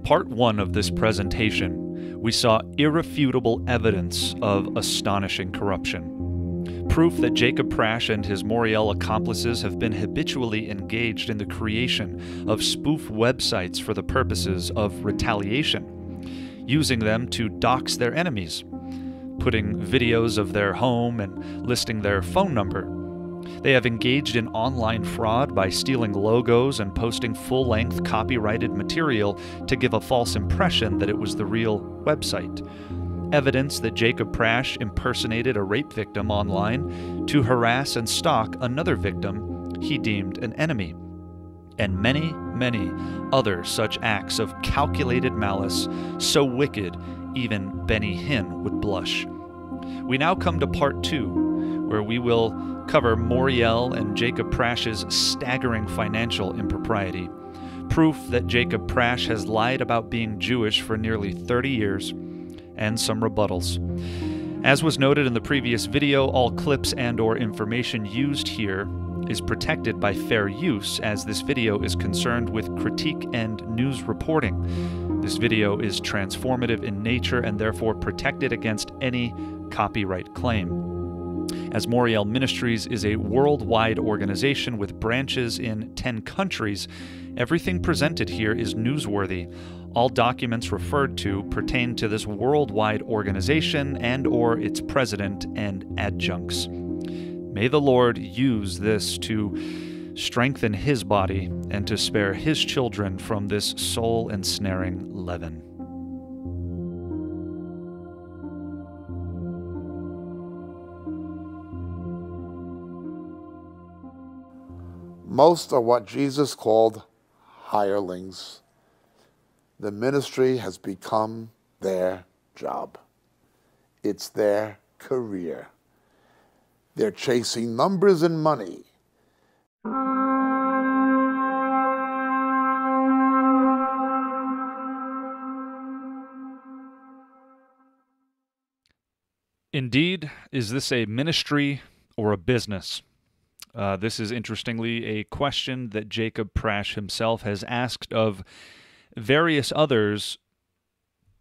In part one of this presentation, we saw irrefutable evidence of astonishing corruption. Proof that Jacob Prasch and his Moriel accomplices have been habitually engaged in the creation of spoof websites for the purposes of retaliation, using them to dox their enemies, putting videos of their home and listing their phone number they have engaged in online fraud by stealing logos and posting full length copyrighted material to give a false impression that it was the real website. Evidence that Jacob Prasch impersonated a rape victim online to harass and stalk another victim he deemed an enemy. And many, many other such acts of calculated malice, so wicked even Benny Hinn would blush. We now come to part two, where we will cover Moriel and Jacob Prasch's staggering financial impropriety, proof that Jacob Prasch has lied about being Jewish for nearly 30 years, and some rebuttals. As was noted in the previous video, all clips and or information used here is protected by fair use as this video is concerned with critique and news reporting. This video is transformative in nature and therefore protected against any copyright claim as Moriel Ministries is a worldwide organization with branches in 10 countries, everything presented here is newsworthy. All documents referred to pertain to this worldwide organization and or its president and adjuncts. May the Lord use this to strengthen his body and to spare his children from this soul ensnaring leaven. Most are what Jesus called hirelings. The ministry has become their job. It's their career. They're chasing numbers and money. Indeed, is this a ministry or a business? Uh, this is interestingly a question that Jacob Prasch himself has asked of various others,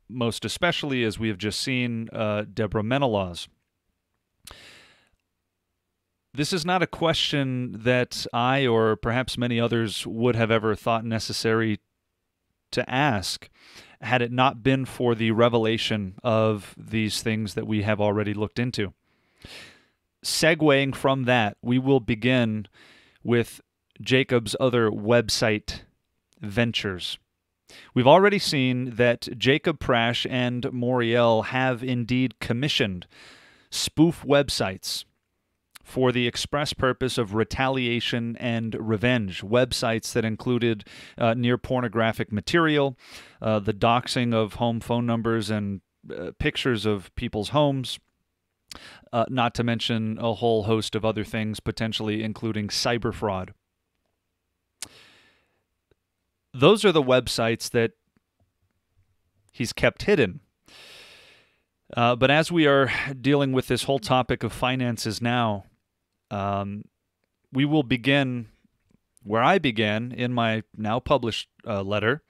most especially as we have just seen uh, Deborah Menelaus. This is not a question that I or perhaps many others would have ever thought necessary to ask had it not been for the revelation of these things that we have already looked into segueing from that, we will begin with Jacob's other website ventures. We've already seen that Jacob Prasch and Moriel have indeed commissioned spoof websites for the express purpose of retaliation and revenge. Websites that included uh, near pornographic material, uh, the doxing of home phone numbers and uh, pictures of people's homes, uh, not to mention a whole host of other things, potentially including cyber fraud. Those are the websites that he's kept hidden. Uh, but as we are dealing with this whole topic of finances now, um, we will begin where I began in my now published uh, letter.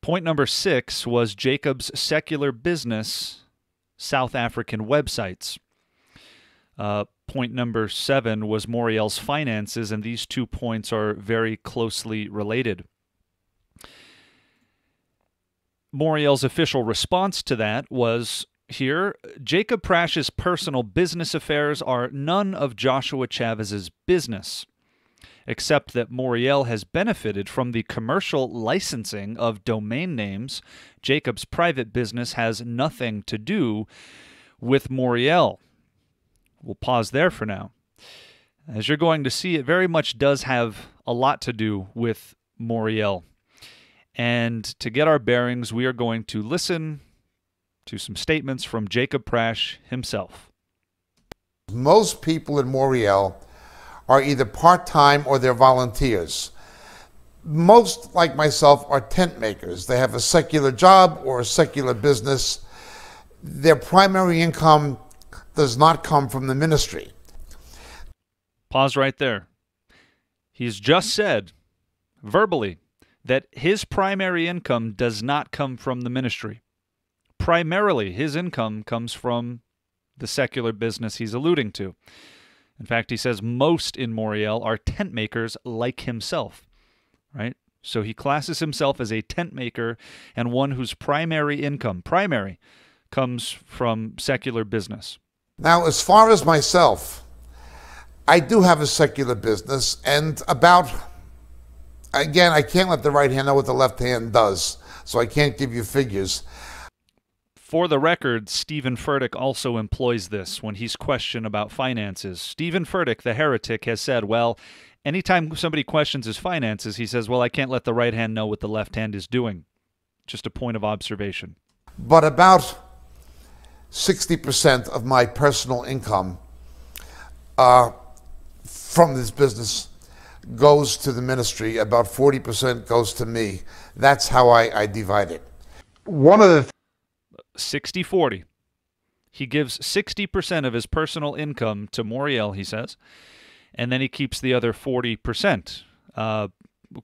Point number six was Jacob's secular business South African websites. Uh, point number seven was Moriel's finances, and these two points are very closely related. Moriel's official response to that was here Jacob Prasch's personal business affairs are none of Joshua Chavez's business except that Moriel has benefited from the commercial licensing of domain names. Jacob's private business has nothing to do with Moriel. We'll pause there for now. As you're going to see, it very much does have a lot to do with Moriel. And to get our bearings, we are going to listen to some statements from Jacob Prasch himself. Most people in Moriel are either part time or they're volunteers. Most, like myself, are tent makers. They have a secular job or a secular business. Their primary income does not come from the ministry. Pause right there. He's just said, verbally, that his primary income does not come from the ministry. Primarily, his income comes from the secular business he's alluding to. In fact, he says most in Moriel are tent makers like himself, right? So he classes himself as a tent maker and one whose primary income, primary, comes from secular business. Now, as far as myself, I do have a secular business, and about, again, I can't let the right hand know what the left hand does, so I can't give you figures. For the record, Steven Furtick also employs this when he's questioned about finances. Steven Furtick, the heretic, has said, well, anytime somebody questions his finances, he says, well, I can't let the right hand know what the left hand is doing. Just a point of observation. But about 60% of my personal income uh, from this business goes to the ministry. About 40% goes to me. That's how I, I divide it. One of the 60 40. He gives 60% of his personal income to Moriel, he says, and then he keeps the other 40%. Uh,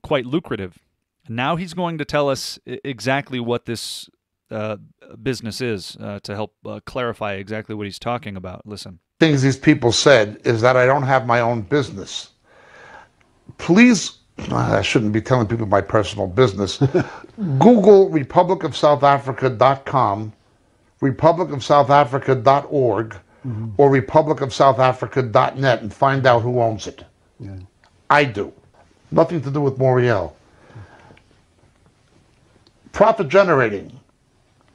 quite lucrative. Now he's going to tell us exactly what this uh, business is uh, to help uh, clarify exactly what he's talking about. Listen. Things these people said is that I don't have my own business. Please I shouldn't be telling people my personal business. Google republicofsouthafrica.com republicofsouthafrica.org mm-hmm. or republicofsouthafrica.net and find out who owns it. Yeah. I do. Nothing to do with Moriel. Profit generating.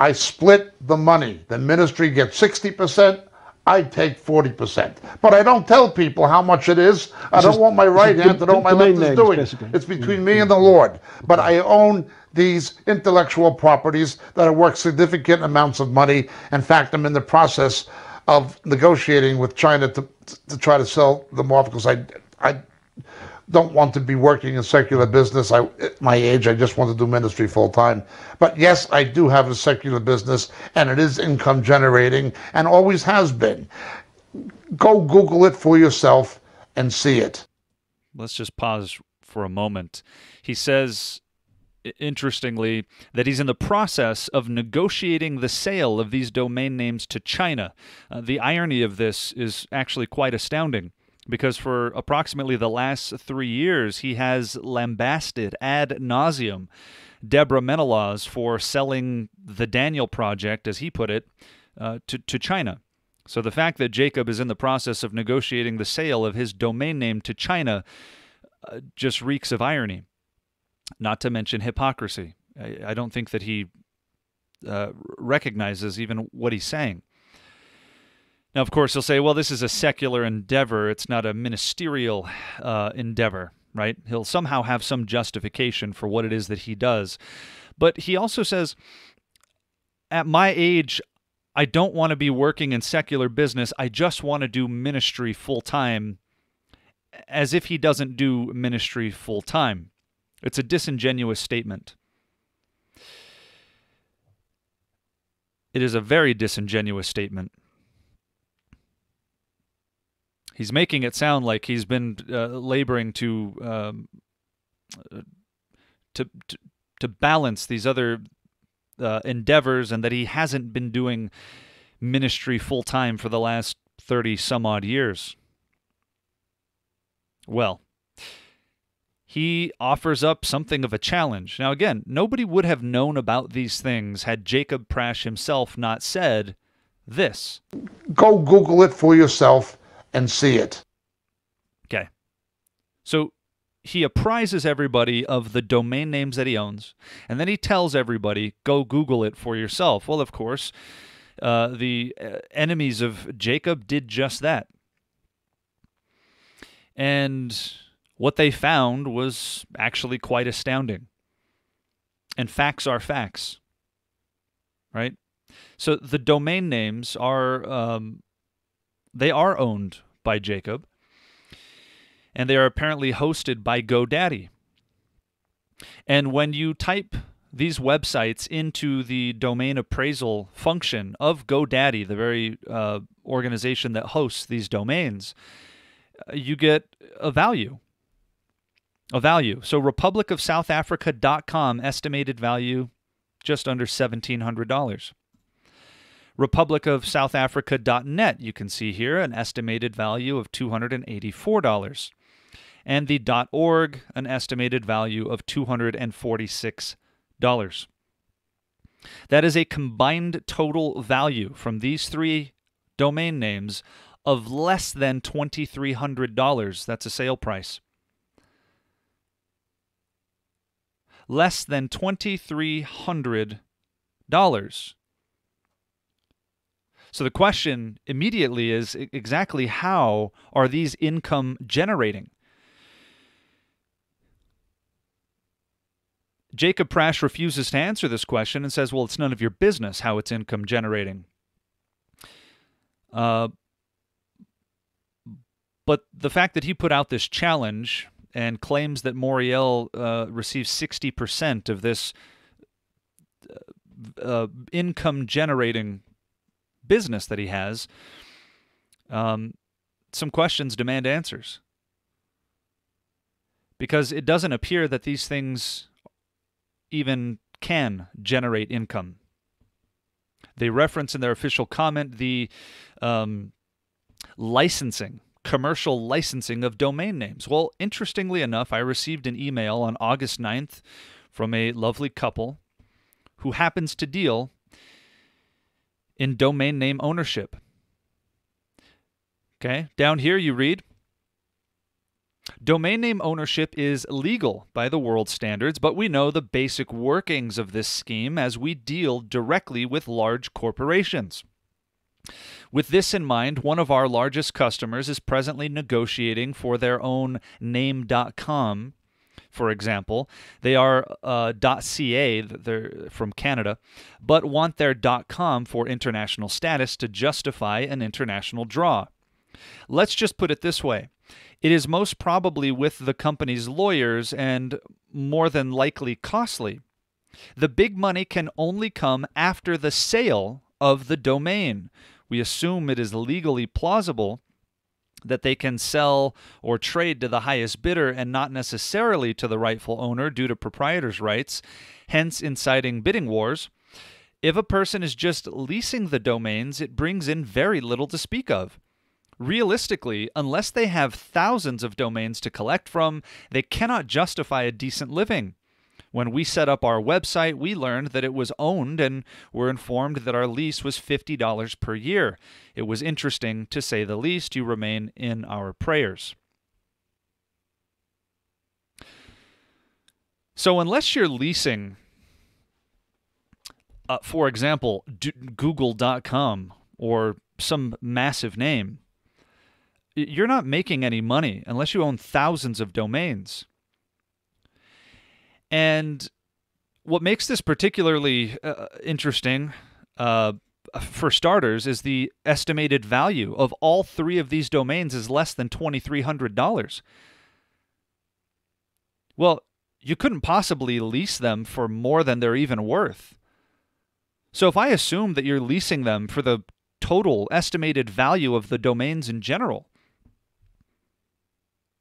I split the money. The ministry gets 60%. I take 40%. But I don't tell people how much it is. I don't want my right hand to know what my left is doing. Basically. It's between me and the Lord. But I own these intellectual properties that are worth significant amounts of money. In fact, I'm in the process of negotiating with China to, to try to sell them off because I, I don't want to be working in secular business. I, at my age, I just want to do ministry full time. But yes, I do have a secular business, and it is income generating, and always has been. Go Google it for yourself and see it. Let's just pause for a moment. He says interestingly, that he's in the process of negotiating the sale of these domain names to China. Uh, the irony of this is actually quite astounding because for approximately the last three years, he has lambasted ad nauseum Deborah Menelaus for selling the Daniel Project, as he put it, uh, to, to China. So the fact that Jacob is in the process of negotiating the sale of his domain name to China uh, just reeks of irony not to mention hypocrisy. I, I don't think that he uh, recognizes even what he's saying. Now, of course, he'll say, well, this is a secular endeavor, it's not a ministerial uh, endeavor, right? He'll somehow have some justification for what it is that he does. But he also says, at my age, I don't want to be working in secular business. I just want to do ministry full time, as if he doesn't do ministry full time. It's a disingenuous statement. It is a very disingenuous statement. He's making it sound like he's been uh, laboring to, um, to, to to balance these other uh, endeavors, and that he hasn't been doing ministry full time for the last thirty some odd years. Well, he offers up something of a challenge. Now, again, nobody would have known about these things had Jacob Prasch himself not said this. Go Google it for yourself and see it. Okay. So he apprises everybody of the domain names that he owns, and then he tells everybody, go Google it for yourself. Well, of course, uh, the uh, enemies of Jacob did just that. And what they found was actually quite astounding. And facts are facts, right? So the domain names are um, they are owned by Jacob, and they are apparently hosted by GoDaddy. And when you type these websites into the domain appraisal function of GoDaddy, the very uh, organization that hosts these domains, uh, you get a value a value. So republicofsouthafrica.com estimated value just under $1,700. republicofsouthafrica.net, you can see here an estimated value of $284. And the .org, an estimated value of $246. That is a combined total value from these three domain names of less than $2,300. That's a sale price. Less than $2,300. So the question immediately is exactly how are these income generating? Jacob Prasch refuses to answer this question and says, well, it's none of your business how it's income generating. Uh, but the fact that he put out this challenge and claims that Moriel uh, receives 60% of this uh, uh, income generating business that he has, um, some questions demand answers. Because it doesn't appear that these things even can generate income. They reference in their official comment the um, licensing, commercial licensing of domain names. Well, interestingly enough, I received an email on August 9th from a lovely couple who happens to deal in domain name ownership. Okay, down here you read Domain name ownership is legal by the world standards, but we know the basic workings of this scheme as we deal directly with large corporations. With this in mind, one of our largest customers is presently negotiating for their own name.com. For example, they are uh, .ca, they're from Canada, but want their .com for international status to justify an international draw. Let's just put it this way it is most probably with the company's lawyers and more than likely costly. The big money can only come after the sale of the domain. We assume it is legally plausible that they can sell or trade to the highest bidder and not necessarily to the rightful owner due to proprietor's rights, hence inciting bidding wars. If a person is just leasing the domains, it brings in very little to speak of. Realistically, unless they have thousands of domains to collect from, they cannot justify a decent living. When we set up our website, we learned that it was owned and were informed that our lease was $50 per year. It was interesting, to say the least. You remain in our prayers. So, unless you're leasing, uh, for example, d- Google.com or some massive name, you're not making any money unless you own thousands of domains. And what makes this particularly uh, interesting, uh, for starters, is the estimated value of all three of these domains is less than $2,300. Well, you couldn't possibly lease them for more than they're even worth. So if I assume that you're leasing them for the total estimated value of the domains in general,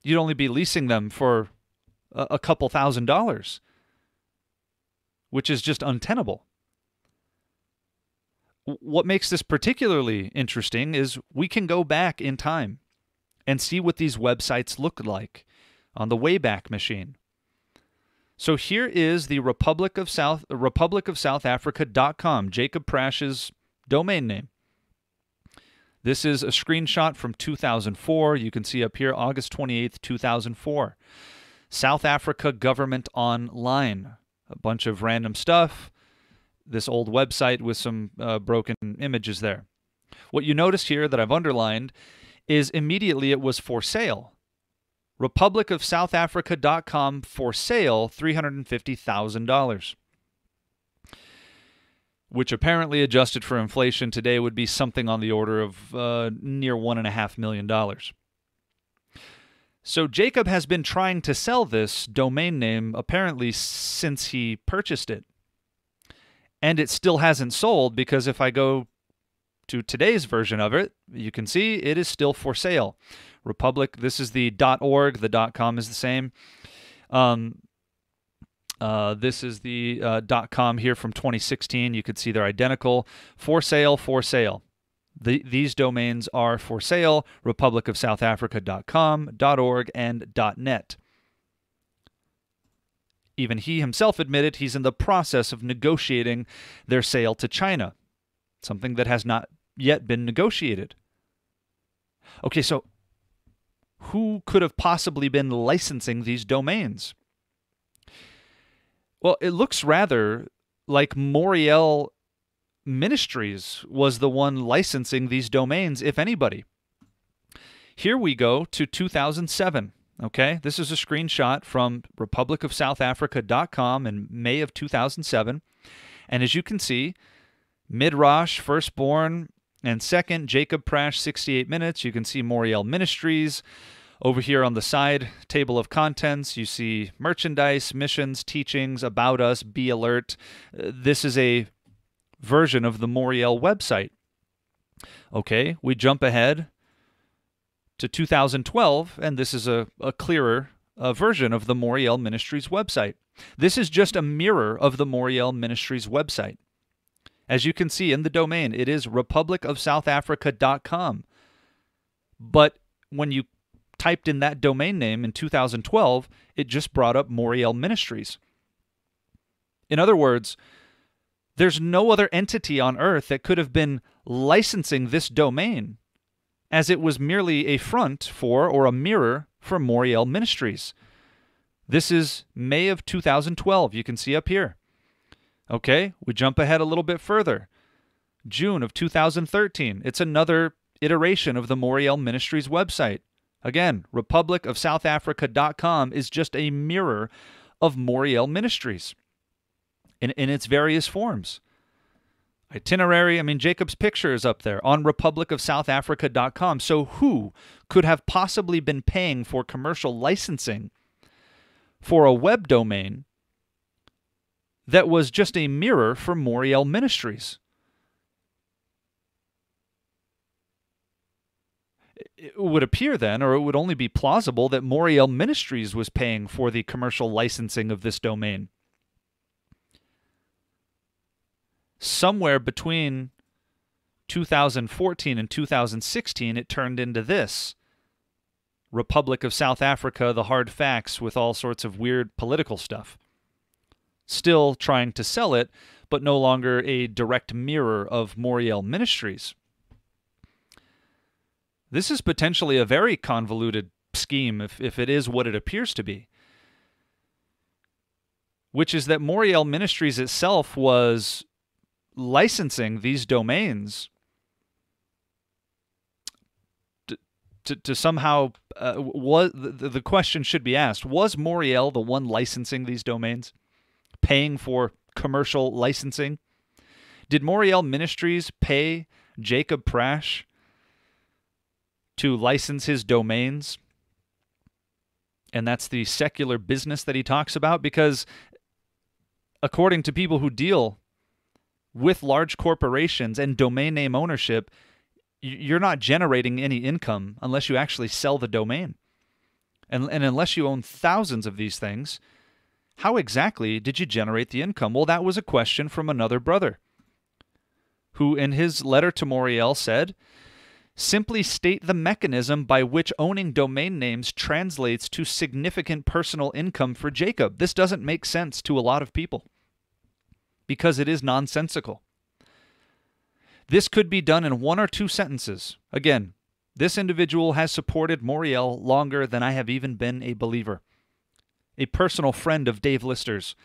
you'd only be leasing them for a, couple thousand dollars, which is just untenable. What makes this particularly interesting is we can go back in time and see what these websites look like on the Wayback Machine. So here is the Republic of South Republic of South Africa.com, Jacob Prasch's domain name. This is a screenshot from 2004. You can see up here, August 28th, 2004. South Africa Government Online. A bunch of random stuff. This old website with some uh, broken images there. What you notice here that I've underlined is immediately it was for sale. Republic of South Africa.com for sale, $350,000 which apparently adjusted for inflation today would be something on the order of uh, near $1.5 million. So Jacob has been trying to sell this domain name apparently since he purchased it. And it still hasn't sold because if I go to today's version of it, you can see it is still for sale. Republic, this is the .org, the .com is the same. Um, uh, this is the uh, .com here from 2016. You could see they're identical. For sale, for sale. The, these domains are for sale, republicofsouthafrica.com, .org, and .net. Even he himself admitted he's in the process of negotiating their sale to China, something that has not yet been negotiated. Okay, so who could have possibly been licensing these domains? Well, it looks rather like Moriel Ministries was the one licensing these domains, if anybody. Here we go to 2007. Okay, this is a screenshot from republicofsouthafrica.com in May of 2007. And as you can see, Midrash, firstborn, and second, Jacob Prasch, 68 minutes. You can see Moriel Ministries. Over here on the side table of contents, you see merchandise, missions, teachings, about us, be alert. Uh, this is a version of the Moriel website. Okay, we jump ahead to 2012, and this is a, a clearer uh, version of the Moriel Ministries website. This is just a mirror of the Moriel Ministries website. As you can see in the domain, it is republicofsouthafrica.com. But when you typed in that domain name in 2012, it just brought up Moriel Ministries. In other words, there's no other entity on earth that could have been licensing this domain as it was merely a front for or a mirror for Moriel Ministries. This is May of 2012. You can see up here. Okay, we jump ahead a little bit further. June of 2013. It's another iteration of the Moriel Ministries website. Again, republicofsouthafrica.com is just a mirror of Moriel Ministries in, in its various forms itinerary. I mean, Jacob's picture is up there on republicofsouthafrica.com. So, who could have possibly been paying for commercial licensing for a web domain that was just a mirror for Moriel Ministries? It would appear then, or it would only be plausible, that Moriel Ministries was paying for the commercial licensing of this domain. Somewhere between 2014 and 2016, it turned into this Republic of South Africa, the hard facts with all sorts of weird political stuff. Still trying to sell it, but no longer a direct mirror of Moriel Ministries. This is potentially a very convoluted scheme if, if it is what it appears to be. Which is that Moriel Ministries itself was licensing these domains to, to, to somehow uh, was the, the question should be asked was Moriel the one licensing these domains? Paying for commercial licensing? Did Moriel Ministries pay Jacob Prasch to license his domains? And that's the secular business that he talks about because according to people who deal with large corporations and domain name ownership, you're not generating any income unless you actually sell the domain. And, and unless you own thousands of these things, how exactly did you generate the income? Well, that was a question from another brother who, in his letter to Moriel, said, Simply state the mechanism by which owning domain names translates to significant personal income for Jacob. This doesn't make sense to a lot of people because it is nonsensical. This could be done in one or two sentences. Again, this individual has supported Moriel longer than I have even been a believer. A personal friend of Dave Lister's.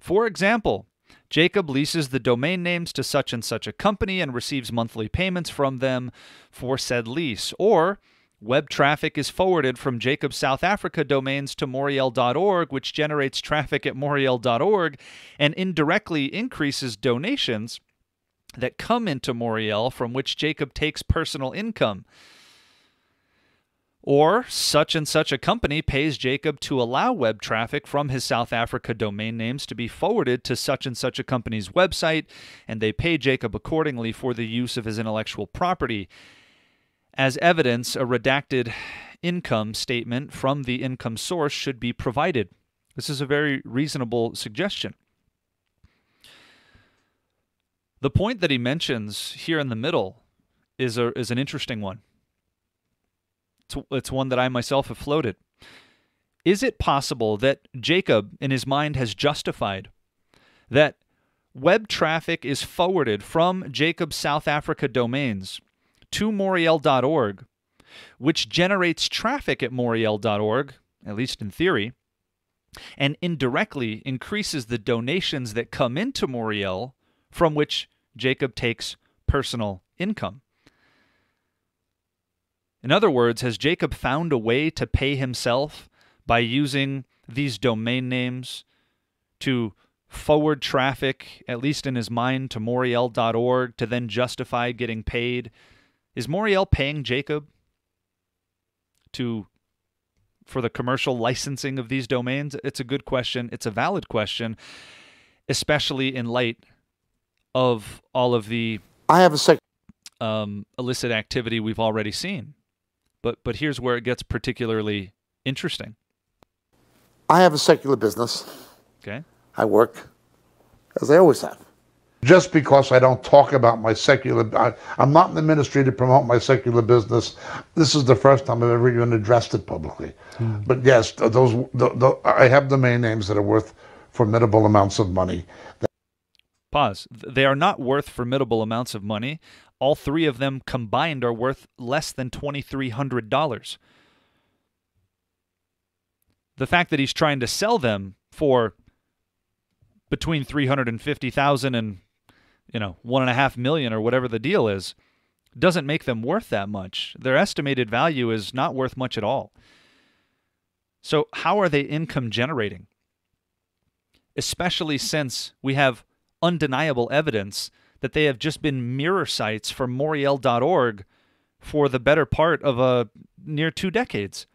For example, Jacob leases the domain names to such and such a company and receives monthly payments from them for said lease. Or Web traffic is forwarded from Jacob's South Africa domains to Moriel.org, which generates traffic at Moriel.org and indirectly increases donations that come into Moriel from which Jacob takes personal income. Or such and such a company pays Jacob to allow web traffic from his South Africa domain names to be forwarded to such and such a company's website, and they pay Jacob accordingly for the use of his intellectual property. As evidence, a redacted income statement from the income source should be provided. This is a very reasonable suggestion. The point that he mentions here in the middle is a, is an interesting one. It's, it's one that I myself have floated. Is it possible that Jacob, in his mind, has justified that web traffic is forwarded from Jacob's South Africa domains to Moriel.org, which generates traffic at Moriel.org, at least in theory, and indirectly increases the donations that come into Moriel from which Jacob takes personal income. In other words, has Jacob found a way to pay himself by using these domain names to forward traffic, at least in his mind, to Moriel.org to then justify getting paid? Is Moriel paying Jacob to for the commercial licensing of these domains? It's a good question. It's a valid question, especially in light of all of the I have a sec. um, illicit activity we've already seen. But but here's where it gets particularly interesting. I have a secular business. Okay. I work as I always have. Just because I don't talk about my secular, I, I'm not in the ministry to promote my secular business. This is the first time I've ever even addressed it publicly. Hmm. But yes, those the, the, I have domain names that are worth formidable amounts of money. Pause. They are not worth formidable amounts of money. All three of them combined are worth less than $2,300. The fact that he's trying to sell them for between 350,000 and, you know, one and a half million or whatever the deal is doesn't make them worth that much. Their estimated value is not worth much at all. So, how are they income generating? Especially since we have undeniable evidence that they have just been mirror sites for Moriel.org for the better part of a near two decades.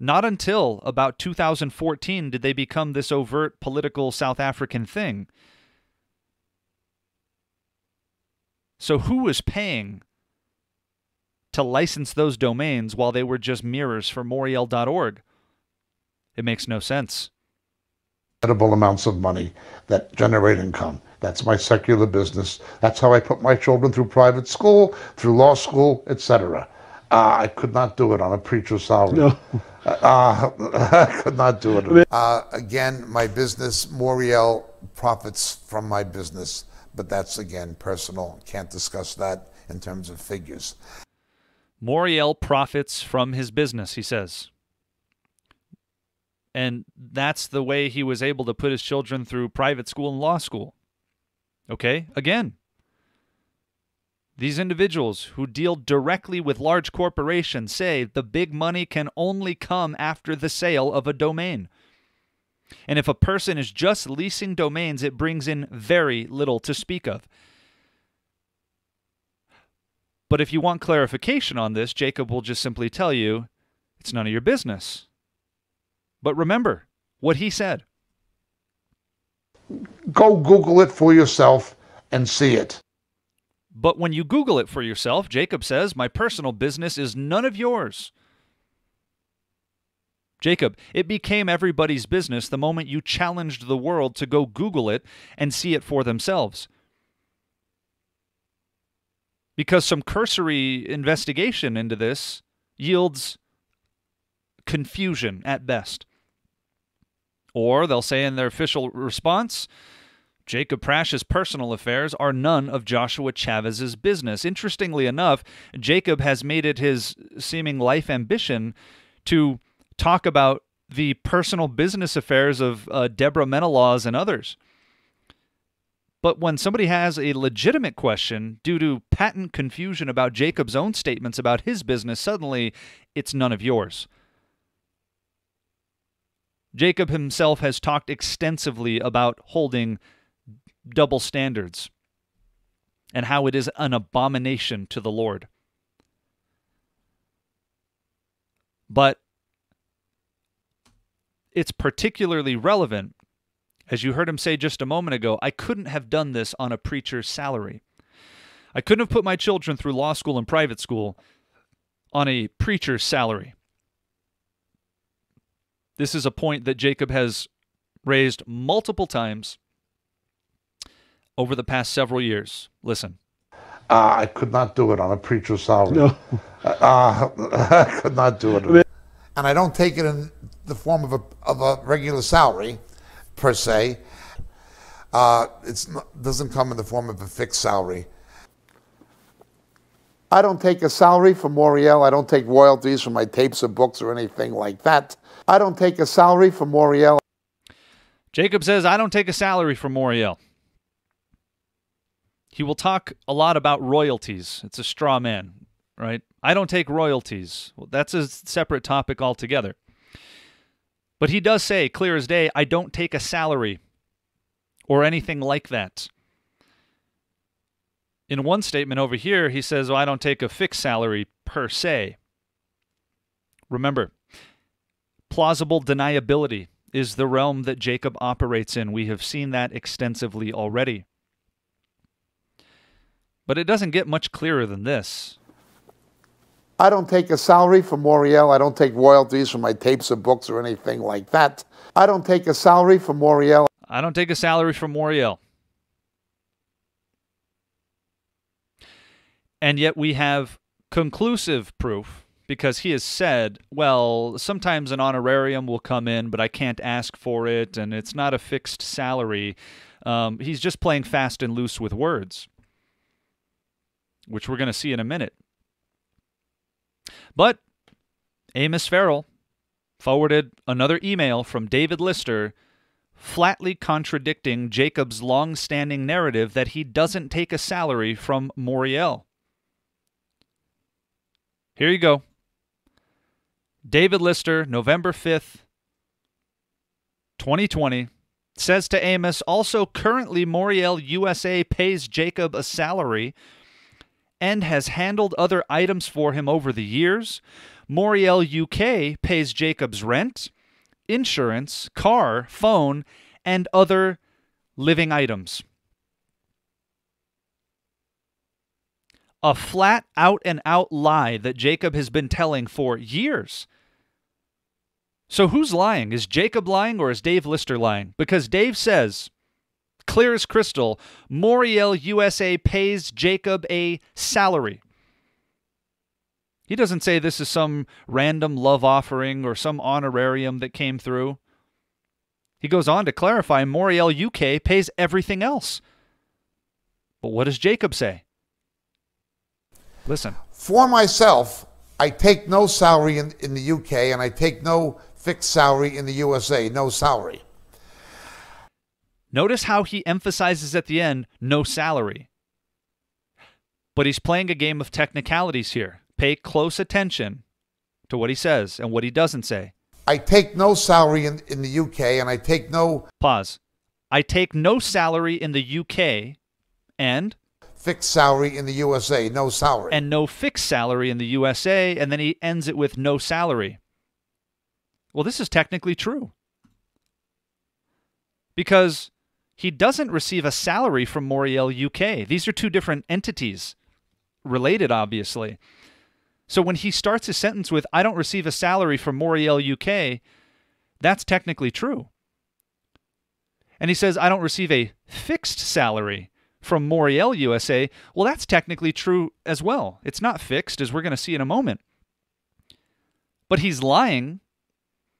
Not until about 2014 did they become this overt political South African thing. So, who was paying to license those domains while they were just mirrors for Moriel.org? It makes no sense. Formidable amounts of money that generate income. That's my secular business. That's how I put my children through private school, through law school, etc. Uh, I could not do it on a preacher's salary. No. Uh, I could not do it. Uh, again, my business, Moriel profits from my business, but that's again personal. Can't discuss that in terms of figures. Moriel profits from his business, he says. And that's the way he was able to put his children through private school and law school. Okay? Again, these individuals who deal directly with large corporations say the big money can only come after the sale of a domain. And if a person is just leasing domains, it brings in very little to speak of. But if you want clarification on this, Jacob will just simply tell you it's none of your business. But remember what he said. Go Google it for yourself and see it. But when you Google it for yourself, Jacob says, My personal business is none of yours. Jacob, it became everybody's business the moment you challenged the world to go Google it and see it for themselves. Because some cursory investigation into this yields confusion at best. Or they'll say in their official response, Jacob Prasch's personal affairs are none of Joshua Chavez's business. Interestingly enough, Jacob has made it his seeming life ambition to talk about the personal business affairs of uh, Deborah Menelaus and others. But when somebody has a legitimate question due to patent confusion about Jacob's own statements about his business, suddenly it's none of yours. Jacob himself has talked extensively about holding double standards and how it is an abomination to the Lord. But it's particularly relevant, as you heard him say just a moment ago, I couldn't have done this on a preacher's salary. I couldn't have put my children through law school and private school on a preacher's salary. This is a point that Jacob has raised multiple times over the past several years. Listen. Uh, I could not do it on a preacher's salary. No. Uh, I could not do it. And I don't take it in the form of a, of a regular salary, per se. Uh, it doesn't come in the form of a fixed salary. I don't take a salary from Moriel. I don't take royalties from my tapes or books or anything like that. I don't take a salary from Moriel. Jacob says, I don't take a salary from Moriel. He will talk a lot about royalties. It's a straw man, right? I don't take royalties. Well, that's a separate topic altogether. But he does say, clear as day, I don't take a salary or anything like that. In one statement over here, he says, well, I don't take a fixed salary per se. Remember, plausible deniability is the realm that Jacob operates in. We have seen that extensively already. But it doesn't get much clearer than this. I don't take a salary from Moriel. I don't take royalties from my tapes or books or anything like that. I don't take a salary from Moriel. I don't take a salary from Moriel. And yet we have conclusive proof because he has said, well, sometimes an honorarium will come in, but I can't ask for it, and it's not a fixed salary. Um, he's just playing fast and loose with words, which we're going to see in a minute. But Amos Farrell forwarded another email from David Lister flatly contradicting Jacob's long standing narrative that he doesn't take a salary from Moriel. Here you go. David Lister, November 5th, 2020, says to Amos also currently Moriel USA pays Jacob a salary and has handled other items for him over the years. Moriel UK pays Jacob's rent, insurance, car, phone, and other living items. a flat out and out lie that Jacob has been telling for years. So who's lying? Is Jacob lying or is Dave Lister lying? Because Dave says, clear as crystal, Moriel USA pays Jacob a salary. He doesn't say this is some random love offering or some honorarium that came through. He goes on to clarify Moriel UK pays everything else. But what does Jacob say? Listen. For myself, I take no salary in, in the UK and I take no fixed salary in the USA, no salary. Notice how he emphasizes at the end no salary. But he's playing a game of technicalities here. Pay close attention to what he says and what he doesn't say. I take no salary in, in the UK and I take no. Pause. I take no salary in the UK and fixed salary in the USA, no salary. And no fixed salary in the USA, and then he ends it with no salary. Well, this is technically true. Because he doesn't receive a salary from Moriel UK. These are two different entities, related, obviously. So when he starts his sentence with, I don't receive a salary from Moriel UK, that's technically true. And he says, I don't receive a fixed salary from Moriel USA, well, that's technically true as well. It's not fixed, as we're going to see in a moment. But he's lying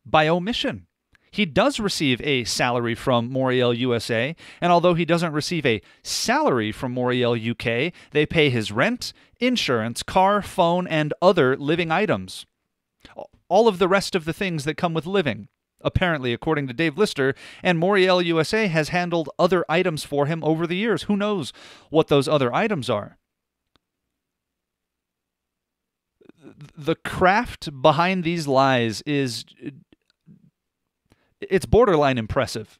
by omission. He does receive a salary from Moriel USA, and although he doesn't receive a salary from Moriel UK, they pay his rent, insurance, car, phone, and other living items. All of the rest of the things that come with living apparently, according to Dave Lister, and Moriel USA has handled other items for him over the years. Who knows what those other items are? The craft behind these lies is it's borderline impressive.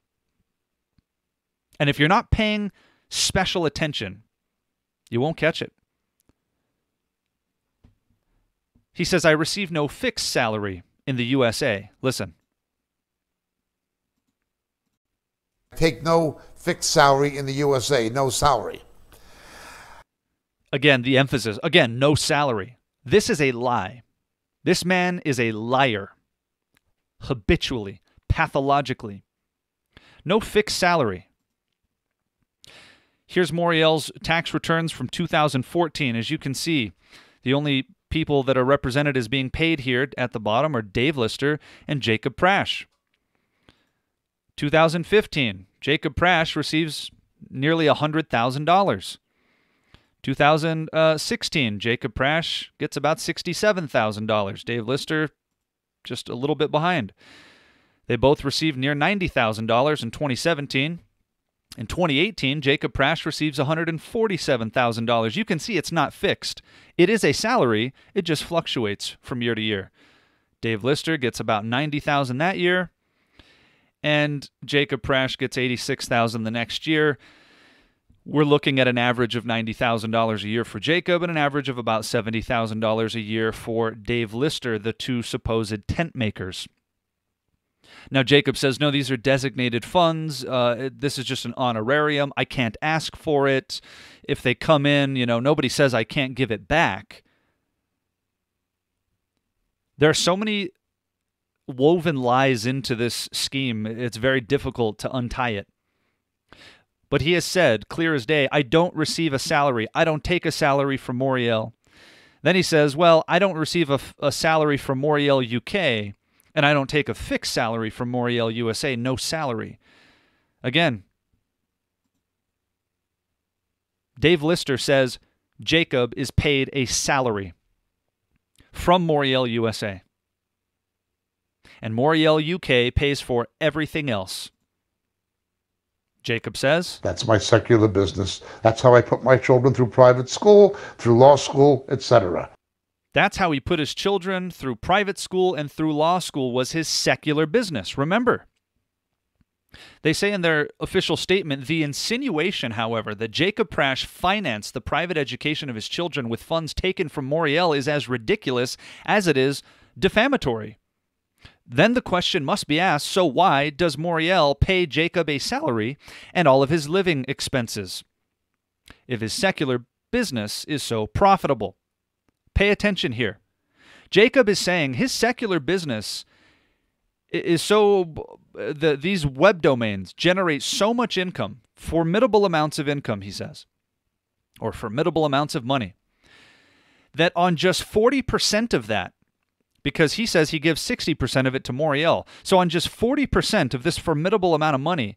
And if you're not paying special attention, you won't catch it. He says, I receive no fixed salary in the USA. Listen. take no fixed salary in the USA, no salary. Again, the emphasis. Again, no salary. This is a lie. This man is a liar. Habitually, pathologically. No fixed salary. Here's Moriel's tax returns from 2014. As you can see, the only people that are represented as being paid here at the bottom are Dave Lister and Jacob Prasch. 2015, Jacob Prasch receives nearly $100,000. 2016, Jacob Prasch gets about $67,000. Dave Lister just a little bit behind. They both received near $90,000 in 2017. In 2018, Jacob Prasch receives $147,000. You can see it's not fixed. It is a salary, it just fluctuates from year to year. Dave Lister gets about 90,000 that year, and Jacob Prasch gets 86,000 the next year. We're looking at an average of $90,000 a year for Jacob and an average of about $70,000 a year for Dave Lister, the two supposed tent makers. Now, Jacob says, no, these are designated funds. Uh, this is just an honorarium. I can't ask for it. If they come in, you know, nobody says I can't give it back. There are so many woven lies into this scheme, it's very difficult to untie it. But he has said, clear as day, I don't receive a salary. I don't take a salary from Moriel. Then he says, well, I don't receive a, a salary from Moriel UK and I don't take a fixed salary from Moriel USA, no salary. Again, Dave Lister says Jacob is paid a salary from Moriel USA. And Moriel UK pays for everything else. Jacob says, That's my secular business. That's how I put my children through private school, through law school, etc. That's how he put his children through private school and through law school was his secular business. Remember, they say in their official statement the insinuation, however, that Jacob Prasch financed the private education of his children with funds taken from Moriel is as ridiculous as it is defamatory. Then the question must be asked so why does Moriel pay Jacob a salary and all of his living expenses? If his secular business is so profitable. Pay attention here. Jacob is saying his secular business is so the, these web domains generate so much income, formidable amounts of income, he says, or formidable amounts of money, that on just 40% of that, because he says he gives 60% of it to Moriel, so on just 40% of this formidable amount of money,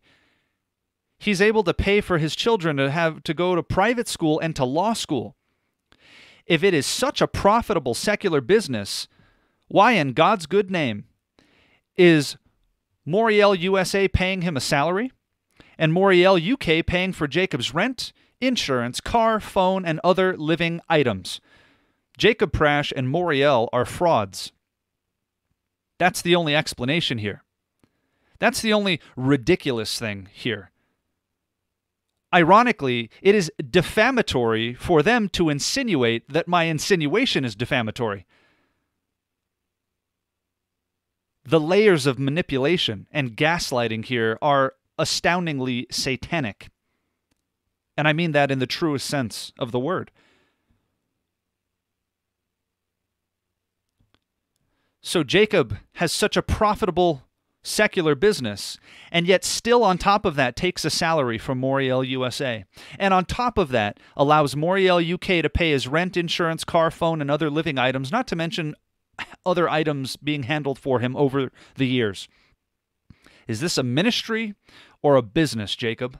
he's able to pay for his children to have to go to private school and to law school. If it is such a profitable secular business, why in God's good name is Moriel USA paying him a salary and Moriel UK paying for Jacob's rent, insurance, car, phone, and other living items? Jacob Prasch and Moriel are frauds. That's the only explanation here. That's the only ridiculous thing here. Ironically, it is defamatory for them to insinuate that my insinuation is defamatory. The layers of manipulation and gaslighting here are astoundingly satanic. And I mean that in the truest sense of the word. So Jacob has such a profitable secular business, and yet still on top of that takes a salary from Moriel USA. And on top of that, allows Moriel UK to pay his rent, insurance, car, phone, and other living items, not to mention other items being handled for him over the years. Is this a ministry or a business, Jacob?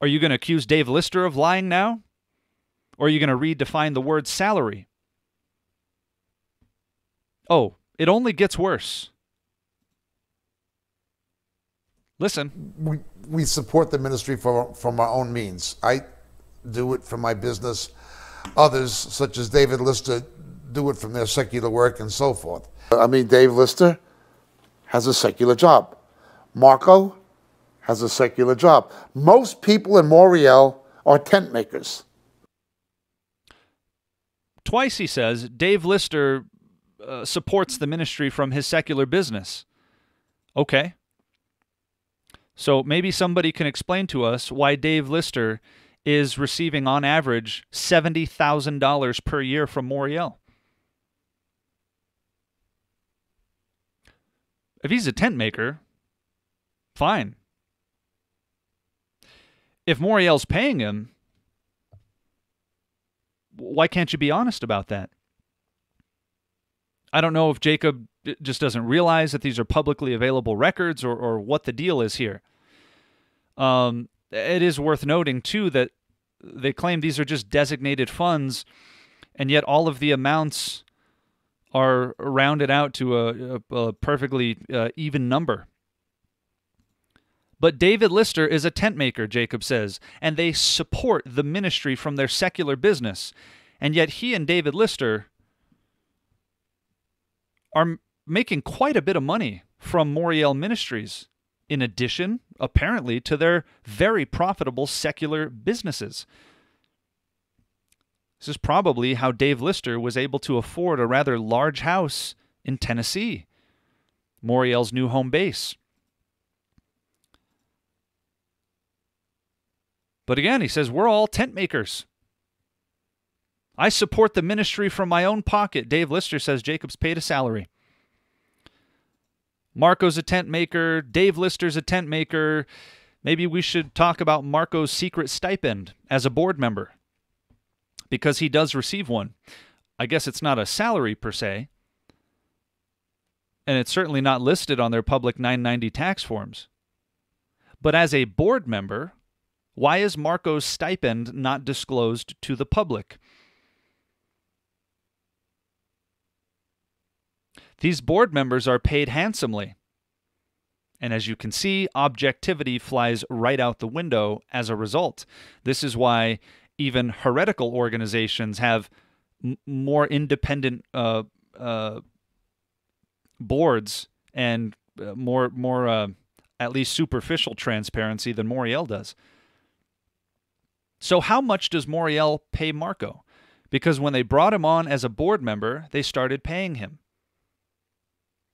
Are you going to accuse Dave Lister of lying now? Or are you going to redefine the word salary? Oh, it only gets worse. Listen. We, we support the ministry for, from our own means. I do it for my business. Others, such as David Lister, do it from their secular work and so forth. I mean, Dave Lister has a secular job. Marco has a secular job. Most people in Moriel are tent makers. Twice he says Dave Lister uh, supports the ministry from his secular business. Okay. So maybe somebody can explain to us why Dave Lister is receiving on average $70,000 per year from Moriel. If he's a tent maker, fine. If Moriel's paying him, why can't you be honest about that? I don't know if Jacob just doesn't realize that these are publicly available records or, or what the deal is here. Um, it is worth noting, too, that they claim these are just designated funds, and yet all of the amounts are rounded out to a, a, a perfectly uh, even number. But David Lister is a tent maker, Jacob says, and they support the ministry from their secular business. And yet he and David Lister are making quite a bit of money from Moriel Ministries in addition, apparently, to their very profitable secular businesses. This is probably how Dave Lister was able to afford a rather large house in Tennessee, Moriel's new home base. But again, he says, we're all tent makers. I support the ministry from my own pocket. Dave Lister says Jacob's paid a salary. Marco's a tent maker. Dave Lister's a tent maker. Maybe we should talk about Marco's secret stipend as a board member because he does receive one. I guess it's not a salary per se, and it's certainly not listed on their public 990 tax forms. But as a board member, why is Marco's stipend not disclosed to the public? These board members are paid handsomely. And as you can see, objectivity flies right out the window as a result. This is why even heretical organizations have m- more independent uh, uh, boards and uh, more more uh, at least superficial transparency than Moriel does. So how much does Moriel pay Marco? Because when they brought him on as a board member, they started paying him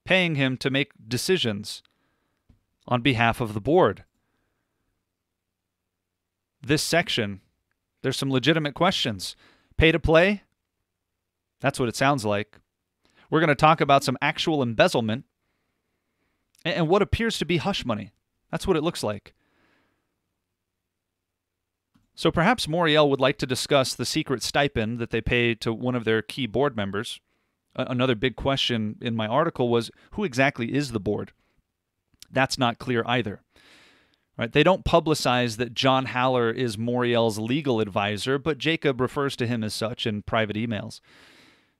paying him to make decisions on behalf of the board. This section, there's some legitimate questions. Pay to play? That's what it sounds like. We're going to talk about some actual embezzlement and what appears to be hush money. That's what it looks like. So perhaps Moriel would like to discuss the secret stipend that they pay to one of their key board members another big question in my article was who exactly is the board? That's not clear either. Right? They don't publicize that John Haller is Moriel's legal advisor, but Jacob refers to him as such in private emails.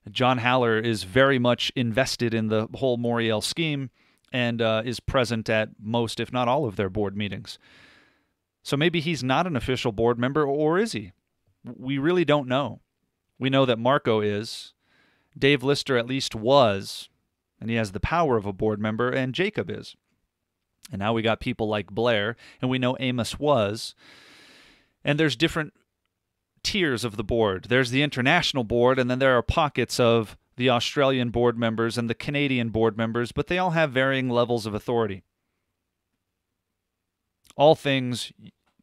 John Haller is very much invested in the whole Moriel scheme and uh, is present at most, if not all, of their board meetings. So maybe he's not an official board member, or is he? We really don't know. We know that Marco is, Dave Lister at least was, and he has the power of a board member, and Jacob is. And now we got people like Blair, and we know Amos was. And there's different tiers of the board. There's the international board, and then there are pockets of the Australian board members and the Canadian board members, but they all have varying levels of authority. All things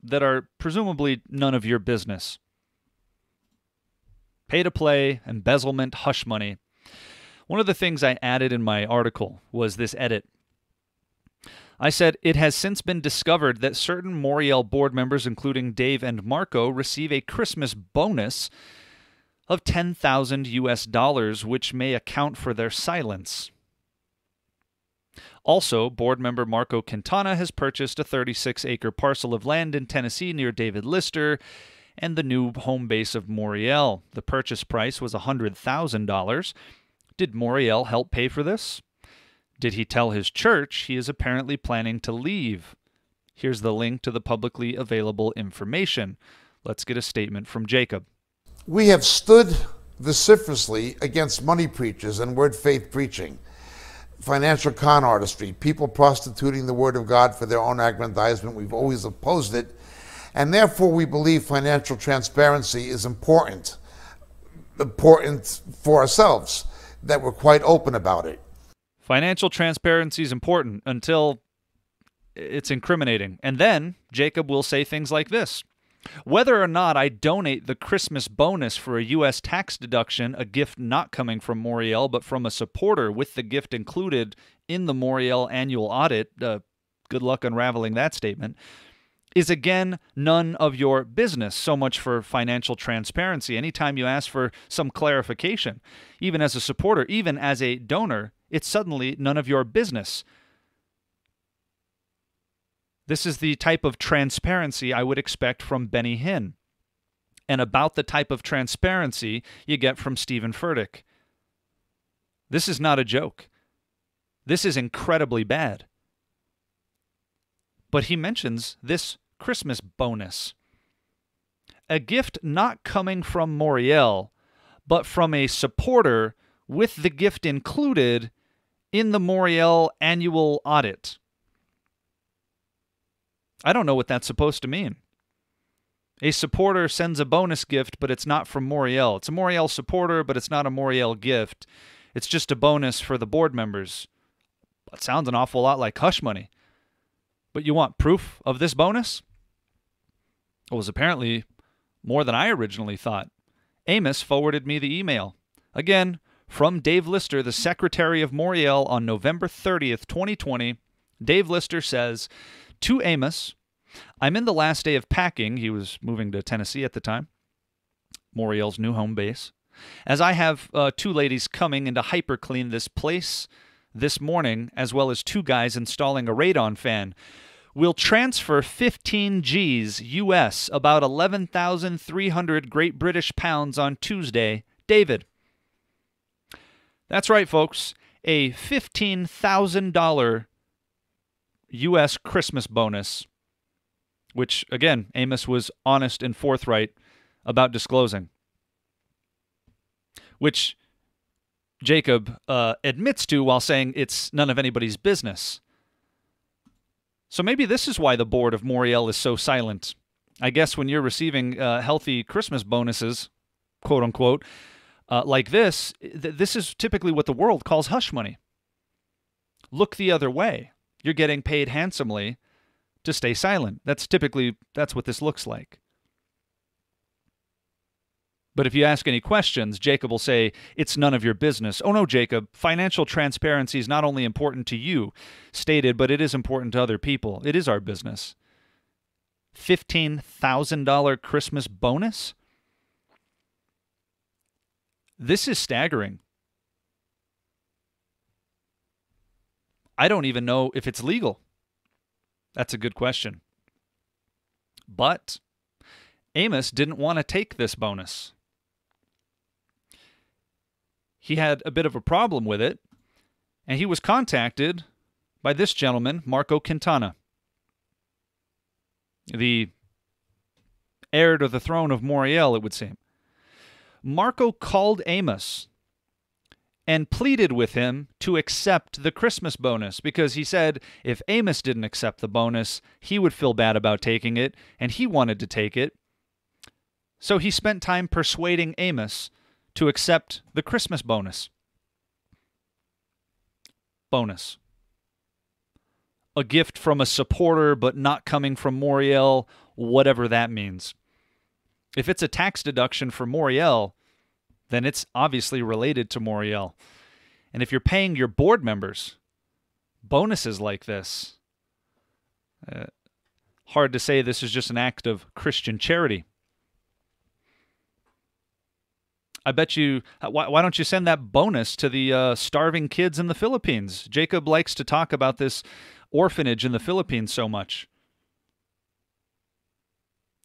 that are presumably none of your business pay to play, embezzlement, hush money. One of the things I added in my article was this edit. I said, It has since been discovered that certain Moriel board members, including Dave and Marco, receive a Christmas bonus of 10,000 US dollars, which may account for their silence. Also, board member Marco Quintana has purchased a 36 acre parcel of land in Tennessee near David Lister and the new home base of Moriel. The purchase price was $100,000. Did Moriel help pay for this? Did he tell his church he is apparently planning to leave? Here's the link to the publicly available information. Let's get a statement from Jacob. We have stood vociferously against money preachers and word faith preaching, financial con artistry, people prostituting the word of God for their own aggrandizement. We've always opposed it and therefore, we believe financial transparency is important, important for ourselves, that we're quite open about it. Financial transparency is important until it's incriminating. And then Jacob will say things like this Whether or not I donate the Christmas bonus for a U.S. tax deduction, a gift not coming from Moriel but from a supporter with the gift included in the Moriel annual audit, uh, good luck unraveling that statement, is again none of your business. So much for financial transparency. Anytime you ask for some clarification, even as a supporter, even as a donor, it's suddenly none of your business. This is the type of transparency I would expect from Benny Hinn, and about the type of transparency you get from Steven Furtick. This is not a joke. This is incredibly bad. But he mentions this Christmas bonus. A gift not coming from Moriel, but from a supporter with the gift included in the Moriel annual audit. I don't know what that's supposed to mean. A supporter sends a bonus gift, but it's not from Moriel. It's a Moriel supporter, but it's not a Moriel gift. It's just a bonus for the board members. That sounds an awful lot like hush money. But you want proof of this bonus? It was apparently more than I originally thought. Amos forwarded me the email. Again, from Dave Lister, the Secretary of Moriel, on November 30th, 2020. Dave Lister says To Amos, I'm in the last day of packing. He was moving to Tennessee at the time, Moriel's new home base. As I have uh, two ladies coming in to hyperclean this place this morning, as well as two guys installing a radon fan. We'll transfer 15 G's US, about 11,300 Great British pounds on Tuesday. David. That's right, folks. A $15,000 US Christmas bonus, which, again, Amos was honest and forthright about disclosing, which Jacob uh, admits to while saying it's none of anybody's business. So maybe this is why the board of Moriel is so silent. I guess when you're receiving uh, healthy Christmas bonuses, quote unquote, uh, like this, th- this is typically what the world calls hush money. Look the other way. You're getting paid handsomely to stay silent. That's typically that's what this looks like. But if you ask any questions, Jacob will say, It's none of your business. Oh no, Jacob, financial transparency is not only important to you, stated, but it is important to other people. It is our business. $15,000 Christmas bonus? This is staggering. I don't even know if it's legal. That's a good question. But Amos didn't want to take this bonus he had a bit of a problem with it, and he was contacted by this gentleman, Marco Quintana, the heir to the throne of Moriel, it would seem. Marco called Amos and pleaded with him to accept the Christmas bonus because he said if Amos didn't accept the bonus, he would feel bad about taking it, and he wanted to take it. So he spent time persuading Amos to accept the Christmas bonus. Bonus. A gift from a supporter, but not coming from Moriel, whatever that means. If it's a tax deduction for Moriel, then it's obviously related to Moriel. And if you're paying your board members bonuses like this, uh, hard to say this is just an act of Christian charity. I bet you. Why, why don't you send that bonus to the uh, starving kids in the Philippines? Jacob likes to talk about this orphanage in the Philippines so much,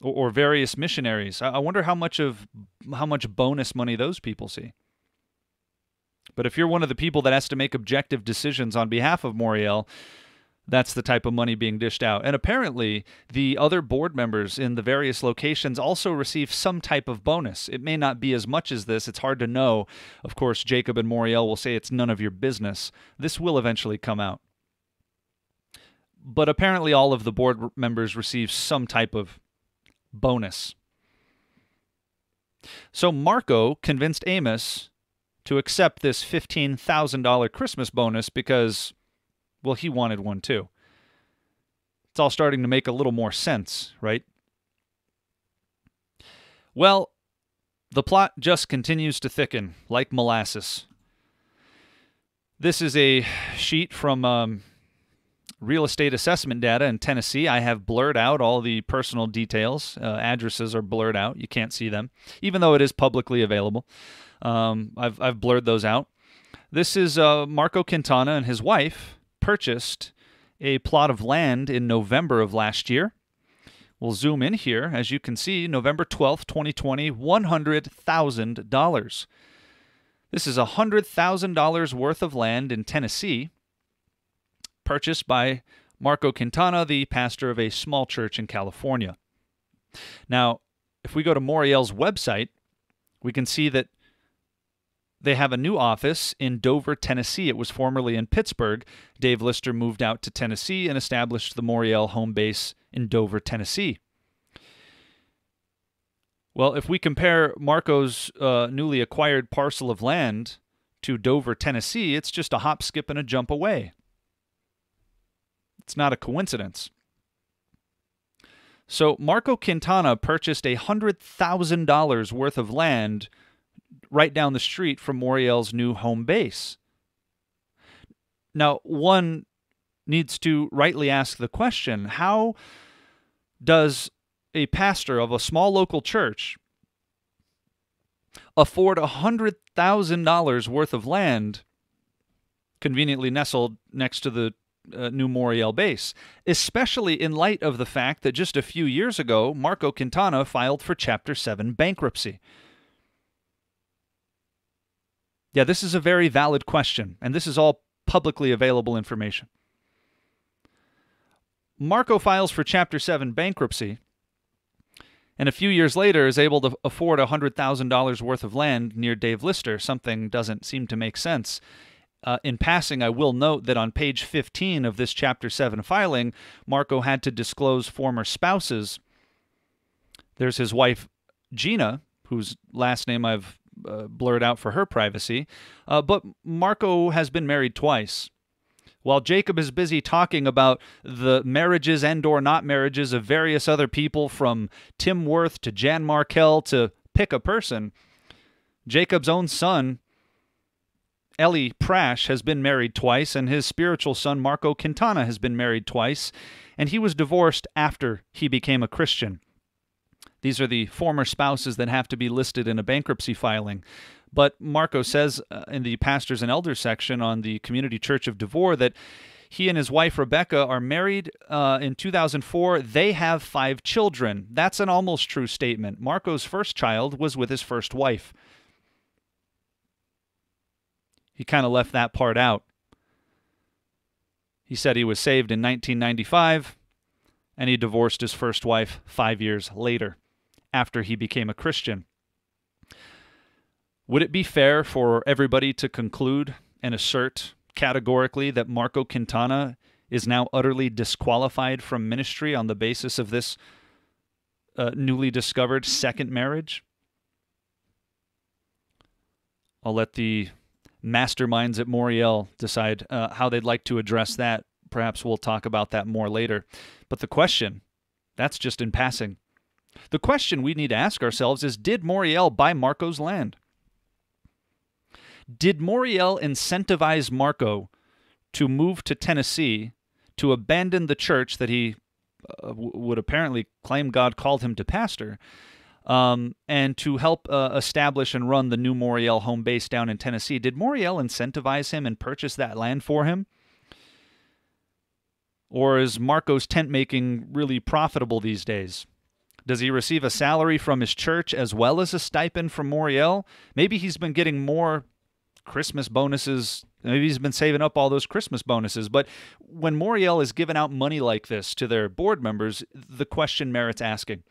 or, or various missionaries. I, I wonder how much of how much bonus money those people see. But if you're one of the people that has to make objective decisions on behalf of Moriel, that's the type of money being dished out. And apparently, the other board members in the various locations also receive some type of bonus. It may not be as much as this, it's hard to know. Of course, Jacob and Moriel will say it's none of your business. This will eventually come out. But apparently, all of the board members receive some type of bonus. So Marco convinced Amos to accept this $15,000 Christmas bonus because well, he wanted one too. It's all starting to make a little more sense, right? Well, the plot just continues to thicken like molasses. This is a sheet from um, real estate assessment data in Tennessee. I have blurred out all the personal details. Uh, addresses are blurred out. You can't see them, even though it is publicly available. Um, I've, I've blurred those out. This is uh, Marco Quintana and his wife purchased a plot of land in November of last year. We'll zoom in here. As you can see, November 12th, 2020, $100,000. This is $100,000 worth of land in Tennessee, purchased by Marco Quintana, the pastor of a small church in California. Now, if we go to Moriel's website, we can see that they have a new office in Dover, Tennessee. It was formerly in Pittsburgh. Dave Lister moved out to Tennessee and established the Moriel home base in Dover, Tennessee. Well, if we compare Marco's uh, newly acquired parcel of land to Dover, Tennessee, it's just a hop, skip, and a jump away. It's not a coincidence. So Marco Quintana purchased $100,000 worth of land right down the street from Moriel's new home base. Now, one needs to rightly ask the question how does a pastor of a small local church afford $100,000 worth of land conveniently nestled next to the uh, new Moriel base, especially in light of the fact that just a few years ago, Marco Quintana filed for Chapter 7 bankruptcy? Yeah, this is a very valid question, and this is all publicly available information. Marco files for Chapter 7 bankruptcy, and a few years later is able to afford $100,000 worth of land near Dave Lister. Something doesn't seem to make sense. Uh, in passing, I will note that on page 15 of this Chapter 7 filing, Marco had to disclose former spouses. There's his wife, Gina, whose last name I've uh, blurred out for her privacy. Uh, but Marco has been married twice. While Jacob is busy talking about the marriages and or not marriages of various other people from Tim Worth to Jan Markell to pick a person, Jacob's own son, Eli Prasch, has been married twice, and his spiritual son, Marco Quintana, has been married twice, and he was divorced after he became a Christian. These are the former spouses that have to be listed in a bankruptcy filing. But Marco says uh, in the pastors and elders section on the Community Church of Devore that he and his wife Rebecca are married uh, in 2004. They have five children. That's an almost true statement. Marco's first child was with his first wife. He kind of left that part out. He said he was saved in 1995 and he divorced his first wife five years later after he became a Christian. Would it be fair for everybody to conclude and assert categorically that Marco Quintana is now utterly disqualified from ministry on the basis of this uh, newly discovered second marriage? I'll let the masterminds at Moriel decide uh, how they'd like to address that. Perhaps we'll talk about that more later. But the question, that's just in passing. The question we need to ask ourselves is Did Moriel buy Marco's land? Did Moriel incentivize Marco to move to Tennessee to abandon the church that he uh, w- would apparently claim God called him to pastor um, and to help uh, establish and run the new Moriel home base down in Tennessee? Did Moriel incentivize him and purchase that land for him? Or is Marco's tent making really profitable these days? Does he receive a salary from his church as well as a stipend from Moriel? Maybe he's been getting more Christmas bonuses. Maybe he's been saving up all those Christmas bonuses. But when Moriel is giving out money like this to their board members, the question merits asking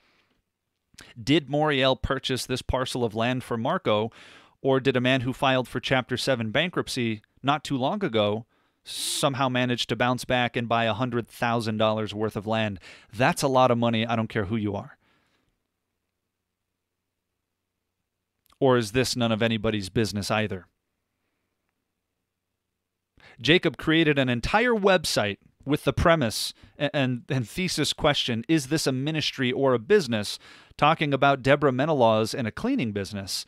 Did Moriel purchase this parcel of land for Marco, or did a man who filed for Chapter 7 bankruptcy not too long ago somehow manage to bounce back and buy $100,000 worth of land? That's a lot of money. I don't care who you are. Or is this none of anybody's business either? Jacob created an entire website with the premise and, and, thesis question is this a ministry or a business? Talking about Deborah Menelaws and a cleaning business.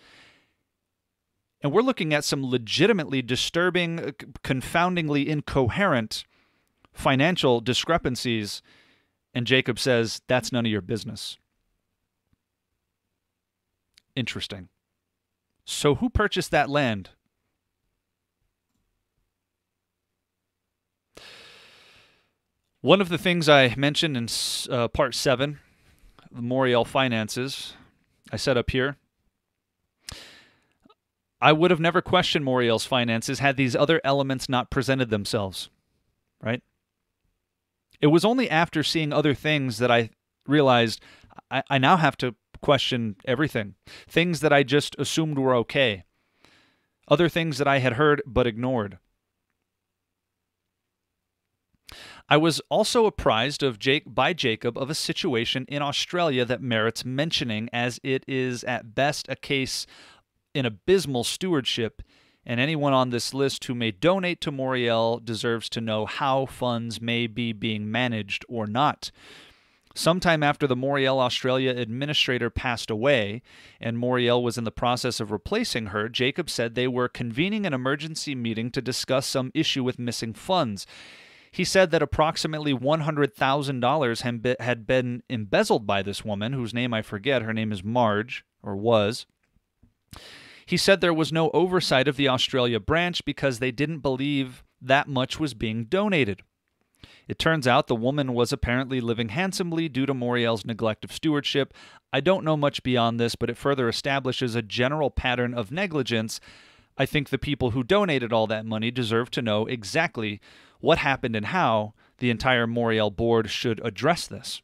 And we're looking at some legitimately disturbing, uh, confoundingly incoherent financial discrepancies. And Jacob says, that's none of your business. Interesting. So, who purchased that land? One of the things I mentioned in uh, part seven, the Moriel finances, I set up here. I would have never questioned Moriel's finances had these other elements not presented themselves, right? It was only after seeing other things that I realized I, I now have to question everything. Things that I just assumed were okay, other things that I had heard but ignored. I was also apprised of Jake by Jacob of a situation in Australia that merits mentioning, as it is at best a case in abysmal stewardship, and anyone on this list who may donate to Moriel deserves to know how funds may be being managed or not. Sometime after the Moriel Australia administrator passed away and Moriel was in the process of replacing her, Jacob said they were convening an emergency meeting to discuss some issue with missing funds. He said that approximately $100,000 had been embezzled by this woman, whose name I forget. Her name is Marge, or was. He said there was no oversight of the Australia branch because they didn't believe that much was being donated. It turns out the woman was apparently living handsomely due to Moriel's neglect of stewardship. I don't know much beyond this, but it further establishes a general pattern of negligence. I think the people who donated all that money deserve to know exactly what happened and how the entire Moriel board should address this.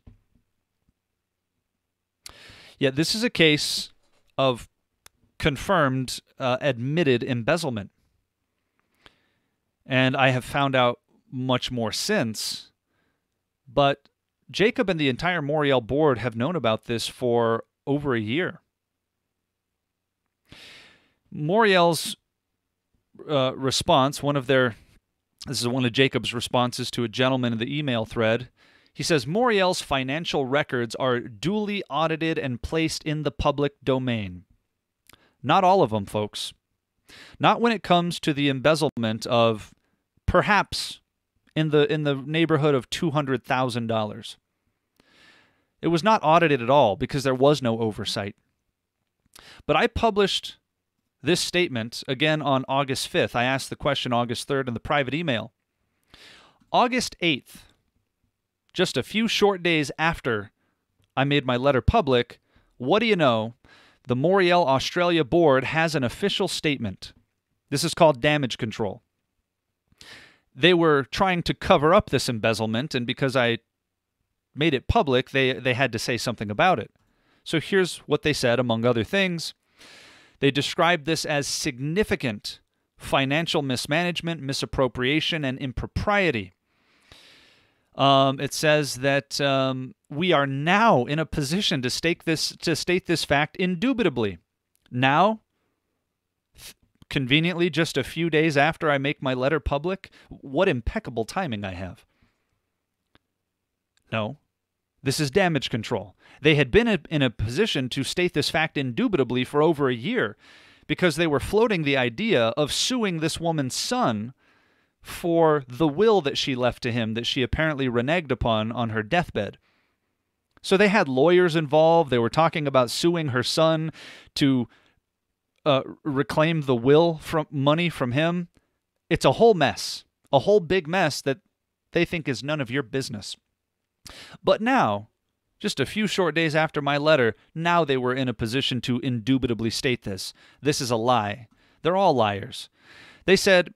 Yet this is a case of confirmed, uh, admitted embezzlement. And I have found out much more since. But Jacob and the entire Moriel board have known about this for over a year. Moriel's uh, response, one of their this is one of Jacob's responses to a gentleman in the email thread. He says Moriel's financial records are duly audited and placed in the public domain. Not all of them, folks. Not when it comes to the embezzlement of perhaps in the in the neighborhood of $200,000. It was not audited at all because there was no oversight. But I published this statement again on August 5th. I asked the question August 3rd in the private email. August 8th, just a few short days after I made my letter public, what do you know? The Moriel Australia Board has an official statement. This is called damage control. They were trying to cover up this embezzlement, and because I made it public, they, they had to say something about it. So here's what they said, among other things. They described this as significant financial mismanagement, misappropriation, and impropriety. Um, it says that um, we are now in a position to state this to state this fact indubitably. Now, conveniently, just a few days after I make my letter public, what impeccable timing I have. No, this is damage control. They had been in a position to state this fact indubitably for over a year because they were floating the idea of suing this woman's son for the will that she left to him that she apparently reneged upon on her deathbed. So they had lawyers involved. They were talking about suing her son to uh, reclaim the will from money from him. It's a whole mess, a whole big mess that they think is none of your business. But now, just a few short days after my letter, now they were in a position to indubitably state this. This is a lie. They're all liars. They said,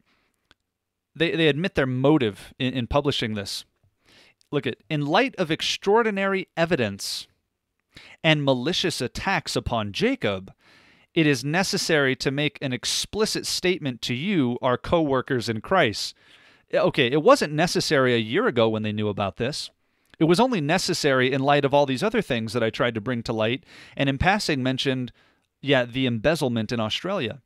they, they admit their motive in, in publishing this. Look at, in light of extraordinary evidence and malicious attacks upon Jacob, it is necessary to make an explicit statement to you, our co workers in Christ. Okay, it wasn't necessary a year ago when they knew about this. It was only necessary in light of all these other things that I tried to bring to light, and in passing mentioned, yeah, the embezzlement in Australia.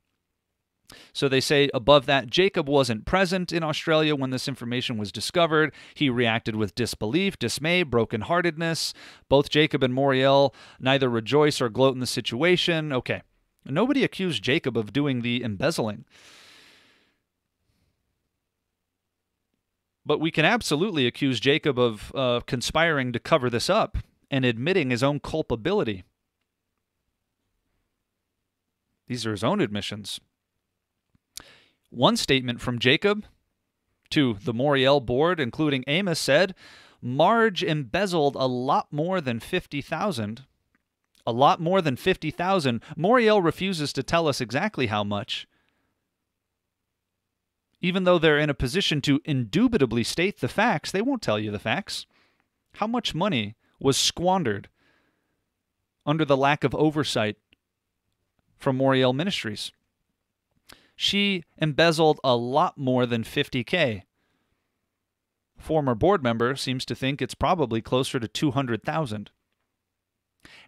So they say above that, Jacob wasn't present in Australia when this information was discovered. He reacted with disbelief, dismay, brokenheartedness. Both Jacob and Moriel neither rejoice or gloat in the situation. Okay. Nobody accused Jacob of doing the embezzling. But we can absolutely accuse Jacob of uh, conspiring to cover this up and admitting his own culpability. These are his own admissions. One statement from Jacob to the Moriel board, including Amos, said Marge embezzled a lot more than 50,000. A lot more than 50,000. Moriel refuses to tell us exactly how much. Even though they're in a position to indubitably state the facts, they won't tell you the facts. How much money was squandered under the lack of oversight from Moriel Ministries? she embezzled a lot more than 50K. Former board member seems to think it's probably closer to 200,000.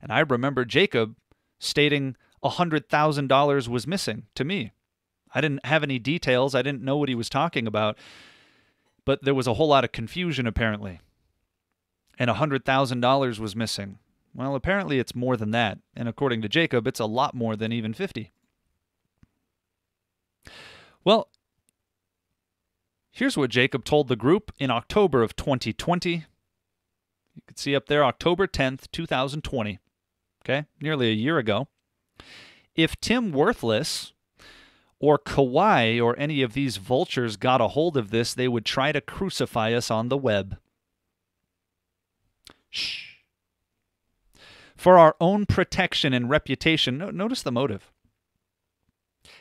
And I remember Jacob stating $100,000 was missing to me. I didn't have any details, I didn't know what he was talking about, but there was a whole lot of confusion apparently. And $100,000 was missing. Well, apparently it's more than that, and according to Jacob, it's a lot more than even 50. Well, here's what Jacob told the group in October of 2020. You can see up there October 10th, 2020. Okay, nearly a year ago. If Tim Worthless or Kawhi or any of these vultures got a hold of this, they would try to crucify us on the web. Shh. For our own protection and reputation, notice the motive.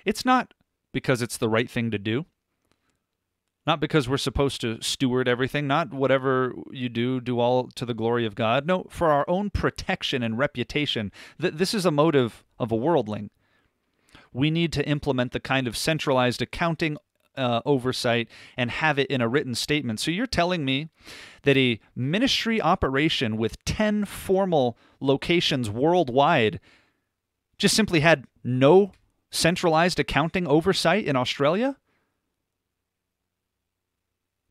It's not because it's the right thing to do. Not because we're supposed to steward everything, not whatever you do, do all to the glory of God. No, for our own protection and reputation. Th- this is a motive of a worldling. We need to implement the kind of centralized accounting uh, oversight and have it in a written statement. So you're telling me that a ministry operation with 10 formal locations worldwide just simply had no centralized accounting oversight in Australia?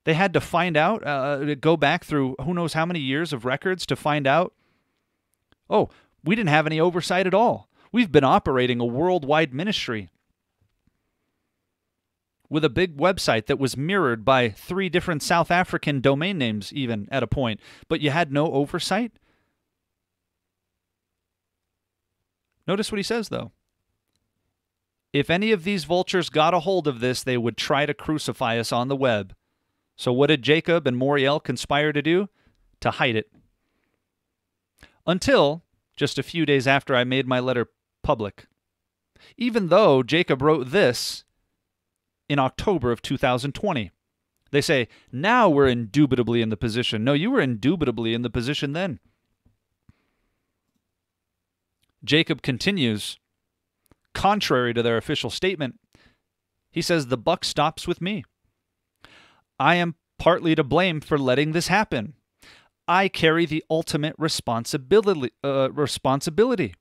They had to find out, uh, go back through who knows how many years of records to find out. Oh, we didn't have any oversight at all. We've been operating a worldwide ministry with a big website that was mirrored by three different South African domain names, even at a point, but you had no oversight? Notice what he says, though. If any of these vultures got a hold of this, they would try to crucify us on the web. So, what did Jacob and Moriel conspire to do? To hide it. Until just a few days after I made my letter public. Even though Jacob wrote this in October of 2020. They say, now we're indubitably in the position. No, you were indubitably in the position then. Jacob continues Contrary to their official statement, he says the buck stops with me. I am partly to blame for letting this happen. I carry the ultimate responsibility. Uh, responsibility.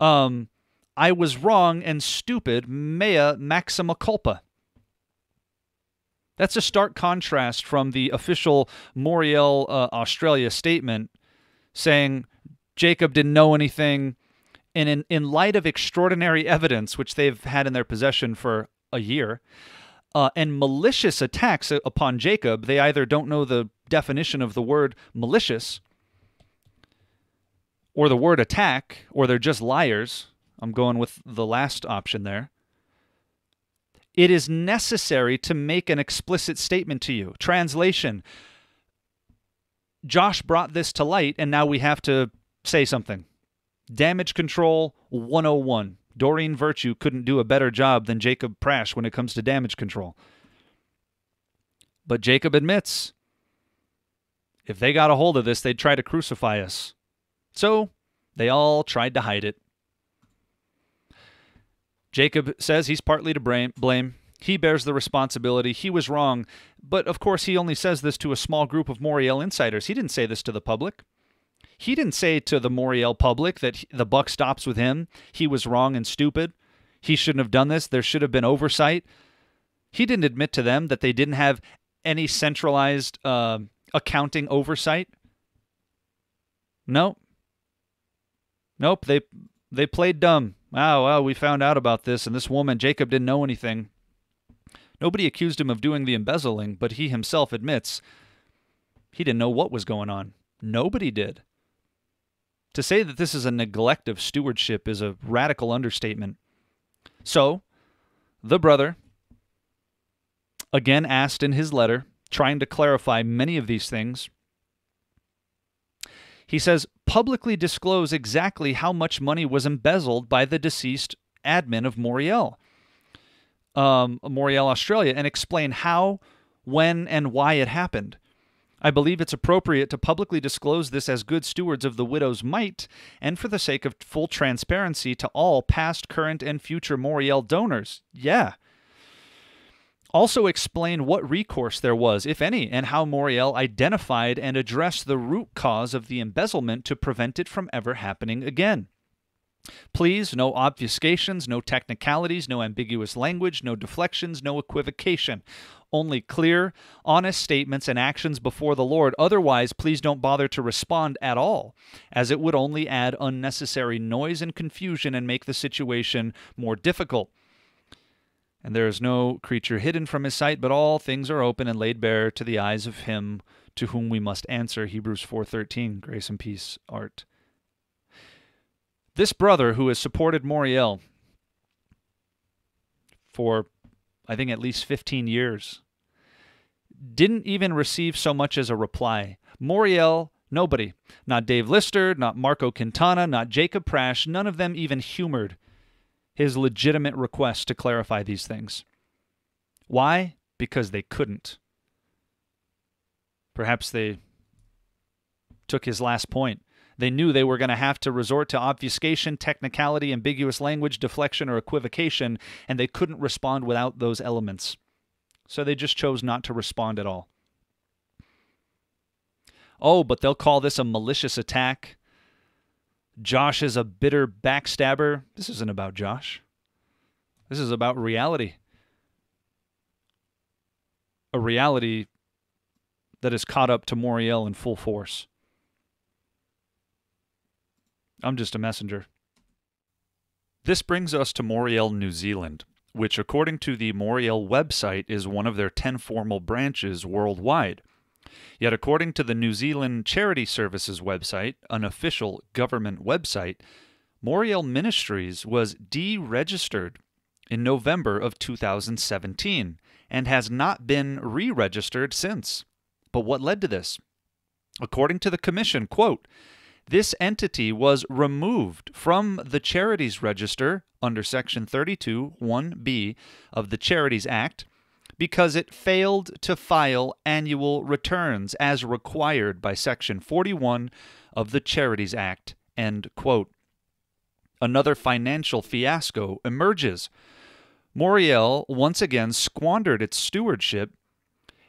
Um, I was wrong and stupid. Mea maxima culpa. That's a stark contrast from the official Moriel uh, Australia statement saying Jacob didn't know anything. And in, in light of extraordinary evidence, which they've had in their possession for a year, uh, and malicious attacks upon Jacob, they either don't know the definition of the word malicious or the word attack, or they're just liars. I'm going with the last option there. It is necessary to make an explicit statement to you. Translation Josh brought this to light, and now we have to say something. Damage control 101. Doreen Virtue couldn't do a better job than Jacob Prasch when it comes to damage control. But Jacob admits if they got a hold of this, they'd try to crucify us. So they all tried to hide it. Jacob says he's partly to blame. He bears the responsibility. He was wrong. But of course, he only says this to a small group of Moriel insiders. He didn't say this to the public. He didn't say to the Moriel public that the buck stops with him. He was wrong and stupid. he shouldn't have done this. There should have been oversight. He didn't admit to them that they didn't have any centralized uh, accounting oversight. Nope. Nope. They they played dumb. Wow, wow, we found out about this, and this woman, Jacob, didn't know anything. Nobody accused him of doing the embezzling, but he himself admits he didn't know what was going on. Nobody did. To say that this is a neglect of stewardship is a radical understatement. So, the brother, again asked in his letter, trying to clarify many of these things, he says, publicly disclose exactly how much money was embezzled by the deceased admin of Moriel, um, Moriel, Australia, and explain how, when, and why it happened. I believe it's appropriate to publicly disclose this as good stewards of the widow's mite, and for the sake of full transparency to all past, current, and future Moriel donors. Yeah. Also, explain what recourse there was, if any, and how Moriel identified and addressed the root cause of the embezzlement to prevent it from ever happening again. Please, no obfuscations, no technicalities, no ambiguous language, no deflections, no equivocation. Only clear, honest statements and actions before the Lord. Otherwise, please don't bother to respond at all, as it would only add unnecessary noise and confusion and make the situation more difficult. And there is no creature hidden from his sight, but all things are open and laid bare to the eyes of him to whom we must answer. Hebrews 4:13. Grace and peace, Art. This brother who has supported Moriel for, I think, at least 15 years, didn't even receive so much as a reply. Moriel, nobody. Not Dave Lister, not Marco Quintana, not Jacob Prasch, none of them even humored his legitimate request to clarify these things. Why? Because they couldn't. Perhaps they took his last point. They knew they were going to have to resort to obfuscation, technicality, ambiguous language, deflection, or equivocation, and they couldn't respond without those elements. So they just chose not to respond at all. Oh, but they'll call this a malicious attack. Josh is a bitter backstabber. This isn't about Josh. This is about reality. A reality that is caught up to Moriel in full force. I'm just a messenger. This brings us to Moriel, New Zealand, which, according to the Moriel website, is one of their 10 formal branches worldwide. Yet, according to the New Zealand Charity Services website, an official government website, Moriel Ministries was deregistered in November of 2017 and has not been re registered since. But what led to this? According to the Commission, quote, this entity was removed from the Charities Register under Section 32 1B of the Charities Act because it failed to file annual returns as required by Section 41 of the Charities Act. End quote. Another financial fiasco emerges. Moriel once again squandered its stewardship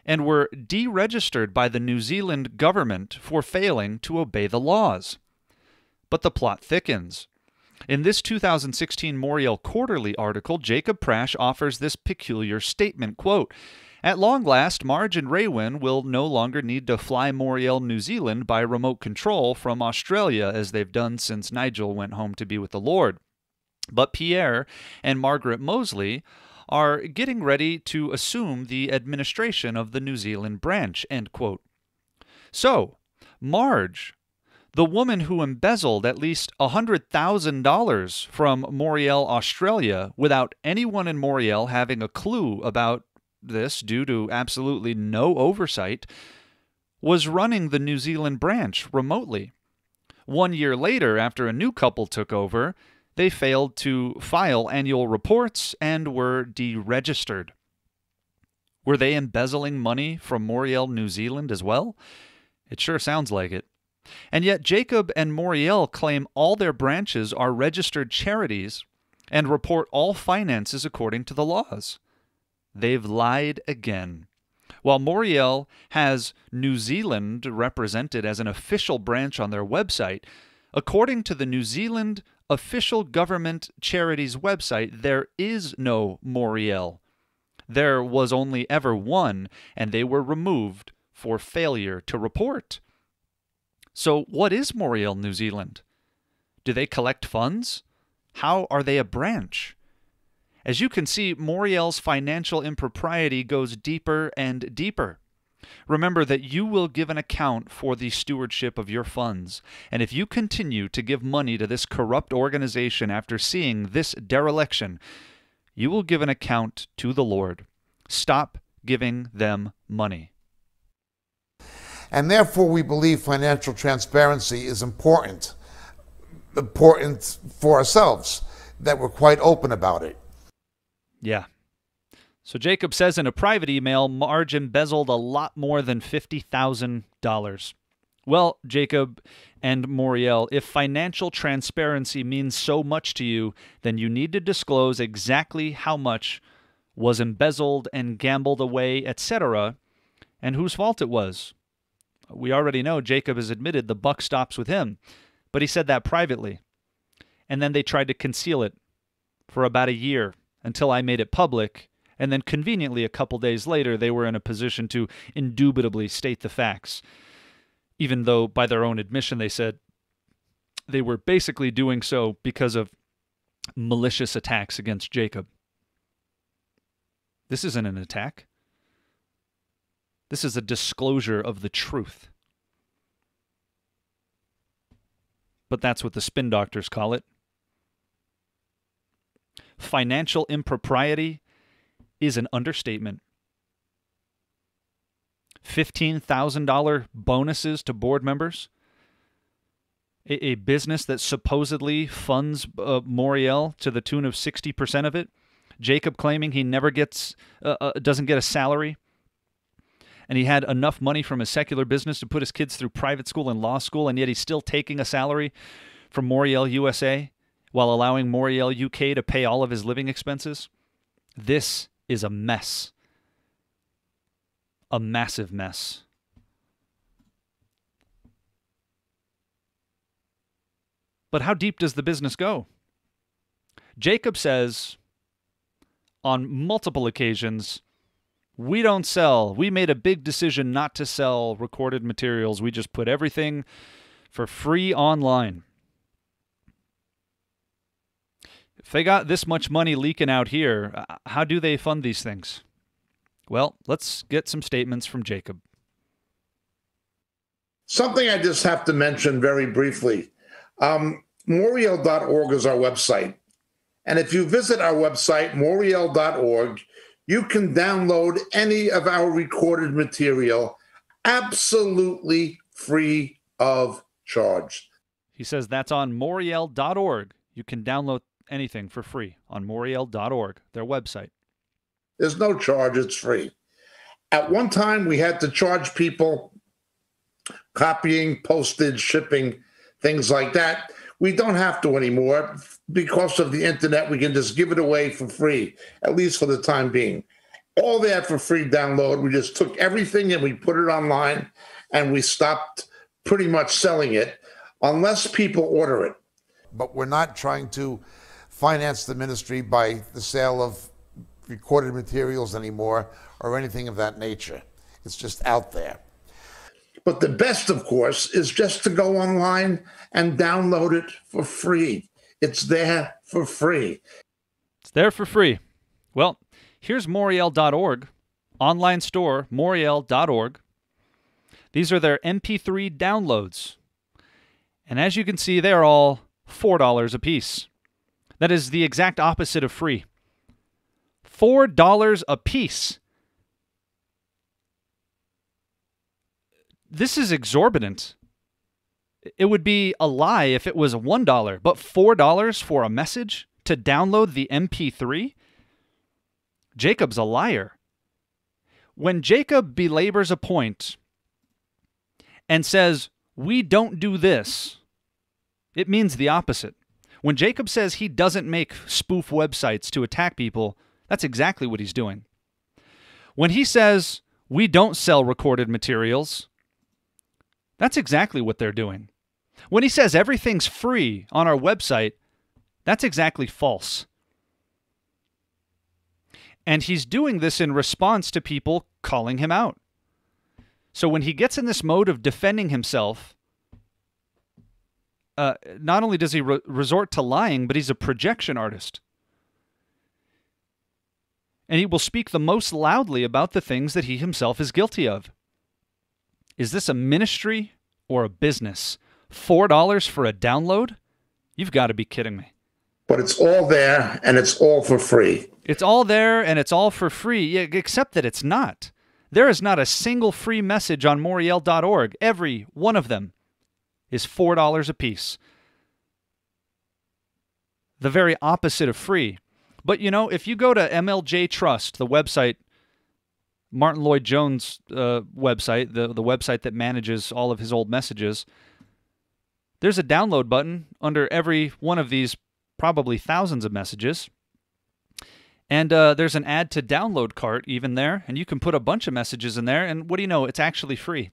and were deregistered by the New Zealand government for failing to obey the laws. But the plot thickens. In this 2016 Moriel Quarterly article, Jacob Prasch offers this peculiar statement, quote, at long last, Marge and Raywin will no longer need to fly Moriel, New Zealand by remote control from Australia as they've done since Nigel went home to be with the Lord. But Pierre and Margaret Mosley are getting ready to assume the administration of the New Zealand branch. End quote. So, Marge, the woman who embezzled at least $100,000 from Moriel, Australia, without anyone in Moriel having a clue about this due to absolutely no oversight, was running the New Zealand branch remotely. One year later, after a new couple took over, they failed to file annual reports and were deregistered. Were they embezzling money from Moriel, New Zealand as well? It sure sounds like it. And yet Jacob and Moriel claim all their branches are registered charities and report all finances according to the laws. They've lied again. While Moriel has New Zealand represented as an official branch on their website, according to the New Zealand official government charity's website, there is no Moriel. There was only ever one, and they were removed for failure to report. So, what is Moriel New Zealand? Do they collect funds? How are they a branch? As you can see, Moriel's financial impropriety goes deeper and deeper. Remember that you will give an account for the stewardship of your funds, and if you continue to give money to this corrupt organization after seeing this dereliction, you will give an account to the Lord. Stop giving them money. And therefore, we believe financial transparency is important, important for ourselves, that we're quite open about it. Yeah. So Jacob says in a private email, Marge embezzled a lot more than $50,000. Well, Jacob and Moriel, if financial transparency means so much to you, then you need to disclose exactly how much was embezzled and gambled away, etc., and whose fault it was. We already know Jacob has admitted the buck stops with him, but he said that privately. And then they tried to conceal it for about a year until I made it public, and then conveniently a couple days later they were in a position to indubitably state the facts, even though by their own admission they said they were basically doing so because of malicious attacks against Jacob. This isn't an attack. This is a disclosure of the truth. But that's what the spin doctors call it. Financial impropriety is an understatement. $15,000 bonuses to board members. A, a, business that supposedly funds uh, Moriel to the tune of 60% of it. Jacob claiming he never gets, uh, uh, doesn't get a salary. And he had enough money from his secular business to put his kids through private school and law school, and yet he's still taking a salary from Moriel USA while allowing Moriel UK to pay all of his living expenses. This is a mess. A massive mess. But how deep does the business go? Jacob says on multiple occasions, we don't sell. We made a big decision not to sell recorded materials. We just put everything for free online. If they got this much money leaking out here, uh, how do they fund these things? Well, let's get some statements from Jacob. Something I just have to mention very briefly. Um, Moriel.org is our website. And if you visit our website, Moriel.org, you can download any of our recorded material absolutely free of charge. He says that's on Moriel.org. You can download anything for free on Moriel.org, their website. There's no charge, it's free. At one time, we had to charge people copying, postage, shipping, things like that. We don't have to anymore because of the internet. We can just give it away for free, at least for the time being. All that for free download. We just took everything and we put it online and we stopped pretty much selling it unless people order it. But we're not trying to finance the ministry by the sale of recorded materials anymore or anything of that nature. It's just out there. But the best, of course, is just to go online and download it for free. It's there for free. It's there for free. Well, here's Moriel.org, online store, Moriel.org. These are their MP3 downloads. And as you can see, they're all $4 a piece. That is the exact opposite of free. $4 a piece. This is exorbitant. It would be a lie if it was $1, but $4 for a message to download the MP3? Jacob's a liar. When Jacob belabors a point and says, We don't do this, it means the opposite. When Jacob says he doesn't make spoof websites to attack people, that's exactly what he's doing. When he says we don't sell recorded materials, that's exactly what they're doing. When he says everything's free on our website, That's exactly false. And he's doing this in response to people calling him out. So when he gets in this mode of defending himself, uh, not only does he re- resort to lying, but he's a projection artist. And he will speak the most loudly about the things that he himself is guilty of. Is this a ministry or a business? $4 for a download? You've got to be kidding me. But it's all there and it's all for free. It's all there and it's all for free, except that it's not. There is not a single free message on Moriel.org. Every one of them is $4 a piece. The very opposite of free. But you know, if you go to MLJ Trust, the website, Martyn Lloyd-Jones' uh, website, the, the website that manages all of his old messages, there's a download button under every one of these probably thousands of messages. And uh, there's an add to download cart even there, and you can put a bunch of messages in there. And what do you know? It's actually free.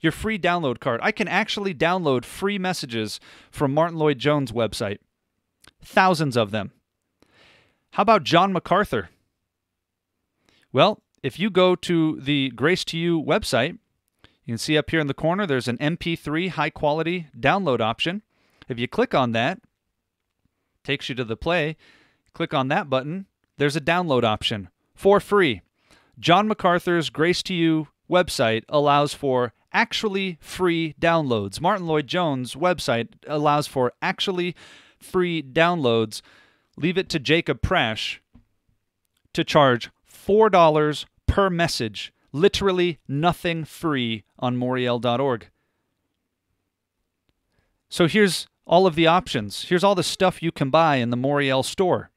Your free download card. I can actually download free messages from Martyn Lloyd-Jones' website, thousands of them. How about John MacArthur? Well, if you go to the Grace to You website, you can see up here in the corner there's an MP3 high quality download option. If you click on that, takes you to the play. Click on that button, there's a download option for free. John MacArthur's Grace to You website allows for actually free downloads. Martyn Lloyd-Jones' website allows for actually free downloads. Leave it to Jacob Prasch to charge $4 per message. Literally nothing free on Moriel.org. So here's all of the options. Here's all the stuff you can buy in the Moriel store.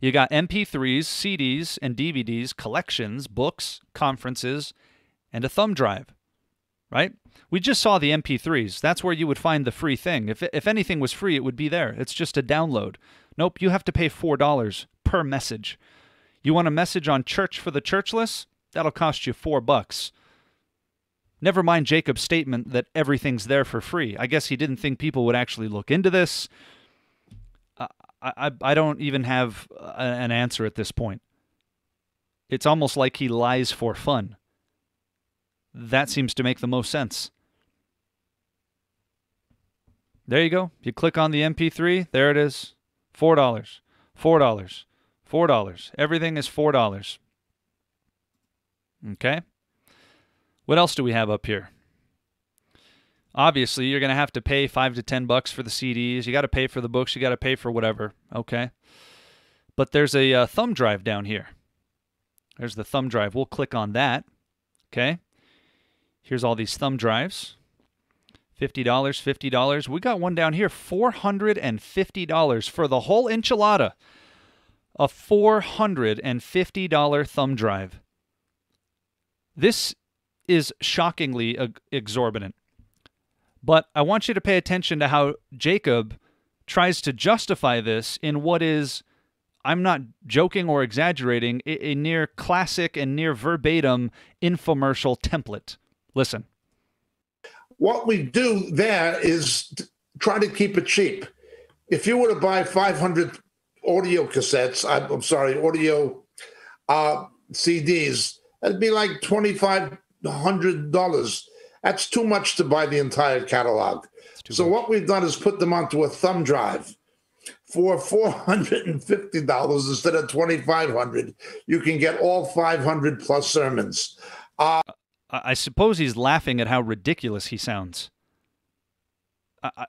You got MP3s, CDs, and DVDs, collections, books, conferences, and a thumb drive, right? We just saw the MP3s. That's where you would find the free thing. If, if anything was free, it would be there. It's just a download. Nope, you have to pay $4 per message. You want a message on Church for the Churchless? That'll cost you 4 bucks. Never mind Jacob's statement that everything's there for free. I guess he didn't think people would actually look into this. I, I I don't even have an answer at this point. It's almost like he lies for fun. That seems to make the most sense. There you go. You click on the MP3, there it is. $4. $4. $4. Everything is $4. Okay? What else do we have up here? Obviously, you're going to have to pay 5 to 10 bucks for the CDs. You got to pay for the books, you got to pay for whatever, okay? But there's a uh, thumb drive down here. There's the thumb drive. We'll click on that. Okay? Here's all these thumb drives. $50, $50. We got one down here, $450 for the whole enchilada. A $450 thumb drive. This is shockingly exorbitant. But I want you to pay attention to how Jacob tries to justify this in what is, I'm not joking or exaggerating, a, near classic and near verbatim infomercial template. Listen. What we do there is try to keep it cheap. If you were to buy 500 audio cassettes, I'm, I'm sorry, audio uh, CDs, it'd be like $2,500 that's too much to buy the entire catalog. So much. what we've done is put them onto a thumb drive. For four hundred and fifty dollars instead of twenty five hundred, you can get all five hundred plus sermons. Uh, I suppose he's laughing at how ridiculous he sounds. I, I,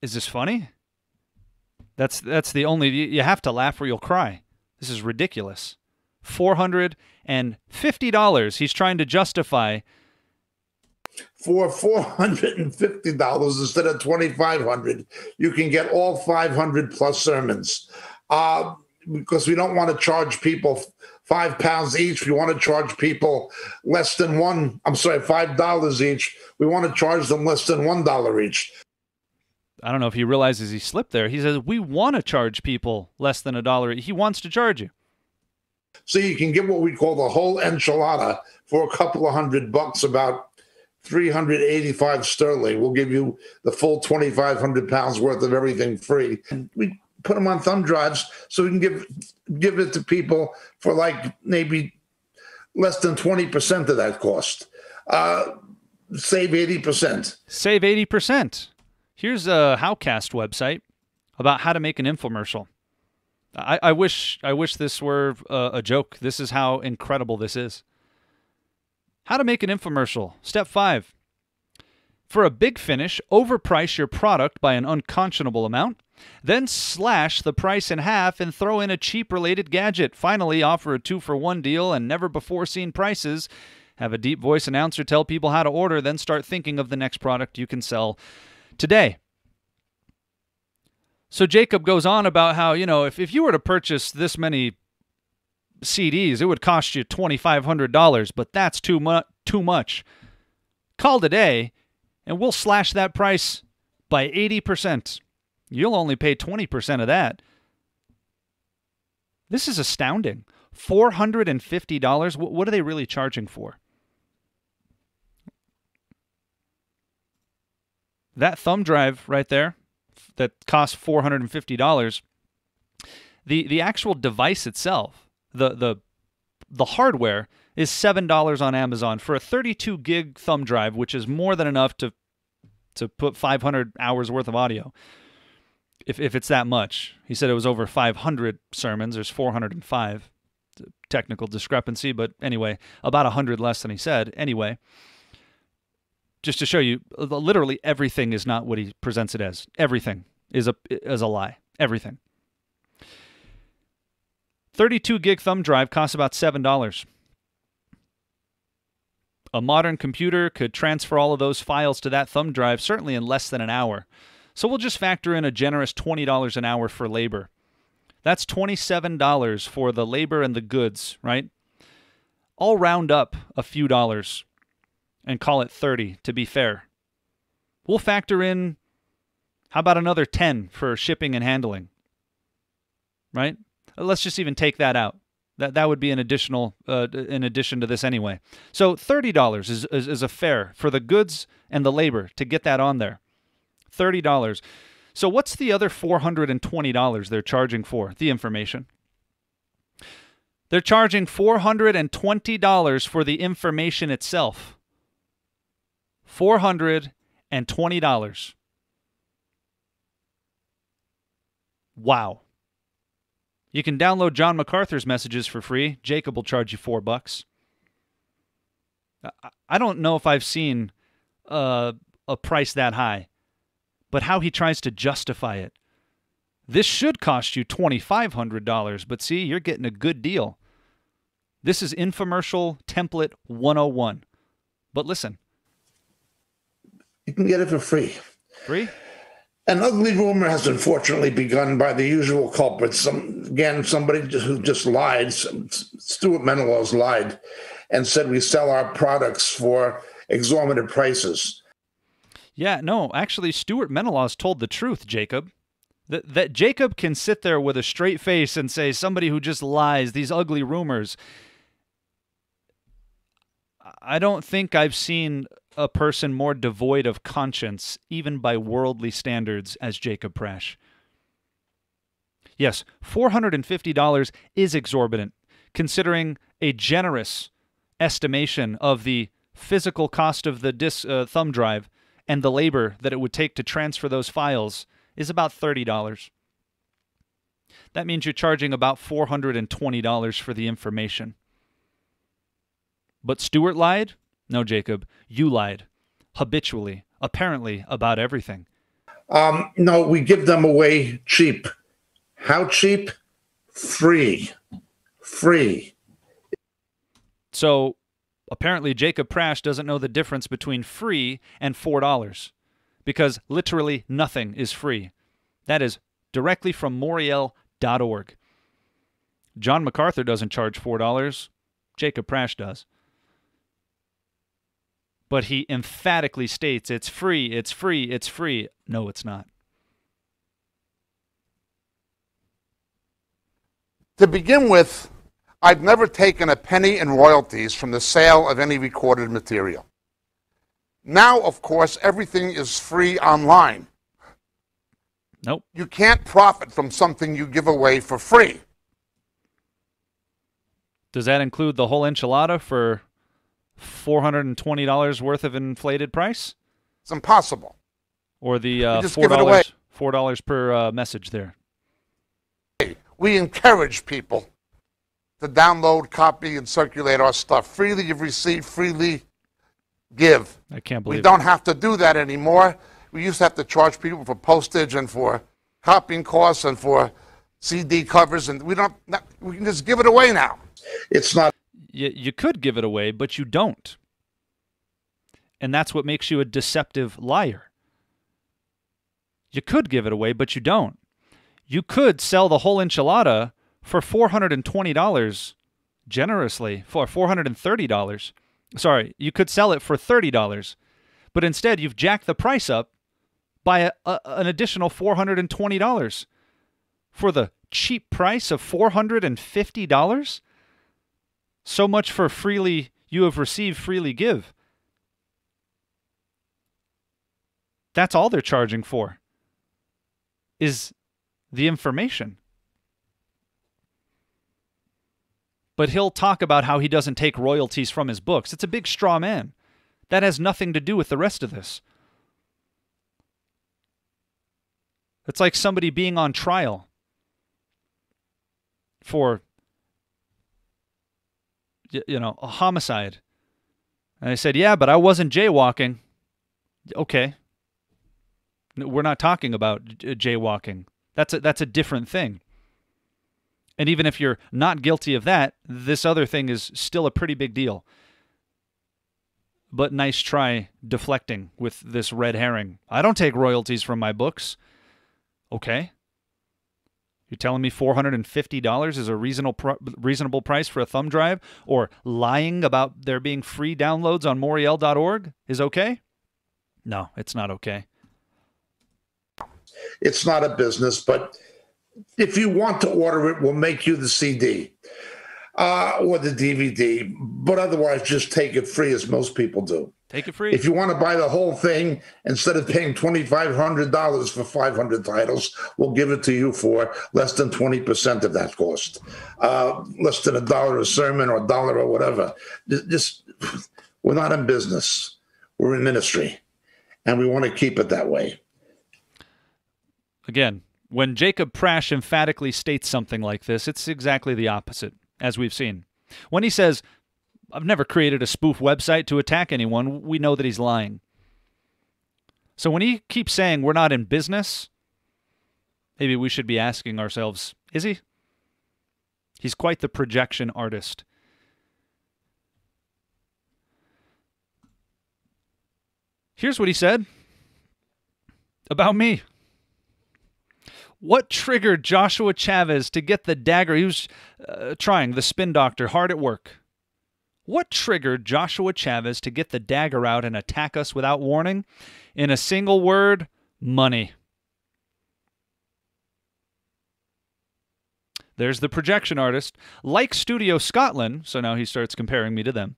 is this funny? That's that's the only you have to laugh or you'll cry. This is ridiculous. Four hundred and fifty dollars. He's trying to justify for $450 instead of 2500 you can get all 500 plus sermons uh, because we don't want to charge people five pounds each. We want to charge people less than one i'm sorry five dollars each. We want to charge them less than one dollar each. I don't know if he realizes he slipped there. He says we want to charge people less than a dollar. He wants to charge you. So you can get what we call the whole enchilada for a couple of hundred bucks about 385 sterling. We'll give you the full 2,500 pounds worth of everything free. And we put them on thumb drives so we can give give it to people for like maybe less than 20% of that cost. Uh, save 80%. Save 80%. Here's a Howcast website about how to make an infomercial. I, I wish I wish this were a, a joke. This is how incredible this is. How to make an infomercial. Step five. For a big finish, overprice your product by an unconscionable amount. Then slash the price in half and throw in a cheap related gadget. Finally, offer a two for one deal and never before seen prices. Have a deep voice announcer tell people how to order, then start thinking of the next product you can sell today. So Jacob goes on about how, you know, if, if you were to purchase this many CDs, it would cost you $2,500, but that's too, mu- too much. Call today and we'll slash that price by 80%. You'll only pay 20% of that. This is astounding. $450? What are they really charging for? That thumb drive right there that costs $450, the, the actual device itself, the, the, the hardware, is $7 on Amazon for a 32 gig thumb drive, which is more than enough to, to put 500 hours worth of audio if, if it's that much. He said it was over 500 sermons. There's 405. Technical discrepancy, but anyway, about 100 less than he said. Anyway, just to show you, uh, literally everything is not what he presents it as. Everything is a is a lie. Everything. 32 gig thumb drive costs about $7. A modern computer could transfer all of those files to that thumb drive certainly in less than an hour. So we'll just factor in a generous $20 an hour for labor. That's $27 for the labor and the goods, right? I'll round up a few dollars and call it 30 to be fair. We'll factor in how about another 10 for shipping and handling? Right? Let's just even take that out. That that would be an additional uh, in addition to this anyway. So $30 is, is is a fair for the goods and the labor to get that on there. $30. So what's the other $420 they're charging for? The information. They're charging $420 for the information itself. $420. Wow. You can download John MacArthur's messages for free. Jacob will charge you 4 bucks. I don't know if I've seen uh, a price that high but how he tries to justify it. This should cost you $2,500, but see, you're getting a good deal. This is infomercial template 101. But listen. You can get it for free. Free? An ugly rumor has unfortunately begun by the usual culprits. Some, again, somebody who just lied, Stuart Menelaus lied, and said we sell our products for exorbitant prices. Yeah, no, actually, Stuart Menelaus told the truth, Jacob. That, that Jacob can sit there with a straight face and say, somebody who just lies, these ugly rumors. I don't think I've seen a person more devoid of conscience, even by worldly standards, as Jacob Prasch. Yes, $450 is exorbitant, considering a generous estimation of the physical cost of the disc, uh, thumb drive and the labor that it would take to transfer those files is about $30. That means you're charging about $420 for the information. But Stewart lied? No, Jacob, you lied. Habitually, apparently, about everything. Um, no, we give them away cheap. How cheap? Free. Free. So Apparently, Jacob Prasch doesn't know the difference between free and $4 because literally nothing is free. That is directly from Moriel.org. John MacArthur doesn't charge $4, Jacob Prasch does. But he emphatically states it's free, it's free, it's free. No, it's not. To begin with, I've never taken a penny in royalties from the sale of any recorded material. Now, of course, everything is free online. Nope. You can't profit from something you give away for free. Does that include the whole enchilada for $420 worth of inflated price? It's impossible. Or the uh, $4, give it away. $4 per uh, message there? We encourage people to download, copy, and circulate our stuff. Freely you've received, freely give. I can't believe We it. don't have to do that anymore. We used to have to charge people for postage and for copying costs and for CD covers, and we don't. not- We can just give it away now. It's not you, you could give it away, but you don't. And that's what makes you a deceptive liar. You could give it away, but you don't. You could sell the whole enchilada for $420 generously, for $430. Sorry, you could sell it for $30, but instead you've jacked the price up by a, a, an additional $420 for the cheap price of $450? So much for freely you have received, freely give. That's all they're charging for. Is the information. But he'll talk about how he doesn't take royalties from his books. It's a big straw man. That has nothing to do with the rest of this. It's like somebody being on trial for you know, a homicide. And I said, "Yeah, but I wasn't jaywalking." Okay. We're not talking about jaywalking. That's a, that's a different thing. And even if you're not guilty of that, this other thing is still a pretty big deal. But nice try deflecting with this red herring. I don't take royalties from my books. Okay. You're telling me $450 is a reasonable pr- reasonable price for a thumb drive or lying about there being free downloads on moriel.org is okay? No, it's not okay. it's not a business, but if you want to order it, we'll make you the CD uh, or the DVD. But otherwise, just take it free, as most people do. Take it free. If you want to buy the whole thing, instead of paying twenty five hundred dollars for five hundred titles, we'll give it to you for less than twenty percent of that cost, uh, less than a dollar a sermon or a dollar or whatever. Just we're not in business; we're in ministry, and we want to keep it that way. Again, when Jacob Prasch emphatically states something like this, it's exactly the opposite, as we've seen. When he says, I've never created a spoof website to attack anyone, we know that he's lying. So when he keeps saying we're not in business, maybe we should be asking ourselves, is he? He's quite the projection artist. Here's what he said about me. What triggered Joshua Chavez to get the dagger? He was uh, trying, the spin doctor, hard at work. What triggered Joshua Chavez to get the dagger out and attack us without warning? In a single word, money. There's the projection artist. Like Studio Scotland, so now he starts comparing me to them.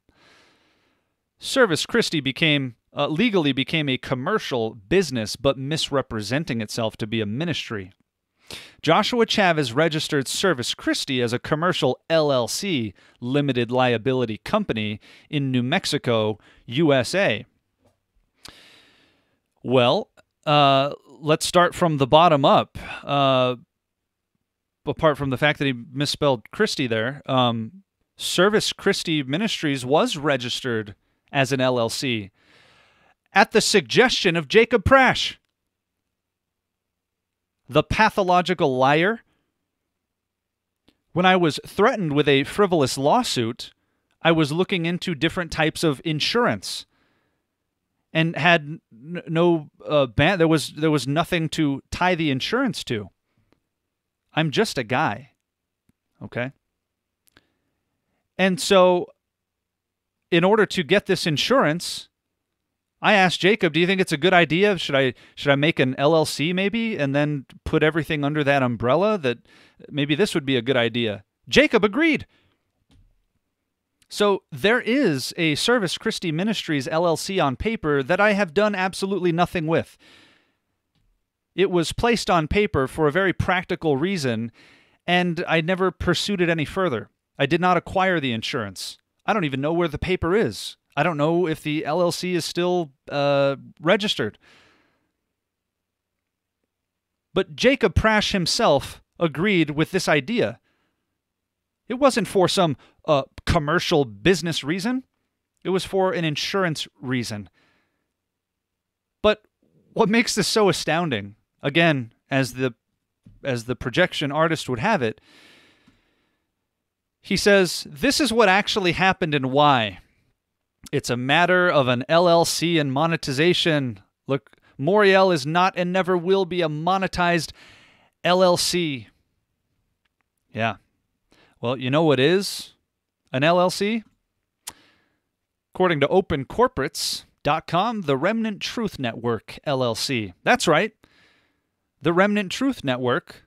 Servus Christie became uh, legally became a commercial business, but misrepresenting itself to be a ministry. Joshua Chavez registered Servus Christie as a commercial LLC, limited liability company, in New Mexico, USA. Well, uh, let's start from the bottom up. Uh, apart from the fact that he misspelled Christie there, um, Servus Christie Ministries was registered as an LLC at the suggestion of Jacob Prasch the pathological liar. When I was threatened with a frivolous lawsuit, I was looking into different types of insurance and had no uh, ban- there was there was nothing to tie the insurance to. I'm just a guy. Okay? And so in order to get this insurance, I asked Jacob, "Do you think it's a good idea? Should I should I make an LLC maybe and then put everything under that umbrella that maybe this would be a good idea?" Jacob agreed. So there is a Servus Christi Ministries LLC on paper that I have done absolutely nothing with. It was placed on paper for a very practical reason, and I never pursued it any further. I did not acquire the insurance. I don't even know where the paper is. I don't know if the LLC is still uh, registered. But Jacob Prasch himself agreed with this idea. It wasn't for some uh, commercial business reason, it was for an insurance reason. But what makes this so astounding, again, as the as the projection artist would have it, he says, This is what actually happened and why. It's a matter of an LLC and monetization. Look, Moriel is not and never will be a monetized LLC. Yeah. Well, you know what is an LLC? According to OpenCorporates.com, the Remnant Truth Network LLC. That's right. The Remnant Truth Network,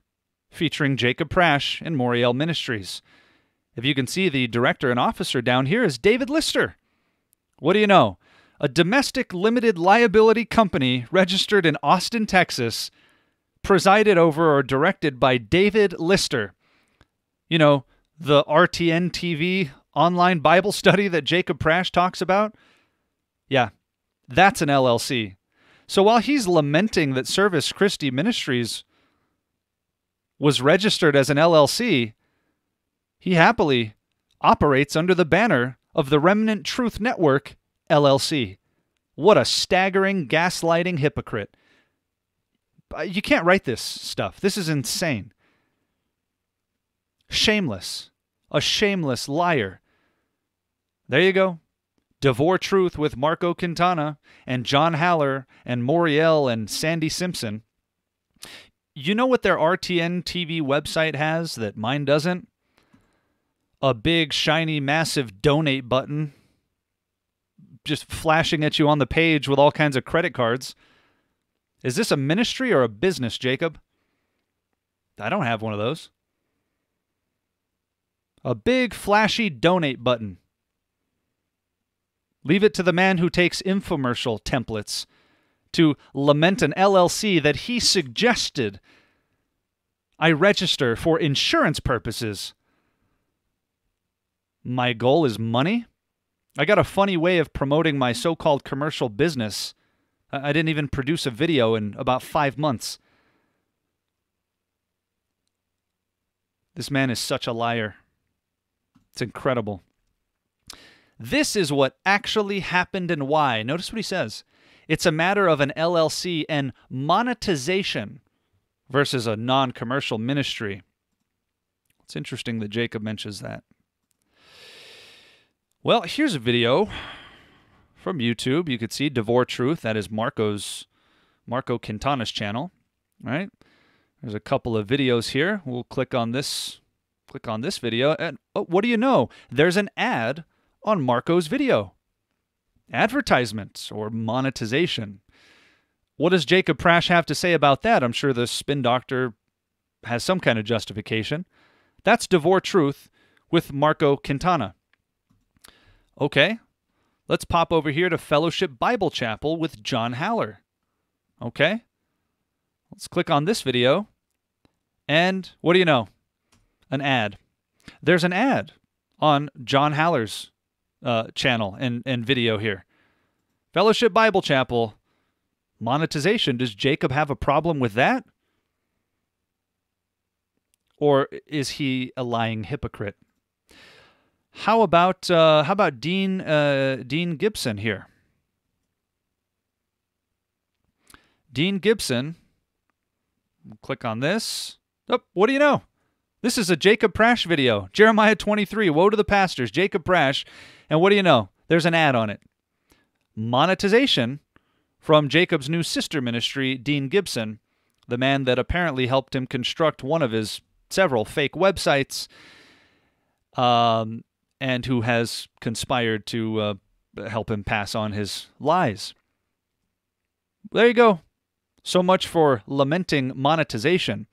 featuring Jacob Prasch and Moriel Ministries. If you can see the director and officer down here is David Lister. What do you know? A domestic limited liability company registered in Austin, Texas, presided over or directed by David Lister. You know, the RTN TV online Bible study that Jacob Prasch talks about? Yeah, that's an LLC. So while he's lamenting that Servus Christi Ministries was registered as an LLC, he happily operates under the banner of the Remnant Truth Network, LLC. What a staggering, gaslighting hypocrite. Uh, you can't write this stuff. This is insane. Shameless. A shameless liar. There you go. Devore Truth with Marco Quintana and John Haller and Moriel and Sandy Simpson. You know what their RTN TV website has that mine doesn't? A big, shiny, massive donate button just flashing at you on the page with all kinds of credit cards. Is this a ministry or a business, Jacob? I don't have one of those. A big, flashy donate button. Leave it to the man who takes infomercial templates to lament an LLC that he suggested I register for insurance purposes my goal is money. I got a funny way of promoting my so called commercial business. I didn't even produce a video in about five months. This man is such a liar. It's incredible. This is what actually happened and why. Notice what he says. It's a matter of an LLC and monetization versus a non commercial ministry. It's interesting that Jacob mentions that. Well, here's a video from YouTube. You could see Devore Truth. That is Marco's Marco Quintana's channel. Right? There's a couple of videos here. We'll click on this. Click on this video, and oh, what do you know? There's an ad on Marco's video. Advertisements or monetization. What does Jacob Prasch have to say about that? I'm sure the spin doctor has some kind of justification. That's Devore Truth with Marco Quintana. Okay, let's pop over here to Fellowship Bible Chapel with John Haller. Okay, let's click on this video. And what do you know? An ad. There's an ad on John Haller's uh, channel and, and video here. Fellowship Bible Chapel monetization. Does Jacob have a problem with that? Or is he a lying hypocrite? How about uh, how about Dean uh, Dean Gibson here? Dean Gibson. Click on this. Oh, what do you know? This is a Jacob Prasch video. Jeremiah 23. Woe to the pastors. Jacob Prasch. And what do you know? There's an ad on it. Monetization from Jacob's new sister ministry, Dean Gibson, the man that apparently helped him construct one of his several fake websites. Um, and who has conspired to uh, help him pass on his lies. There you go. So much for lamenting monetization.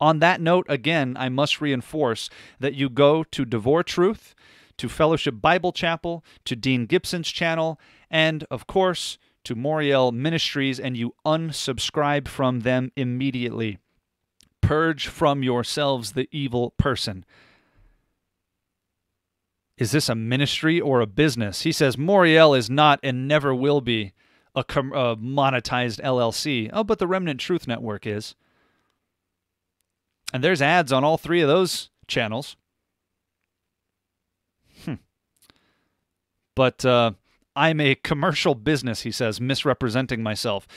On that note, again, I must reinforce that you go to Devore Truth to Fellowship Bible Chapel, to Dean Gibson's channel, and of course, to Moriel Ministries, and you unsubscribe from them immediately. Purge from yourselves the evil person. Is this a ministry or a business? He says Moriel is not and never will be a, com- a monetized LLC. Oh, but the Remnant Truth Network is. And there's ads on all three of those channels. Hmm. But uh, I'm a commercial business, he says, misrepresenting myself.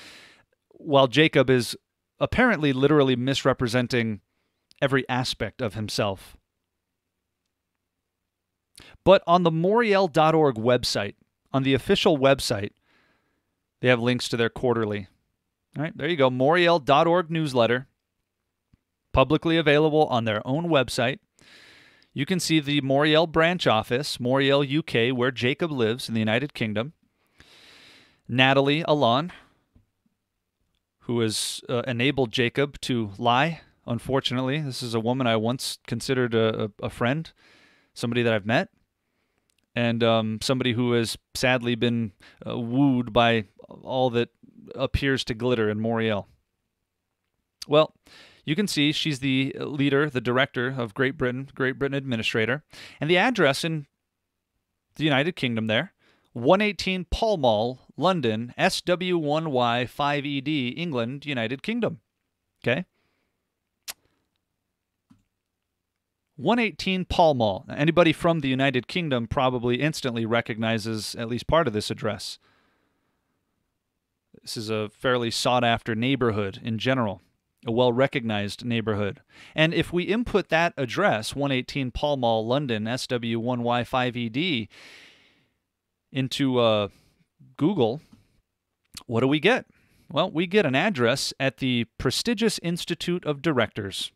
While Jacob is apparently literally misrepresenting every aspect of himself. But on the Moriel.org website, on the official website, they have links to their quarterly. All right, there you go. Moriel.org newsletter, publicly available on their own website. You can see the Moriel branch office, Moriel UK, where Jacob lives in the United Kingdom. Natalie Alon, who has uh, enabled Jacob to lie. Unfortunately, this is a woman I once considered a, a, a friend, somebody that I've met, and um, somebody who has sadly been uh, wooed by all that appears to glitter in Moriel. Well, you can see she's the leader, the director of Great Britain, Great Britain Administrator, and the address in the United Kingdom there 118 Pall Mall, London, SW1Y 5ED, England, United Kingdom. Okay? 118 Pall Mall. Anybody from the United Kingdom probably instantly recognizes at least part of this address. This is a fairly sought after neighborhood in general, a well recognized neighborhood. And if we input that address, 118 Pall Mall, London, SW1Y5ED, into uh, Google, what do we get? Well, we get an address at the prestigious Institute of Directors.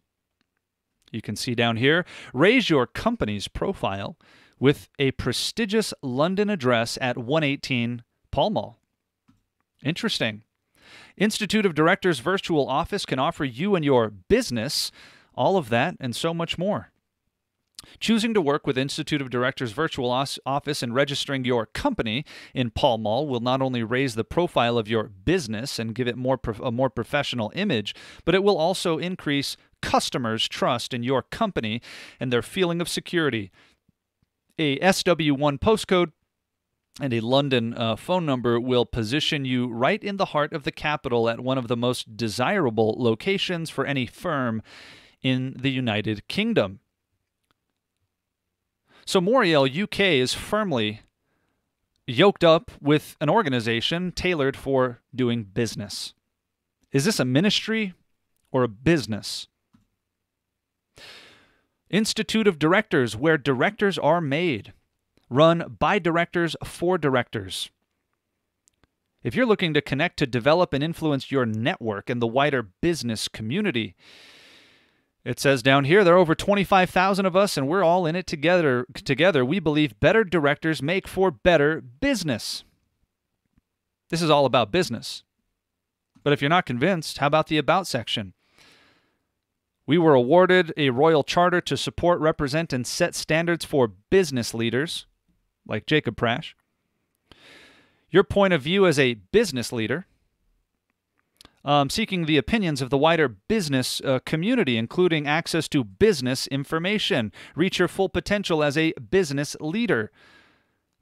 You can see down here raise your company's profile with a prestigious London address at 118 Pall Mall. Interesting. Institute of Directors Virtual Office can offer you and your business all of that and so much more. Choosing to work with Institute of Directors Virtual Office and registering your company in Pall Mall will not only raise the profile of your business and give it more a more professional image, but it will also increase customers' trust in your company and their feeling of security. A SW1 postcode and a London uh, phone number will position you right in the heart of the capital at one of the most desirable locations for any firm in the United Kingdom. So Moriel UK is firmly yoked up with an organization tailored for doing business. Is this a ministry or a business? Institute of Directors, where directors are made, run by directors for directors. If you're looking to connect to develop and influence your network and the wider business community, it says down here there are over 25,000 of us and we're all in it together. Together, we believe better directors make for better business. This is all about business. But if you're not convinced, how about the about section? We were awarded a royal charter to support, represent, and set standards for business leaders, like Jacob Prasch. Your point of view as a business leader um, seeking the opinions of the wider business uh, community, including access to business information. Reach your full potential as a business leader.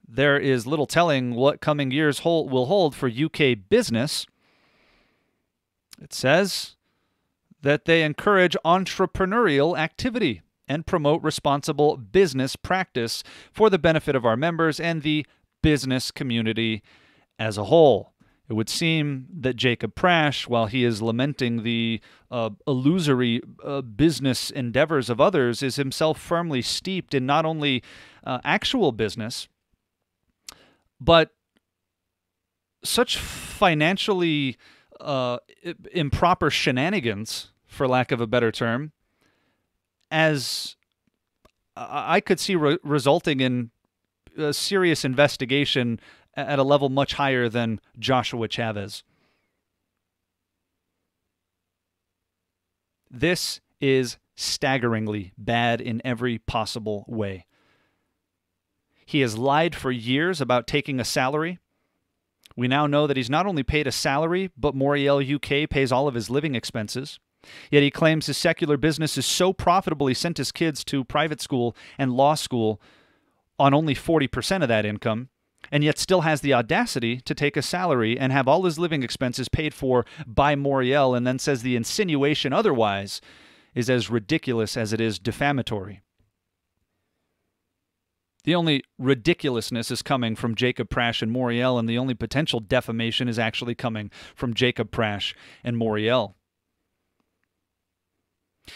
There is little telling what coming years hold, will hold for UK business. It says that they encourage entrepreneurial activity and promote responsible business practice for the benefit of our members and the business community as a whole. It would seem that Jacob Prasch, while he is lamenting the uh, illusory uh, business endeavors of others, is himself firmly steeped in not only uh, actual business, but such financially uh, improper shenanigans, for lack of a better term, as I could see re- resulting in a serious investigation at a level much higher than Joshua Chavez. This is staggeringly bad in every possible way. He has lied for years about taking a salary. We now know that he's not only paid a salary, but Moriel UK pays all of his living expenses. Yet he claims his secular business is so profitable he sent his kids to private school and law school on only 40% of that income, and yet still has the audacity to take a salary and have all his living expenses paid for by Moriel, and then says the insinuation otherwise is as ridiculous as it is defamatory. The only ridiculousness is coming from Jacob Prasch and Moriel, and the only potential defamation is actually coming from Jacob Prasch and Moriel.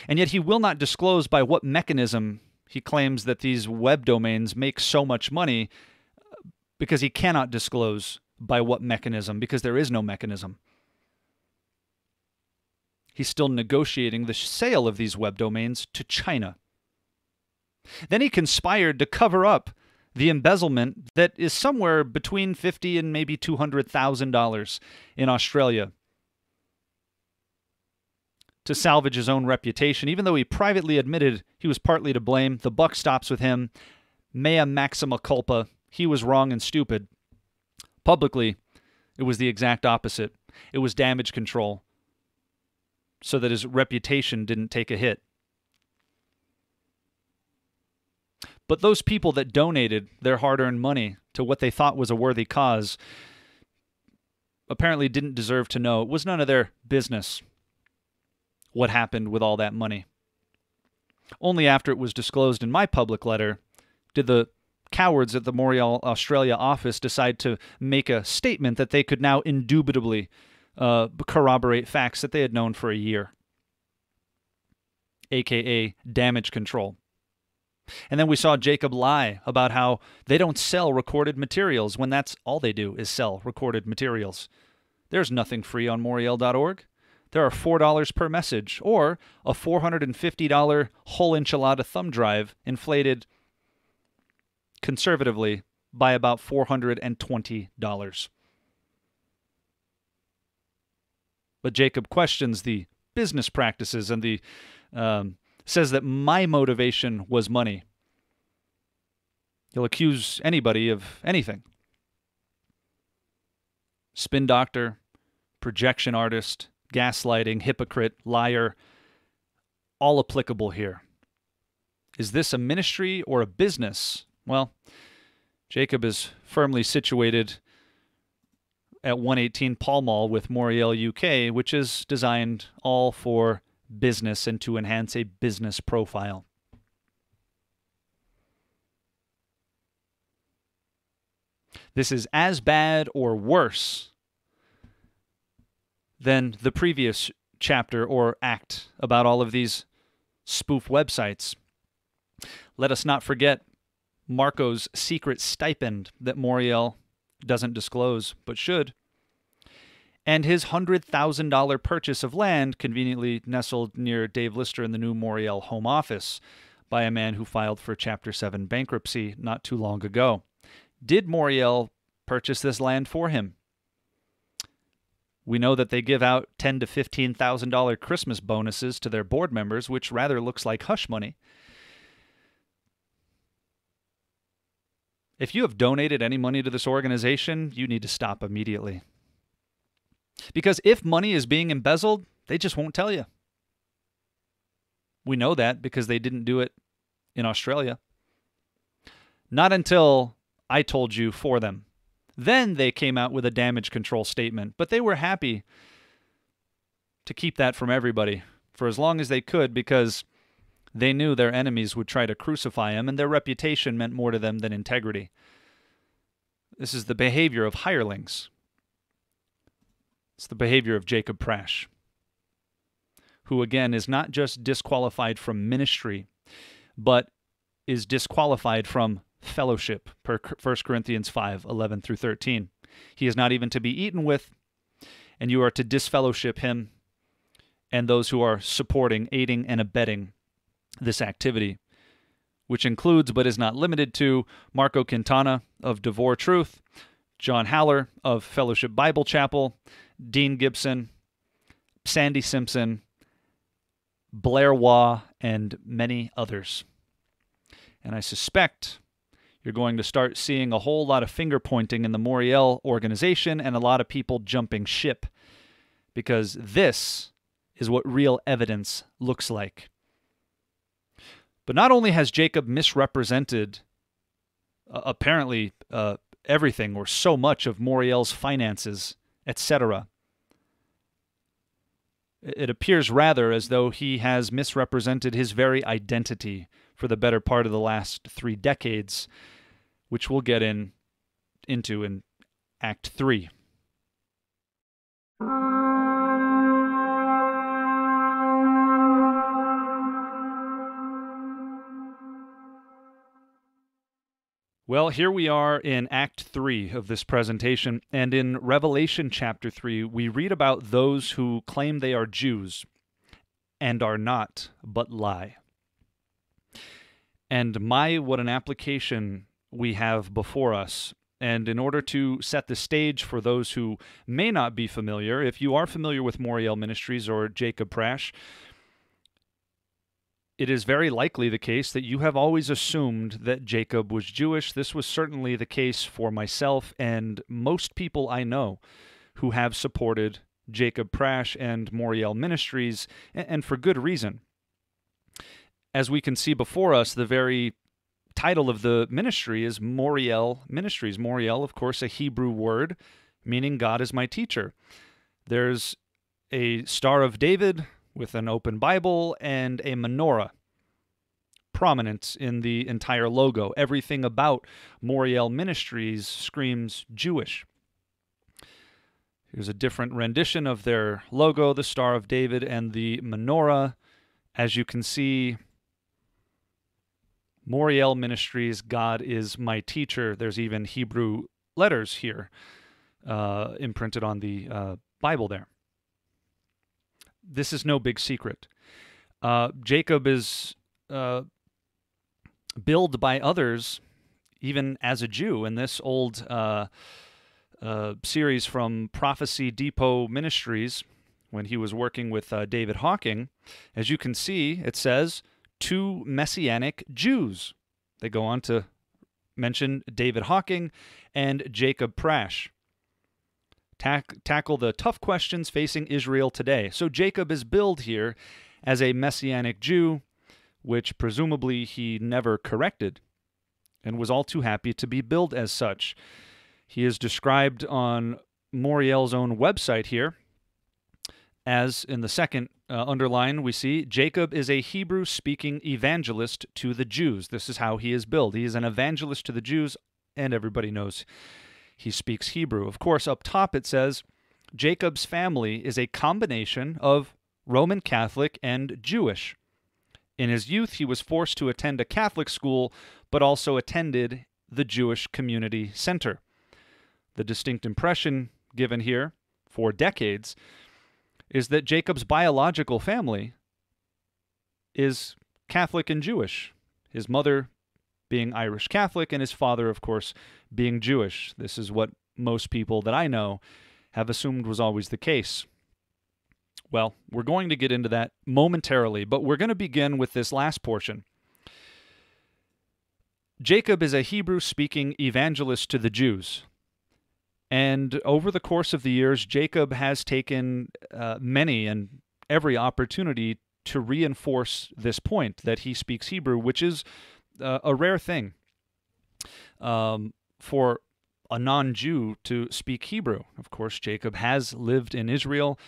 And yet he will not disclose by what mechanism he claims that these web domains make so much money because he cannot disclose by what mechanism because there is no mechanism. He's still negotiating the sale of these web domains to China. Then he conspired to cover up the embezzlement that is somewhere between fifty and maybe two hundred thousand dollars in Australia to salvage his own reputation. Even though he privately admitted he was partly to blame, the buck stops with him. Mea maxima culpa. He was wrong and stupid. Publicly, it was the exact opposite. It was damage control so that his reputation didn't take a hit. But those people that donated their hard earned money to what they thought was a worthy cause apparently didn't deserve to know. It was none of their business what happened with all that money. Only after it was disclosed in my public letter did the cowards at the Moriel Australia office decide to make a statement that they could now indubitably uh, corroborate facts that they had known for a year, aka damage control. And then we saw Jacob lie about how they don't sell recorded materials when that's all they do is sell recorded materials. There's nothing free on Moriel.org. There are $4 per message, or a $450 whole enchilada thumb drive inflated conservatively by about $420. But Jacob questions the business practices and the um, says that my motivation was money. He'll accuse anybody of anything. Spin doctor, projection artist, gaslighting, hypocrite, liar, all applicable here. Is this a ministry or a business? Well, Jacob is firmly situated at 118 Pall Mall with Moriel UK, which is designed all for business and to enhance a business profile. This is as bad or worse than the previous chapter or act about all of these spoof websites. Let us not forget Marco's secret stipend that Moriel doesn't disclose, but should. And his $100,000 purchase of land, conveniently nestled near Dave Lister in the new Moriel home office by a man who filed for Chapter 7 bankruptcy not too long ago. Did Moriel purchase this land for him? We know that they give out ten to fifteen thousand dollar Christmas bonuses to their board members, which rather looks like hush money. If you have donated any money to this organization, you need to stop immediately. Because if money is being embezzled, they just won't tell you. We know that because they didn't do it in Australia. Not until I told you for them. Then they came out with a damage control statement, but they were happy to keep that from everybody for as long as they could because they knew their enemies would try to crucify him, and their reputation meant more to them than integrity. This is the behavior of hirelings. It's the behavior of Jacob Prasch, who again is not just disqualified from ministry, but is disqualified from fellowship per 1 Corinthians 5 11 through 13. He is not even to be eaten with, and you are to disfellowship him and those who are supporting, aiding, and abetting this activity, which includes but is not limited to Marco Quintana of Devore Truth, John Haller of Fellowship Bible Chapel, Dean Gibson, Sandy Simpson, Blair Waugh, and many others. And I suspect You're going to start seeing a whole lot of finger pointing in the Moriel organization and a lot of people jumping ship because this is what real evidence looks like. But not only has Jacob misrepresented uh, apparently uh, everything or so much of Moriel's finances, etc., it appears rather as though he has misrepresented his very identity for the better part of the last three decades, which we'll get in into in Act 3. Well, here we are in Act 3 of this presentation, and in Revelation chapter 3, we read about those who claim they are Jews and are not, but lie. And my, what an application we have before us. And in order to set the stage for those who may not be familiar, if you are familiar with Moriel Ministries or Jacob Prasch, it is very likely the case that you have always assumed that Jacob was Jewish. This was certainly the case for myself and most people I know who have supported Jacob Prasch and Moriel Ministries, and for good reason. As we can see before us, the very title of the ministry is Moriel Ministries. Moriel, of course, a Hebrew word meaning God is my teacher. There's a Star of David with an open Bible and a menorah prominent in the entire logo. Everything about Moriel Ministries screams Jewish. Here's a different rendition of their logo, the Star of David and the menorah. As you can see, Moriel Ministries, God is my teacher. There's even Hebrew letters here uh, imprinted on the uh, Bible there this is no big secret. Uh, Jacob is uh, billed by others, even as a Jew, in this old uh, uh series from Prophecy Depot Ministries, when he was working with David Hocking. As you can see, it says two messianic Jews. They go on to mention David Hocking and Jacob Prasch. tack- tackle the tough questions facing Israel today. So Jacob is billed here as a messianic Jew, which presumably he never corrected and was all too happy to be billed as such. He is described on Moriel's own website here as in the second uh, underline we see Jacob is a Hebrew speaking evangelist to the Jews. This is how he is billed. He is an evangelist to the Jews, and everybody knows he speaks Hebrew. Of course, up top it says Jacob's family is a combination of Roman Catholic and Jewish. In his youth, he was forced to attend a Catholic school, but also attended the Jewish Community Center. The distinct impression given here for decades is that Jacob's biological family is Catholic and Jewish. His mother being Irish Catholic, and his father, of course, being Jewish. This is what most people that I know have assumed was always the case. Well, we're going to get into that momentarily, but we're going to begin with this last portion. Jacob is a Hebrew speaking evangelist to the Jews. And over the course of the years, Jacob has taken uh, many and every opportunity to reinforce this point that he speaks Hebrew, which is uh, a rare thing um, for a non Jew to speak Hebrew. Of course, Jacob has lived in Israel.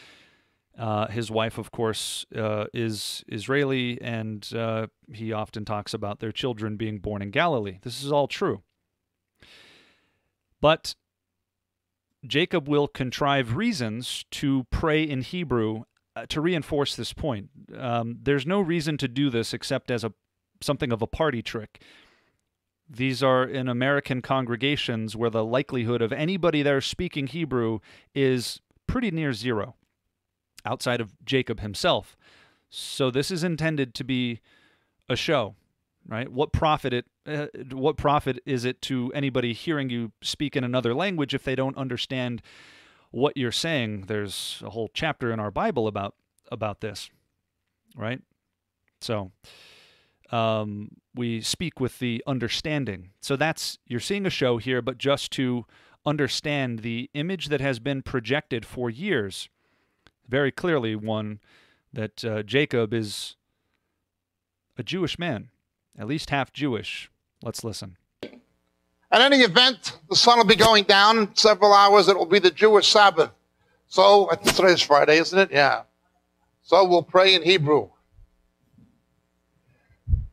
Uh, his wife, of course, uh, is Israeli, and uh, he often talks about their children being born in Galilee. This is all true. But Jacob will contrive reasons to pray in Hebrew uh, to reinforce this point. Um, there's no reason to do this except as a something of a party trick. These are in American congregations where the likelihood of anybody there speaking Hebrew is pretty near zero, outside of Jacob himself. So this is intended to be a show, right? What profit it uh, what profit is it to anybody hearing you speak in another language if they don't understand what you're saying? There's a whole chapter in our Bible about about this, right? So um, we speak with the understanding. So that's you're seeing a show here, but just to understand the image that has been projected for years, very clearly one that uh, Jacob is a Jewish man, at least half Jewish. Let's listen. At any event, the sun will be going down in several hours. It will be the Jewish Sabbath. So, today's Friday, isn't it? Yeah. So we'll pray in Hebrew.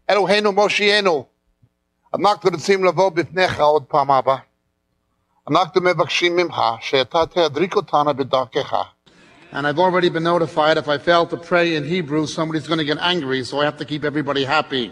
אלוהינו מושיענו, אנחנו רוצים לבוא בפניך עוד פעם הבא. אנחנו מבקשים ממך שאתה תדריק אותנו בדרכך. And I've already been notified if I fail to pray in Hebrew, somebody's going to get angry, so I have to keep everybody happy.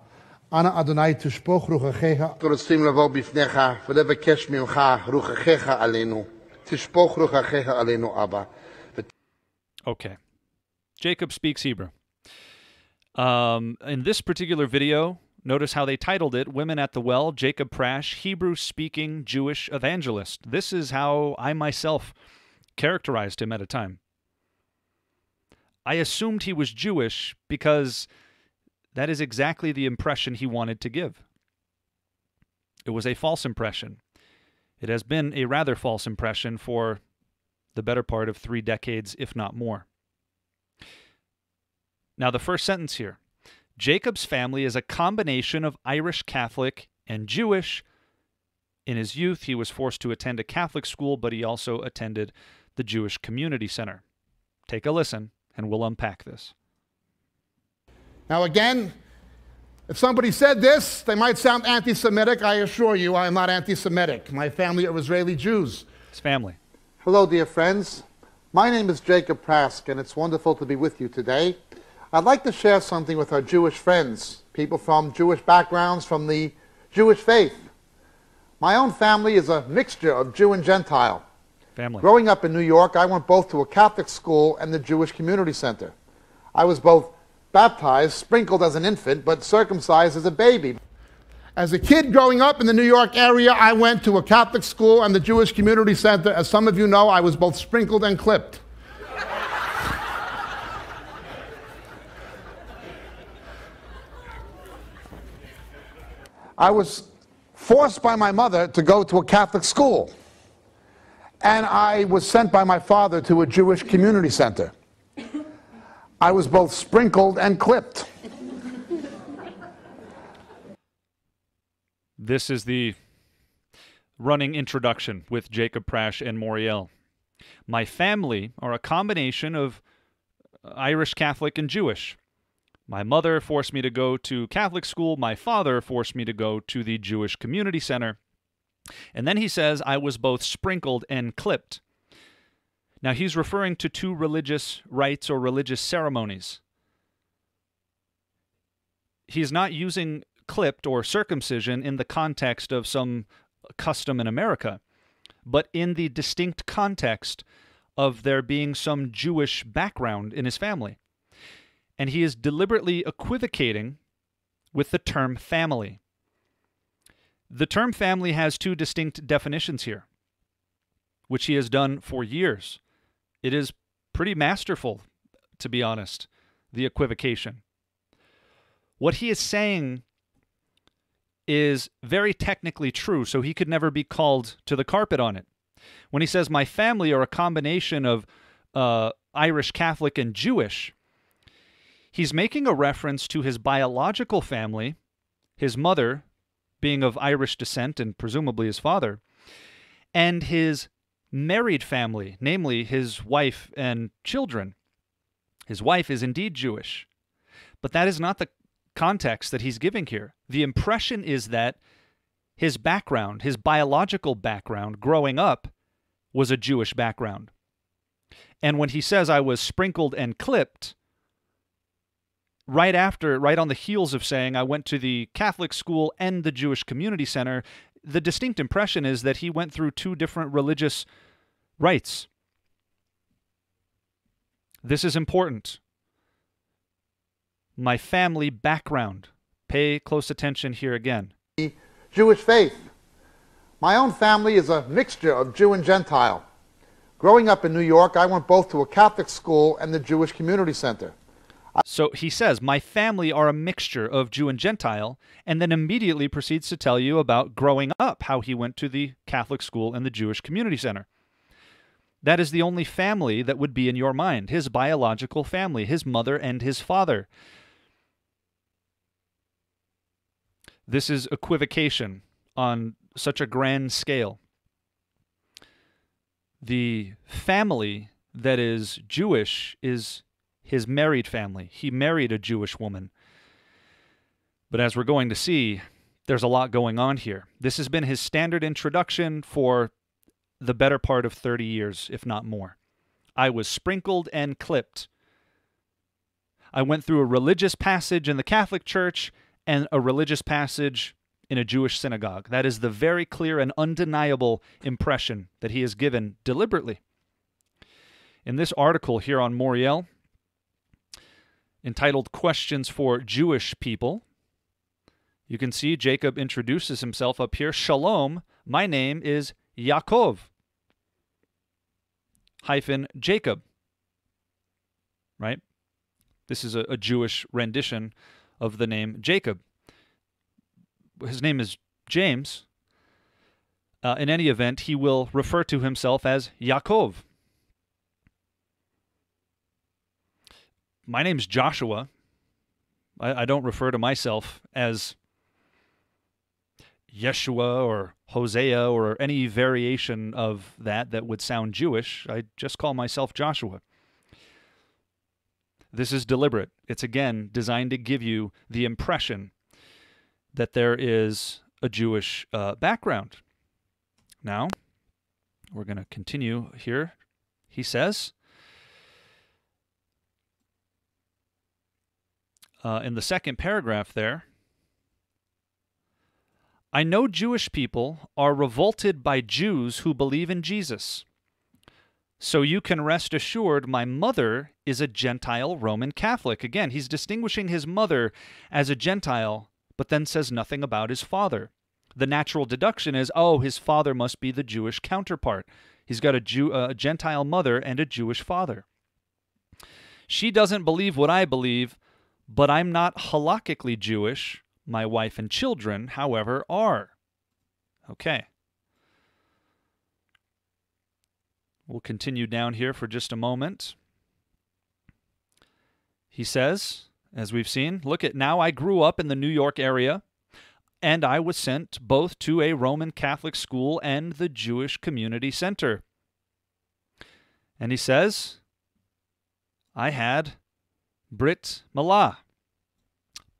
אנא אדוני תשפוך רוצים לבוא בפניך ולבקש ממך עלינו. תשפוך עלינו אבא. Okay. Jacob speaks Hebrew. Um, in this particular video, notice how they titled it Women at the Well, Jacob Prasch, Hebrew speaking Jewish evangelist. This is how I myself characterized him at a time. I assumed he was Jewish because that is exactly the impression he wanted to give. It was a false impression. It has been a rather false impression for the better part of three decades, if not more. Now, the first sentence here Jacob's family is a combination of Irish Catholic and Jewish. In his youth, he was forced to attend a Catholic school, but he also attended the Jewish Community Center. Take a listen, and we'll unpack this. Now, again, if somebody said this, they might sound anti Semitic. I assure you, I am not anti Semitic. My family are Israeli Jews. His family. Hello, dear friends. My name is Jacob Prasch, and it's wonderful to be with you today. I'd like to share something with our Jewish friends, people from Jewish backgrounds, from the Jewish faith. My own family is a mixture of Jew and Gentile. Family. Growing up in New York, I went both to a Catholic school and the Jewish Community Center. I was both baptized, sprinkled as an infant, but circumcised as a baby. As a kid growing up in the New York area, I went to a Catholic school and the Jewish Community Center. As some of you know, I was both sprinkled and clipped. I was forced by my mother to go to a Catholic school. And I was sent by my father to a Jewish community center. I was both sprinkled and clipped. This is the running introduction with Jacob Prasch and Moriel. My family are a combination of Irish Catholic and Jewish. My mother forced me to go to Catholic school. My father forced me to go to the Jewish Community Center. And then he says, I was both sprinkled and clipped. Now he's referring to two religious rites or religious ceremonies. He's not using clipped or circumcision in the context of some custom in America, but in the distinct context of there being some Jewish background in his family and he is deliberately equivocating with the term family. The term family has two distinct definitions here, which he has done for years. It is pretty masterful, to be honest, the equivocation. What he is saying is very technically true, so he could never be called to the carpet on it. When he says, My family are a combination of uh, Irish Catholic and Jewish, he's making a reference to his biological family, his mother being of Irish descent and presumably his father, and his married family, namely his wife and children. His wife is indeed Jewish, but that is not the context that he's giving here. The impression is that his background, his biological background growing up, was a Jewish background. And when he says, I was sprinkled and clipped, right after, right on the heels of saying, I went to the Catholic school and the Jewish community center, the distinct impression is that he went through two different religious rites. This is important. My family background. Pay close attention here again. Jewish faith. My own family is a mixture of Jew and Gentile. Growing up in New York, I went both to a Catholic school and the Jewish Community Center. So he says, My family are a mixture of Jew and Gentile, and then immediately proceeds to tell you about growing up, how he went to the Catholic school and the Jewish Community Center. That is the only family that would be in your mind his biological family, his mother and his father. This is equivocation on such a grand scale. The family that is Jewish is his married family. He married a Jewish woman. But as we're going to see, there's a lot going on here. This has been his standard introduction for the better part of 30 years, if not more. I was sprinkled and clipped. I went through a religious passage in the Catholic Church and a religious passage in a Jewish synagogue. That is the very clear and undeniable impression that he has given deliberately. In this article here on Moriel, entitled Questions for Jewish People, you can see Jacob introduces himself up here. Shalom, my name is Yaakov hyphen Jacob. Right? This is a, a Jewish rendition of the name Jacob. His name is James. Uh, in any event, he will refer to himself as Yaakov. My name's Joshua. I, I don't refer to myself as Yeshua or Hosea or any variation of that that would sound Jewish. I just call myself Joshua. This is deliberate. It's again designed to give you the impression that there is a Jewish uh, background. Now, we're going to continue here. He says, uh, in the second paragraph there, I know Jewish people are revolted by Jews who believe in Jesus. So you can rest assured my mother is a Gentile Roman Catholic. Again, he's distinguishing his mother as a Gentile, but then says nothing about his father. The natural deduction is, oh, his father must be the Jewish counterpart. He's got a, Jew, a Gentile mother and a Jewish father. She doesn't believe what I believe, but I'm not halakhically Jewish, my wife and children, however, are. Okay. We'll continue down here for just a moment. He says, as we've seen, look at now I grew up in the New York area and I was sent both to a Roman Catholic school and the Jewish Community Center. And he says, I had Brit Milah,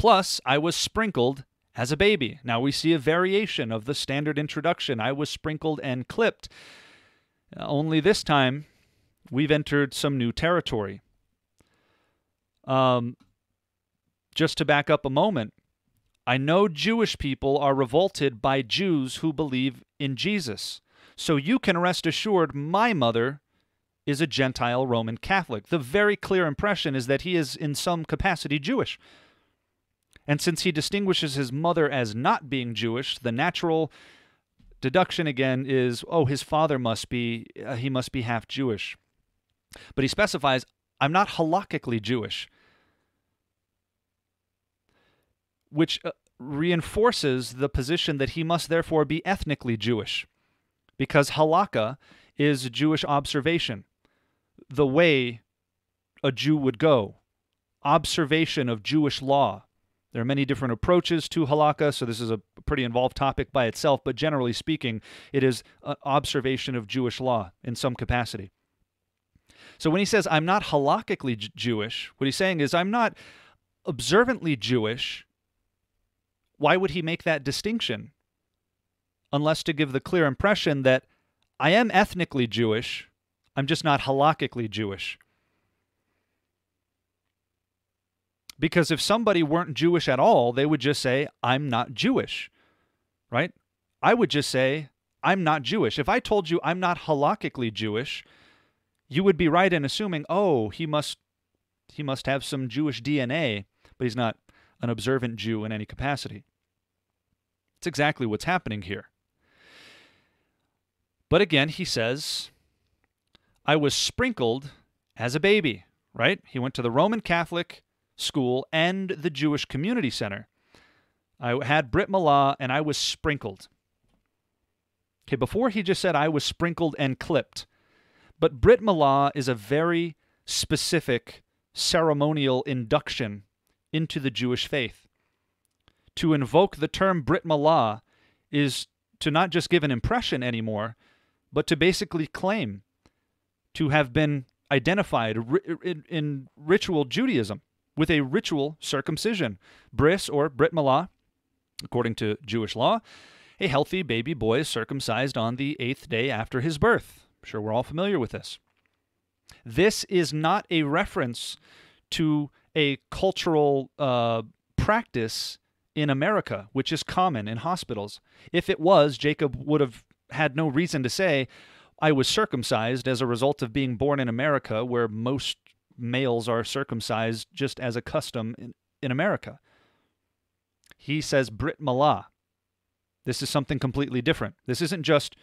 Plus, I was sprinkled as a baby. Now we see a variation of the standard introduction. I was sprinkled and clipped. Only this time, we've entered some new territory. Um, just to back up a moment, I know Jewish people are revolted by Jews who believe in Jesus. So you can rest assured my mother is a Gentile Roman Catholic. The very clear impression is that he is in some capacity Jewish. And since he distinguishes his mother as not being Jewish, the natural deduction again is, oh, his father must be, uh, he must be half Jewish. But he specifies, I'm not halakhically Jewish, which uh, reinforces the position that he must therefore be ethnically Jewish, because halakha is Jewish observation, the way a Jew would go, observation of Jewish law. There are many different approaches to halakha, so this is a pretty involved topic by itself, but generally speaking, it is observation of Jewish law in some capacity. So when he says, I'm not halakhically J- Jewish, what he's saying is, I'm not observantly Jewish. Why would he make that distinction? Unless to give the clear impression that I am ethnically Jewish, I'm just not halakhically Jewish. Because if somebody weren't Jewish at all, they would just say, I'm not Jewish, right? I would just say, I'm not Jewish. If I told you I'm not halakhically Jewish, you would be right in assuming, oh, he must he must have some Jewish DNA, but he's not an observant Jew in any capacity. It's exactly what's happening here. But again, he says, I was sprinkled as a baby, right? He went to the Roman Catholic school and the Jewish Community Center. I had Brit Milah and I was sprinkled. Okay, before he just said I was sprinkled and clipped. But Brit Milah is a very specific ceremonial induction into the Jewish faith. To invoke the term Brit Milah is to not just give an impression anymore, but to basically claim to have been identified in ritual Judaism with a ritual circumcision. Bris or Brit Milah, according to Jewish law, a healthy baby boy is circumcised on the eighth day after his birth. I'm sure we're all familiar with this. This is not a reference to a cultural uh, practice in America, which is common in hospitals. If it was, Jacob would have had no reason to say, I was circumcised as a result of being born in America, where most males are circumcised just as a custom in, in America. He says Brit Milah. This is something completely different. This isn't just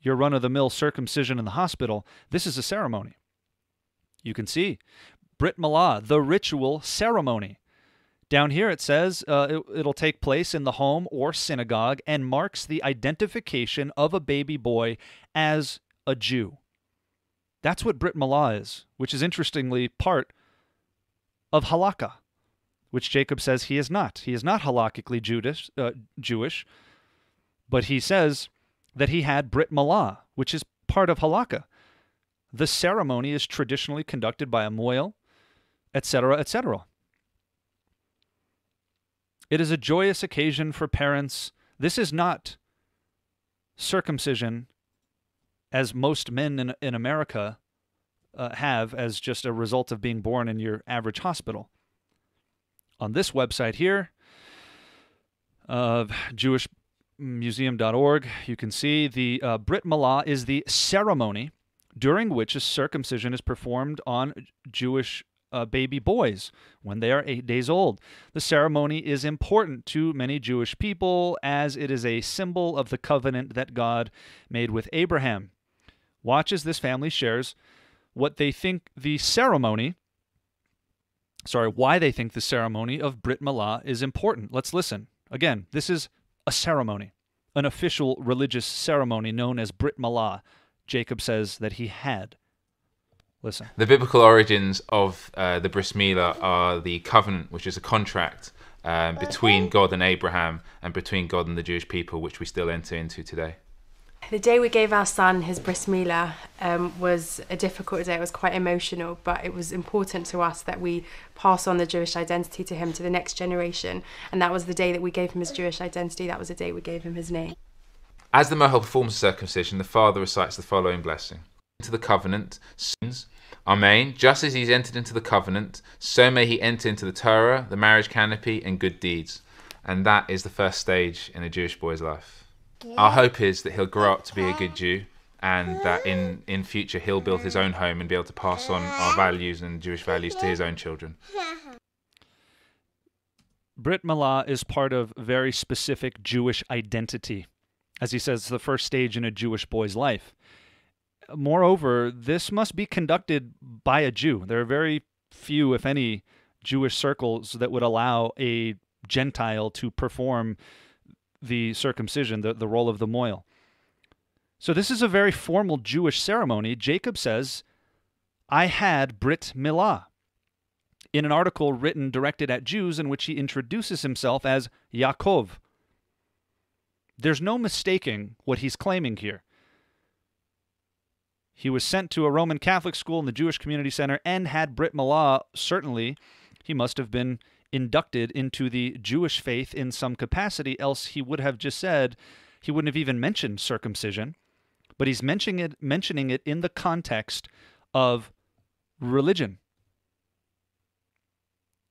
your run of the mill circumcision in the hospital. This is a ceremony. You can see Brit Milah, the ritual ceremony. Down here it says uh, it, will take place in the home or synagogue and marks the identification of a baby boy as a Jew. That's what Brit Milah is, which is interestingly part of halakha, which Jacob says he is not. He is not halakhically uh, Jewish, but he says that he had Brit Milah, which is part of halakha. The ceremony is traditionally conducted by a mohel, etc., etc. It is a joyous occasion for parents. This is not circumcision as most men in, in America uh, have as just a result of being born in your average hospital. On this website here, of uh, jewishmuseum.org, you can see the uh, Brit Milah is the ceremony during which a circumcision is performed on Jewish uh, baby boys when they are eight days old. The ceremony is important to many Jewish people as it is a symbol of the covenant that God made with Abraham. Watch as this family shares what they think the ceremony, sorry, why they think the ceremony of Brit Milah is important. Let's listen. Again, this is a ceremony, an official religious ceremony known as Brit Milah. Jacob says that he had. Listen. The biblical origins of uh, the bris milah are the covenant, which is a contract um, between God and Abraham and between God and the Jewish people, which we still enter into today. The day we gave our son his bris milah um, was a difficult day. It was quite emotional, but it was important to us that we pass on the Jewish identity to him to the next generation. And that was the day that we gave him his Jewish identity. That was the day we gave him his name. As the mohel performs the circumcision, the father recites the following blessing. Into the covenant, sins, Amen. Just as he's entered into the covenant, so may he enter into the Torah, the marriage canopy, and good deeds. And that is the first stage in a Jewish boy's life. Our hope is that he'll grow up to be a good Jew and that in, mm. in future he'll build his own home and be able to pass on our values and Jewish values to his own children. Brit Milah is part of very specific Jewish identity. As he says, the first stage in a Jewish boy's life. Moreover, this must be conducted by a Jew. There are very few, if any, Jewish circles that would allow a Gentile to perform the circumcision, the, the role of the moil. So this is a very formal Jewish ceremony. Jacob says, I had Brit Milah in an article written directed at Jews in which he introduces himself as Yaakov. There's no mistaking what he's claiming here. He was sent to a Roman Catholic school in the Jewish Community Center and had Brit Milah. Certainly, he must have been inducted into the Jewish faith in some capacity, else he would have just said, he wouldn't have even mentioned circumcision, but he's mentioning it, mentioning it in the context of religion.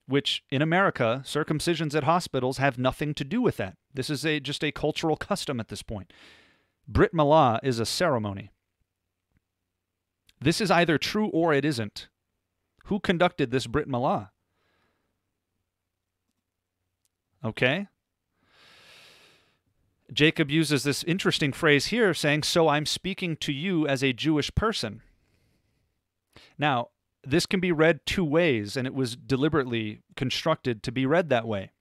which in America, circumcisions at hospitals have nothing to do with that. This is a just a cultural custom at this point. Brit Milah is a ceremony. This is either true or it isn't. Who conducted this Brit Milah? Okay. Jacob uses this interesting phrase here saying, So I'm speaking to you as a Jewish person. Now, this can be read two ways, and it was deliberately constructed to be read that way.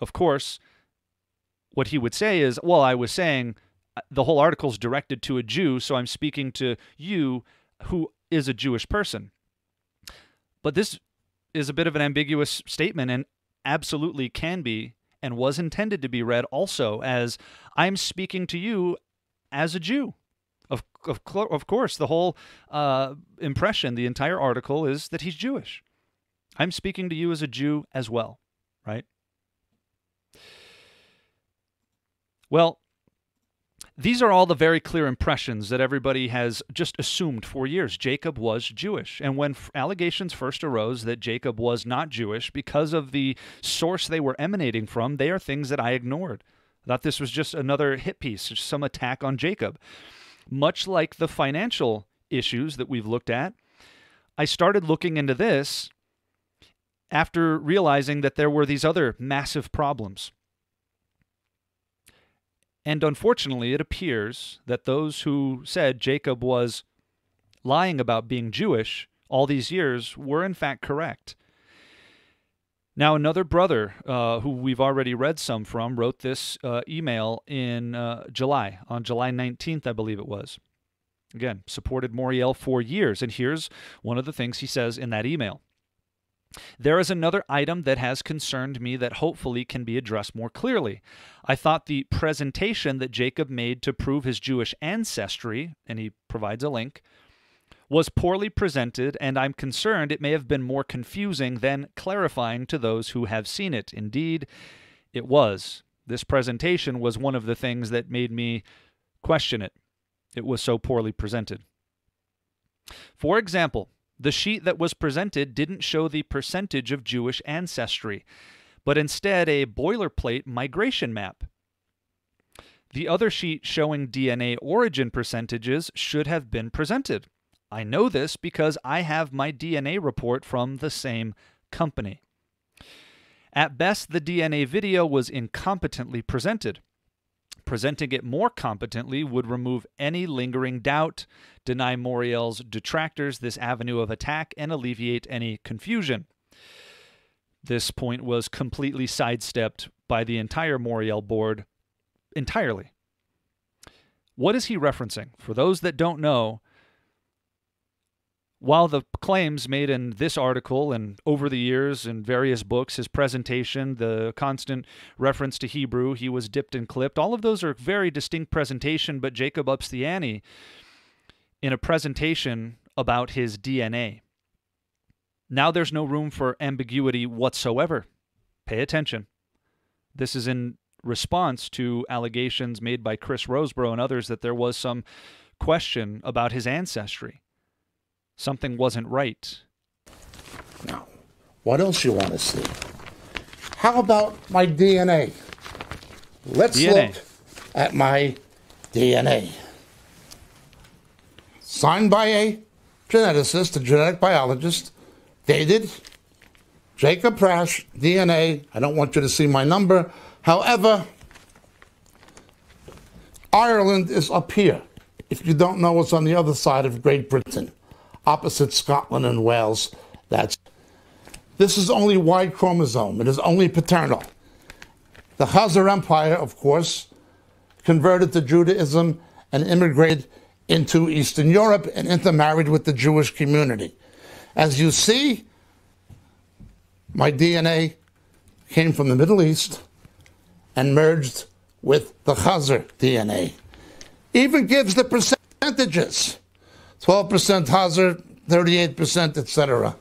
Of course, what he would say is, Well, I was saying uh, the whole article is directed to a Jew, so I'm speaking to you who is a Jewish person. But this is a bit of an ambiguous statement and absolutely can be and was intended to be read also as I'm speaking to you as a Jew. Of, of, of course, the whole uh, impression, the entire article is that he's Jewish. I'm speaking to you as a Jew as well, right? Well, these are all the very clear impressions that everybody has just assumed for years. Jacob was Jewish. And when allegations first arose that Jacob was not Jewish because of the source they were emanating from, they are things that I ignored. I thought this was just another hit piece, some attack on Jacob. Much like the financial issues that we've looked at, I started looking into this after realizing that there were these other massive problems. And unfortunately, it appears that those who said Jacob was lying about being Jewish all these years were in fact correct. Now, another brother uh, who we've already read some from wrote this uh, email in uh, July, on July 19th, I believe it was. Again, supported Moriel for years. And here's one of the things he says in that email there is another item that has concerned me that hopefully can be addressed more clearly. I thought the presentation that Jacob made to prove his Jewish ancestry, and he provides a link, was poorly presented, and I'm concerned it may have been more confusing than clarifying to those who have seen it. Indeed, it was. This presentation was one of the things that made me question it. It was so poorly presented. For example, the sheet that was presented didn't show the percentage of Jewish ancestry, but instead a boilerplate migration map. The other sheet showing DNA origin percentages should have been presented. I know this because I have my DNA report from the same company. At best, the DNA video was incompetently presented. Presenting it more competently would remove any lingering doubt, deny Moriel's detractors this avenue of attack, and alleviate any confusion. This point was completely sidestepped by the entire Moriel board entirely. What is he referencing? For those that don't know, while the claims made in this article and over the years in various books, his presentation, the constant reference to Hebrew, he was dipped and clipped, all of those are very distinct presentation, but Jacob ups the ante in a presentation about his DNA. Now there's no room for ambiguity whatsoever. Pay attention. This is in response to allegations made by Chris Rosebrough and others that there was some question about his ancestry something wasn't right. Now, what else you want to see? How about my DNA? Let's DNA. look at my DNA. Signed by a geneticist, a genetic biologist, dated Jacob Prasch, DNA. I don't want you to see my number. However, Ireland is up here. If you don't know what's on the other side of Great Britain opposite Scotland and Wales. That's this is only Y chromosome. It is only paternal. The Khazar Empire, of course, converted to Judaism and immigrated into Eastern Europe and intermarried with the Jewish community. As you see, my DNA came from the Middle East and merged with the Khazar DNA. Even gives the percentages. 12% Khazar, 38%, etc.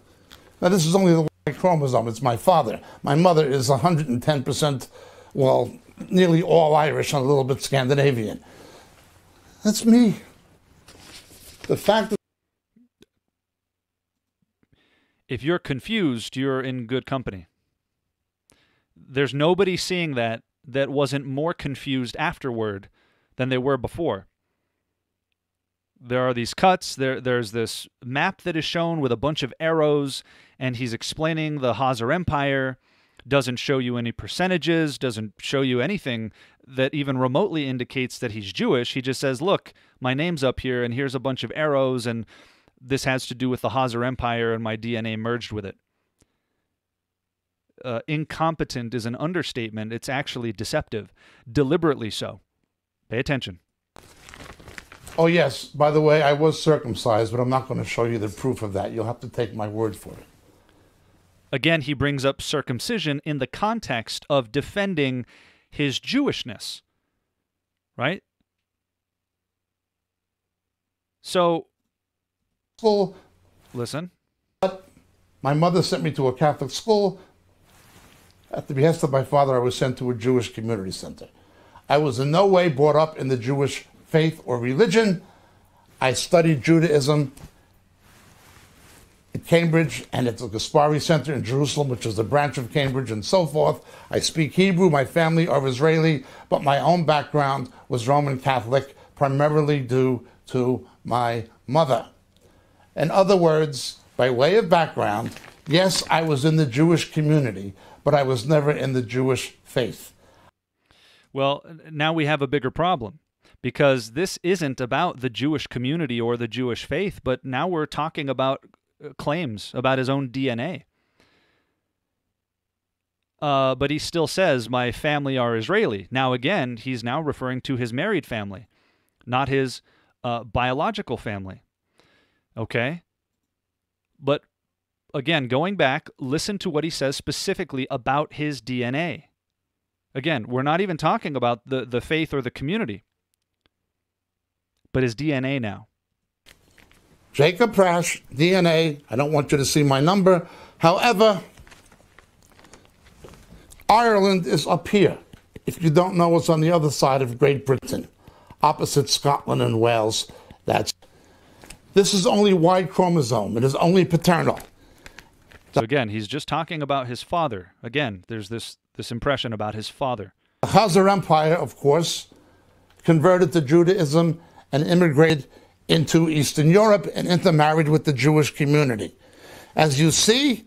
Now, this is only the Y chromosome. It's my father. My mother is 110%, well, nearly all Irish and a little bit Scandinavian. That's me. The fact that If you're confused, you're in good company. There's nobody seeing that that wasn't more confused afterward than they were before. There are these cuts. There, there's this map that is shown with a bunch of arrows, and he's explaining the Khazar Empire. Doesn't show you any percentages. Doesn't show you anything that even remotely indicates that he's Jewish. He just says, "Look, my name's up here, and here's a bunch of arrows, and this has to do with the Khazar Empire, and my DNA merged with it." Uh, incompetent is an understatement. It's actually deceptive, deliberately so. Pay attention. Oh, yes. By the way, I was circumcised, but I'm not going to show you the proof of that. You'll have to take my word for it. Again, he brings up circumcision in the context of defending his Jewishness. Right? So, School, listen. my mother sent me to a Catholic school. At the behest of my father, I was sent to a Jewish community center. I was in no way brought up in the Jewish faith or religion. I studied Judaism at Cambridge and at the Caspari Center in Jerusalem, which is a branch of Cambridge, and so forth. I speak Hebrew. My family are Israeli, but my own background was Roman Catholic, primarily due to my mother. In other words, by way of background, yes, I was in the Jewish community, but I was never in the Jewish faith. Well, now we have a bigger problem because this isn't about the Jewish community or the Jewish faith, but now we're talking about uh, claims about his own DNA. Uh, but he still says, My family are Israeli. Now, again, he's now referring to his married family, not his uh, biological family. Okay? But again, going back, listen to what he says specifically about his DNA. Again, we're not even talking about the, the faith or the community, but his DNA now. Jacob Prasch, DNA. I don't want you to see my number. However, Ireland is up here. If you don't know, it's on the other side of Great Britain, opposite Scotland and Wales. That's this is only Y chromosome. It is only paternal. So again, he's just talking about his father. Again, there's this this impression about his father. The Khazar Empire, of course, converted to Judaism and immigrated into Eastern Europe and intermarried with the Jewish community. As you see,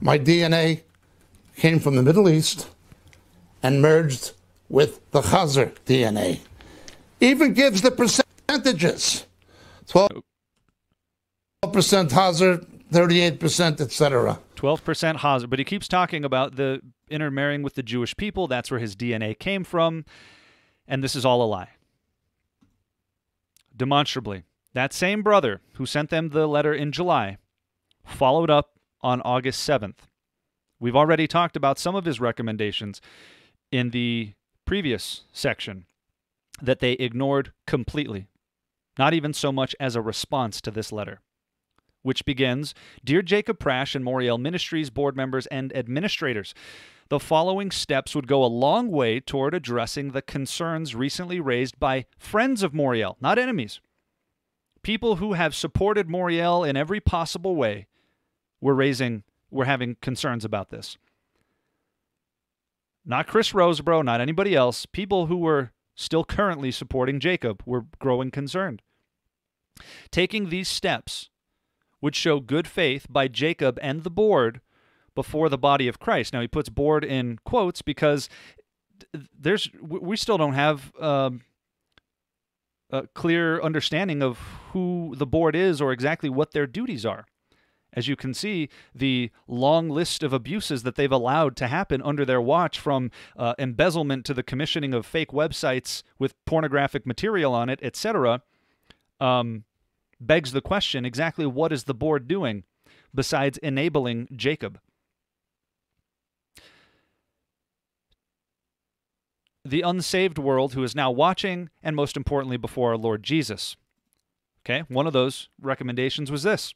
my DNA came from the Middle East and merged with the Khazar DNA. Even gives the percentages 12% Khazar, 38%, etc. 12% Khazar, but he keeps talking about the intermarrying with the Jewish people. That's where his DNA came from. And this is all a lie. Demonstrably, that same brother who sent them the letter in July followed up on August 7th. We've already talked about some of his recommendations in the previous section that they ignored completely, not even so much as a response to this letter, which begins Dear Jacob Prasch and Moriel Ministries board members and administrators, the following steps would go a long way toward addressing the concerns recently raised by friends of Moriel, not enemies. People who have supported Moriel in every possible way were raising were having concerns about this. Not Chris Rosebrough, not anybody else. People who were still currently supporting Jacob were growing concerned. Taking these steps would show good faith by Jacob and the board before the body of Christ. Now he puts board in quotes because there's we still don't have um, a clear understanding of who the board is or exactly what their duties are. As you can see, the long list of abuses that they've allowed to happen under their watch, from uh, embezzlement to the commissioning of fake websites with pornographic material on it, etc., um, begs the question exactly what is the board doing besides enabling Jacob? The unsaved world who is now watching, and most importantly, before our Lord Jesus. Okay, one of those recommendations was this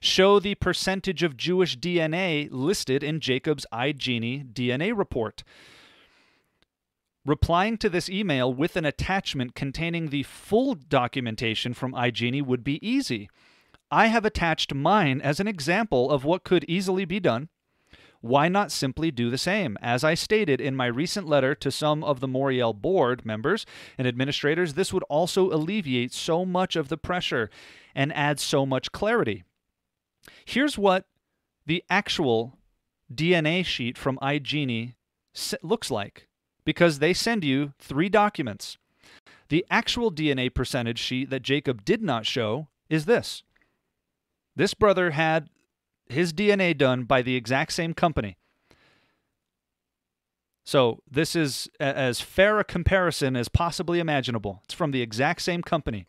show the percentage of Jewish DNA listed in Jacob's iGenie DNA report. Replying to this email with an attachment containing the full documentation from iGenie would be easy. I have attached mine as an example of what could easily be done. Why not simply do the same? As I stated in my recent letter to some of the Moriel board members and administrators, this would also alleviate so much of the pressure and add so much clarity. Here's what the actual DNA sheet from iGenie looks like because they send you three documents. The actual DNA percentage sheet that Jacob did not show is this. This brother had his DNA done by the exact same company. So this is as fair a comparison as possibly imaginable. It's from the exact same company.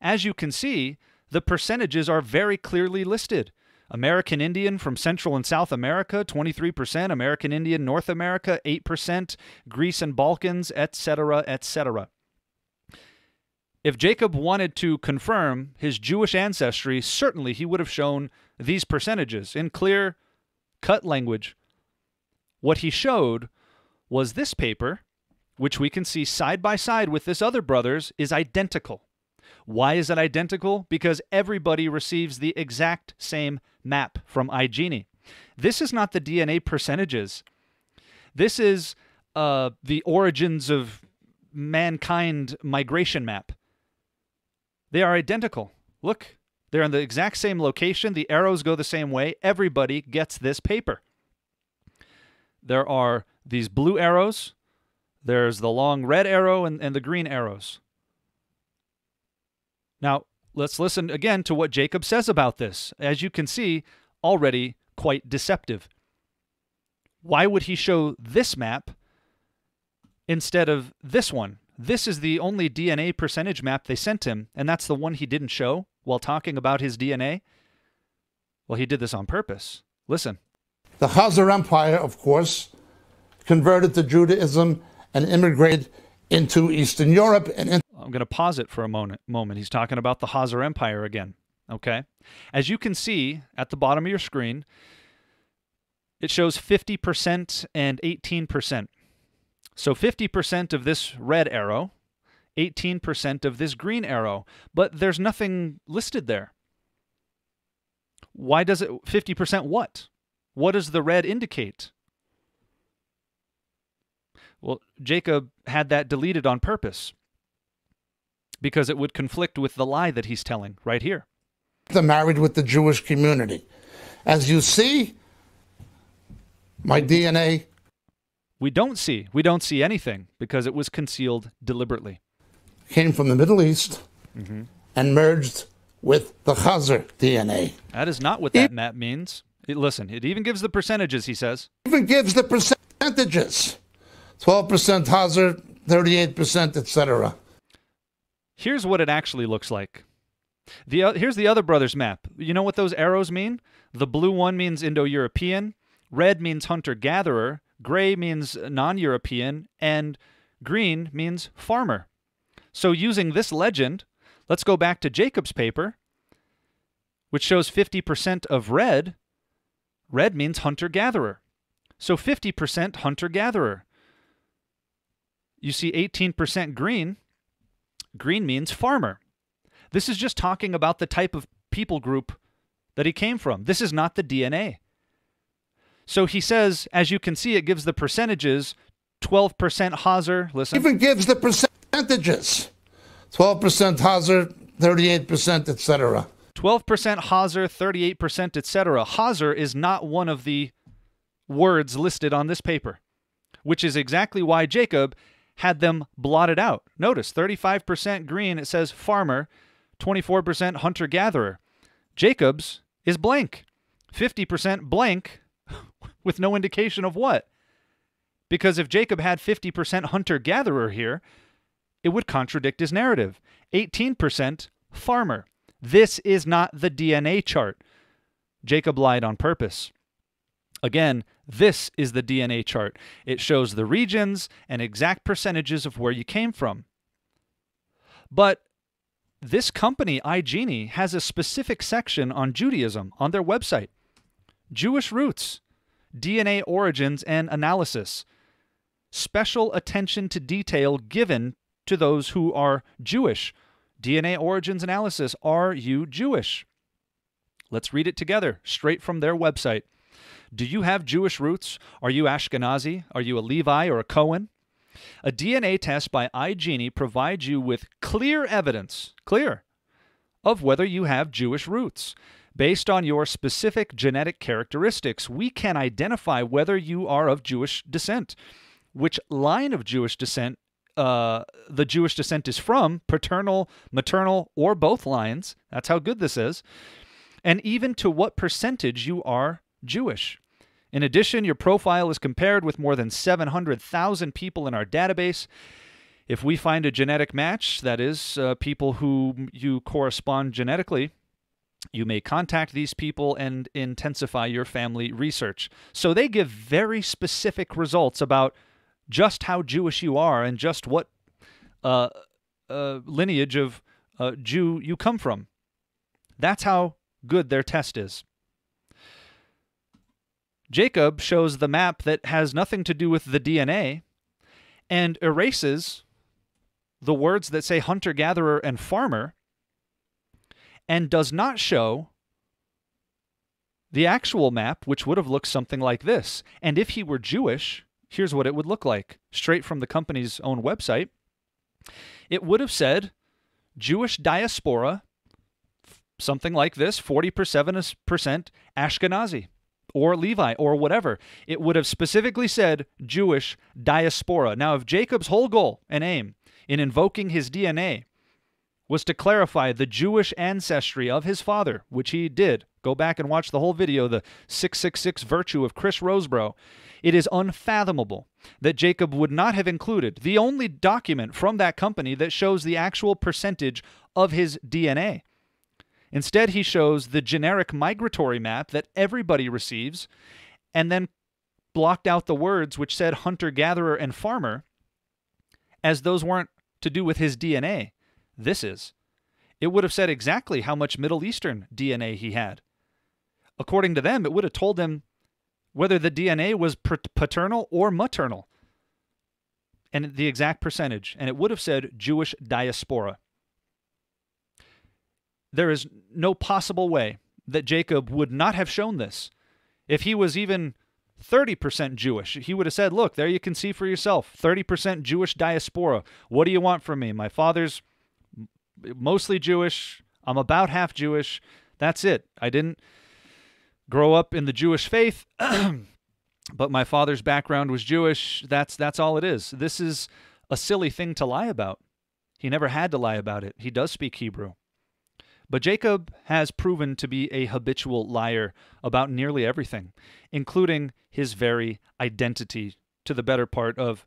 As you can see, the percentages are very clearly listed. American Indian from Central and South America, 23%, American Indian North America, 8%, Greece and Balkans, etc., etc. If Jacob wanted to confirm his Jewish ancestry, certainly he would have shown these percentages in clear cut language. What he showed was this paper, which we can see side by side with this other brother's, is identical. Why is it identical? Because everybody receives the exact same map from iGenie. This is not the DNA percentages. This is uh, the origins of mankind migration map. They are identical. Look, they're in the exact same location. The arrows go the same way. Everybody gets this paper. There are these blue arrows. There's the long red arrow and, and the green arrows. Now, let's listen again to what Jacob says about this. As you can see, already quite deceptive. Why would he show this map instead of this one? This is the only DNA percentage map they sent him, and that's the one he didn't show while talking about his DNA. Well, he did this on purpose. Listen. The Khazar Empire, of course, converted to Judaism and immigrated into Eastern Europe and in- I'm going to pause it for a moment. Moment. He's talking about the Khazar Empire again. Okay. As you can see at the bottom of your screen, it shows 50% and 18%. So 50% of this red arrow, 18% of this green arrow, but there's nothing listed there. Why does it 50% what? What does the red indicate? Well, Jacob had that deleted on purpose because it would conflict with the lie that he's telling right here. They're married with the Jewish community. As you see, my DNA. We don't see. We don't see anything because it was concealed deliberately. Came from the Middle East mm-hmm. and merged with the Khazar DNA. That is not what that it, map means. It, listen, it even gives the percentages, he says. Even gives the percentages 12% Khazar, 38%, etc. Here's what it actually looks like. The uh, here's the other brother's map. You know what those arrows mean? The blue one means Indo-European, red means hunter-gatherer, gray means non-European, and green means farmer. So using this legend, let's go back to Jacob's paper, which shows 50% of red. Red means hunter-gatherer. So 50% hunter-gatherer. You see 18% green Green means farmer. This is just talking about the type of people group that he came from. This is not the DNA. So he says, as you can see, it gives the percentages 12% Khazar. Listen. Even gives the percentages 12% Khazar, 38%, etc. 12% Khazar, 38%, etc. Khazar is not one of the words listed on this paper, which is exactly why Jacob had them blotted out. Notice 35% green, it says farmer, 24% hunter gatherer. Jacobs is blank, 50% blank with no indication of what. Because if Jacob had 50% hunter gatherer here, it would contradict his narrative. 18% farmer. This is not the DNA chart. Jacob lied on purpose. Again, this is the DNA chart. It shows the regions and exact percentages of where you came from. But this company, iGenie, has a specific section on Judaism on their website Jewish roots, DNA origins, and analysis. Special attention to detail given to those who are Jewish. DNA origins analysis. Are you Jewish? Let's read it together, straight from their website. Do you have Jewish roots? Are you Ashkenazi? Are you a Levi or a Cohen? A DNA test by iGenie provides you with clear evidence, clear, of whether you have Jewish roots. Based on your specific genetic characteristics, we can identify whether you are of Jewish descent, which line of Jewish descent uh, the Jewish descent is from, paternal, maternal, or both lines. That's how good this is. And even to what percentage you are Jewish. In addition, your profile is compared with more than 700,000 people in our database. If we find a genetic match, that is, uh, people who you correspond genetically, you may contact these people and intensify your family research. So they give very specific results about just how Jewish you are and just what uh, uh, lineage of uh, Jew you come from. That's how good their test is. Jacob shows the map that has nothing to do with the DNA and erases the words that say hunter gatherer and farmer and does not show the actual map, which would have looked something like this. And if he were Jewish, here's what it would look like straight from the company's own website. It would have said Jewish diaspora, something like this 40% Ashkenazi or Levi or whatever. It would have specifically said Jewish diaspora. Now, if Jacob's whole goal and aim in invoking his DNA was to clarify the Jewish ancestry of his father, which he did, go back and watch the whole video, the 666 virtue of Chris Rosebrough. It is unfathomable that Jacob would not have included the only document from that company that shows the actual percentage of his DNA. Instead, he shows the generic migratory map that everybody receives and then blocked out the words which said hunter gatherer and farmer as those weren't to do with his DNA. This is. It would have said exactly how much Middle Eastern DNA he had. According to them, it would have told them whether the DNA was paternal or maternal and the exact percentage, and it would have said Jewish diaspora. There is no possible way that Jacob would not have shown this. If he was even 30% Jewish, he would have said, Look, there you can see for yourself 30% Jewish diaspora. What do you want from me? My father's mostly Jewish. I'm about half Jewish. That's it. I didn't grow up in the Jewish faith, but my father's background was Jewish. That's that's all it is. This is a silly thing to lie about. He never had to lie about it. He does speak Hebrew. But Jacob has proven to be a habitual liar about nearly everything, including his very identity to the better part of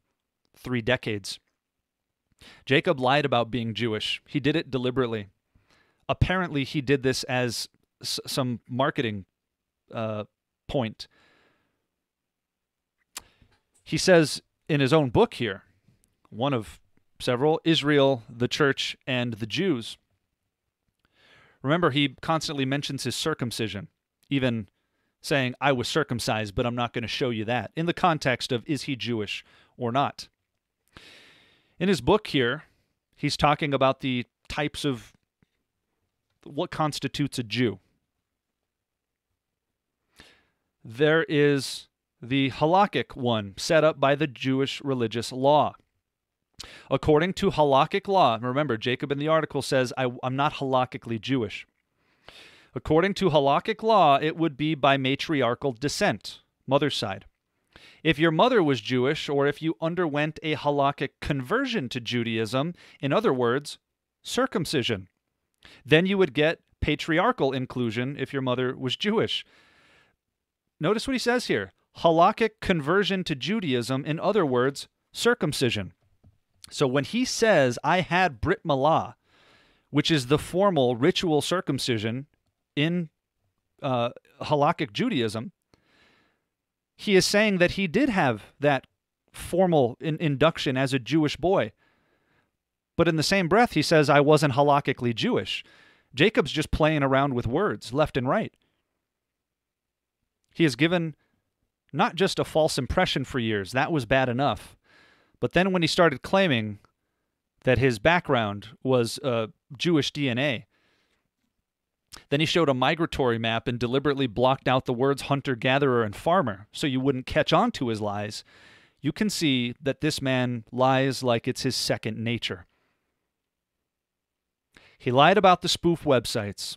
three decades. Jacob lied about being Jewish. He did it deliberately. Apparently, he did this as s- some marketing uh, point. He says in his own book here, one of several Israel, the church, and the Jews. Remember, he constantly mentions his circumcision, even saying, I was circumcised, but I'm not going to show you that, in the context of is he Jewish or not. In his book here, he's talking about the types of what constitutes a Jew. There is the halakhic one set up by the Jewish religious law. According to halakhic law, remember, Jacob in the article says, I, am not halakhically Jewish. According to halakhic law, it would be by matriarchal descent, mother's side. If your mother was Jewish, or if you underwent a halakhic conversion to Judaism, in other words, circumcision, then you would get patriarchal inclusion if your mother was Jewish. Notice what he says here halakhic conversion to Judaism, in other words, circumcision. So when he says, I had Brit Milah, which is the formal ritual circumcision in uh, halakhic Judaism, he is saying that he did have that formal in- induction as a Jewish boy. But in the same breath, he says, I wasn't halakhically Jewish. Jacob's just playing around with words left and right. He has given not just a false impression for years, that was bad enough. But then when he started claiming that his background was uh, Jewish DNA, Then he showed a migratory map and deliberately blocked out the words hunter gatherer and farmer so you wouldn't catch on to his lies. You can see that this man lies like it's his second nature. He lied about the spoof websites.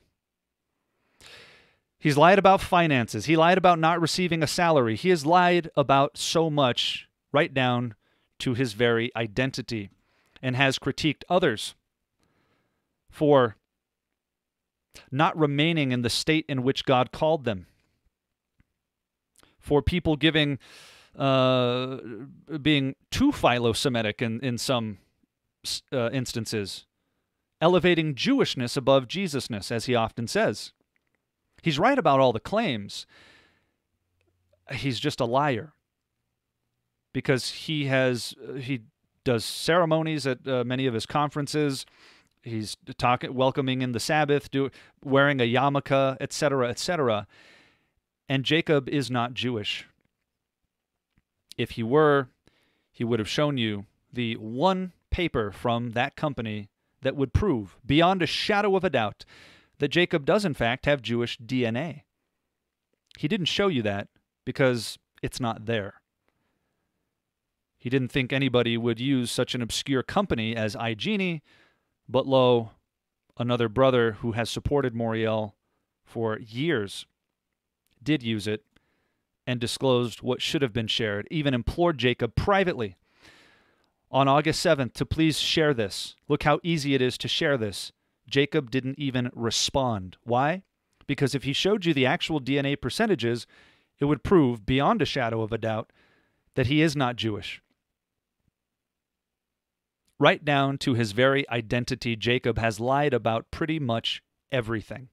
He's lied about finances. He lied about not receiving a salary. He has lied about so much, right down to his very identity, and has critiqued others for not remaining in the state in which God called them, for people giving, uh, being too philo-Semitic in, in some uh, instances, elevating Jewishness above Jesusness, as he often says. He's right about all the claims. He's just a liar because he has he does ceremonies at uh, many of his conferences. He's talking, welcoming in the Sabbath, do, wearing a yarmulke, etc., etc. And Jacob is not Jewish. If he were, he would have shown you the one paper from that company that would prove, beyond a shadow of a doubt, that Jacob does in fact have Jewish DNA. He didn't show you that because it's not there. He didn't think anybody would use such an obscure company as iGenie but lo, another brother who has supported Moriel for years did use it and disclosed what should have been shared, even implored Jacob privately on August 7th to please share this. Look how easy it is to share this. Jacob didn't even respond. Why? Because if he showed you the actual DNA percentages, it would prove beyond a shadow of a doubt that he is not Jewish. Right down to his very identity, Jacob has lied about pretty much everything.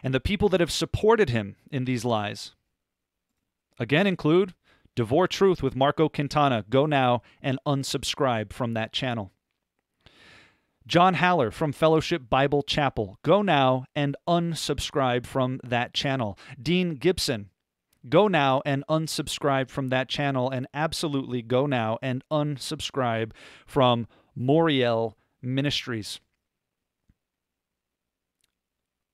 And the people that have supported him in these lies again include Devore Truth with Marco Quintana. Go now and unsubscribe from that channel. John Haller from Fellowship Bible Chapel. Go now and unsubscribe from that channel. Dean Gibson Go now and unsubscribe from that channel, and absolutely go now and unsubscribe from Moriel Ministries.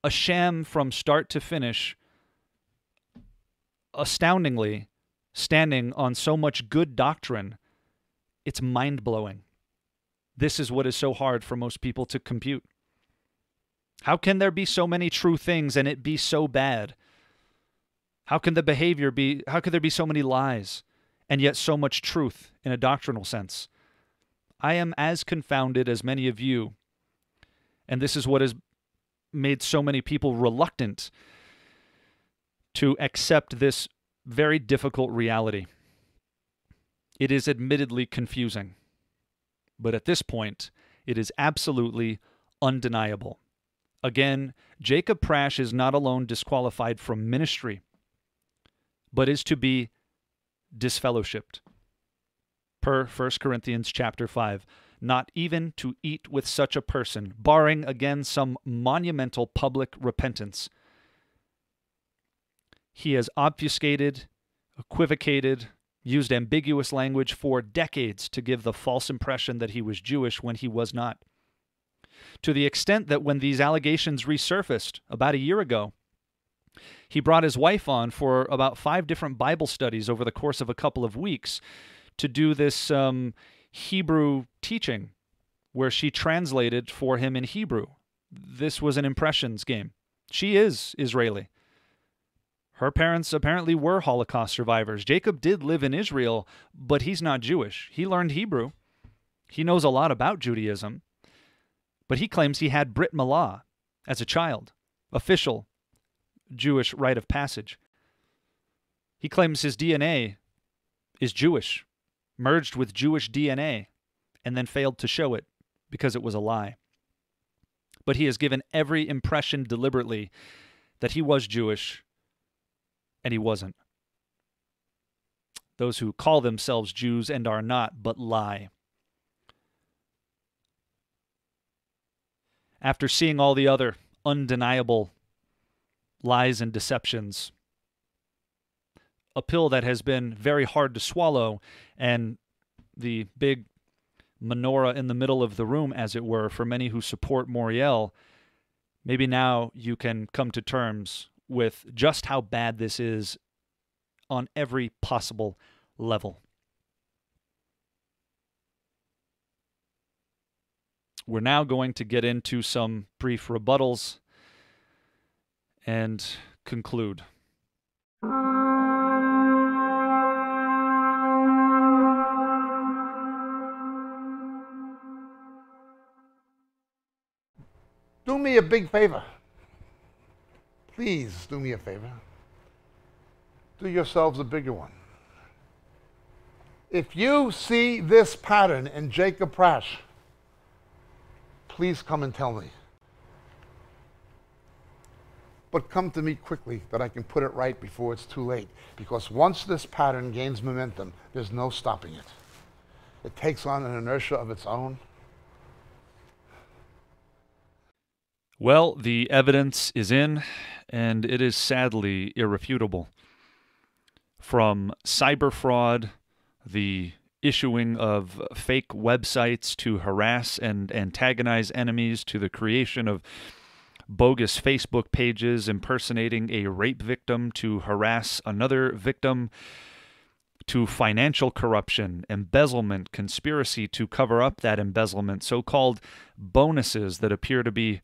A sham from start to finish, astoundingly, standing on so much good doctrine, it's mind blowing. This is what is so hard for most people to compute. How can there be so many true things and it be so bad? How can the behavior be, how could there be so many lies and yet so much truth in a doctrinal sense? I am as confounded as many of you. And this is what has made so many people reluctant to accept this very difficult reality. It is admittedly confusing, but at this point, it is absolutely undeniable. Again, Jacob Prasch is not alone disqualified from ministry but is to be disfellowshipped. Per 1 Corinthians chapter 5, not even to eat with such a person, barring again some monumental public repentance. He has obfuscated, equivocated, used ambiguous language for decades to give the false impression that he was Jewish when he was not. To the extent that when these allegations resurfaced about a year ago, he brought his wife on for about five different Bible studies over the course of a couple of weeks to do this um, Hebrew teaching where she translated for him in Hebrew. This was an impressions game. She is Israeli. Her parents apparently were Holocaust survivors. Jacob did live in Israel, but he's not Jewish. He learned Hebrew. He knows a lot about Judaism, but he claims he had Brit Milah as a child, official Jewish rite of passage. He claims his DNA is Jewish, merged with Jewish DNA, and then failed to show it because it was a lie. But he has given every impression deliberately that he was Jewish, and he wasn't. Those who call themselves Jews and are not, but lie. After seeing all the other undeniable lies and deceptions. A pill that has been very hard to swallow, and the big menorah in the middle of the room, as it were, for many who support Moriel, maybe now you can come to terms with just how bad this is on every possible level. We're now going to get into some brief rebuttals and conclude. Do me a big favor. Please do me a favor. Do yourselves a bigger one. If you see this pattern in Jacob Prasch, please come and tell me. But come to me quickly that I can put it right before it's too late. Because once this pattern gains momentum, there's no stopping it. It takes on an inertia of its own. Well, the evidence is in, and it is sadly irrefutable. From cyber fraud, the issuing of fake websites to harass and antagonize enemies, to the creation of bogus Facebook pages impersonating a rape victim to harass another victim, to financial corruption, embezzlement, conspiracy to cover up that embezzlement, so called bonuses that appear to be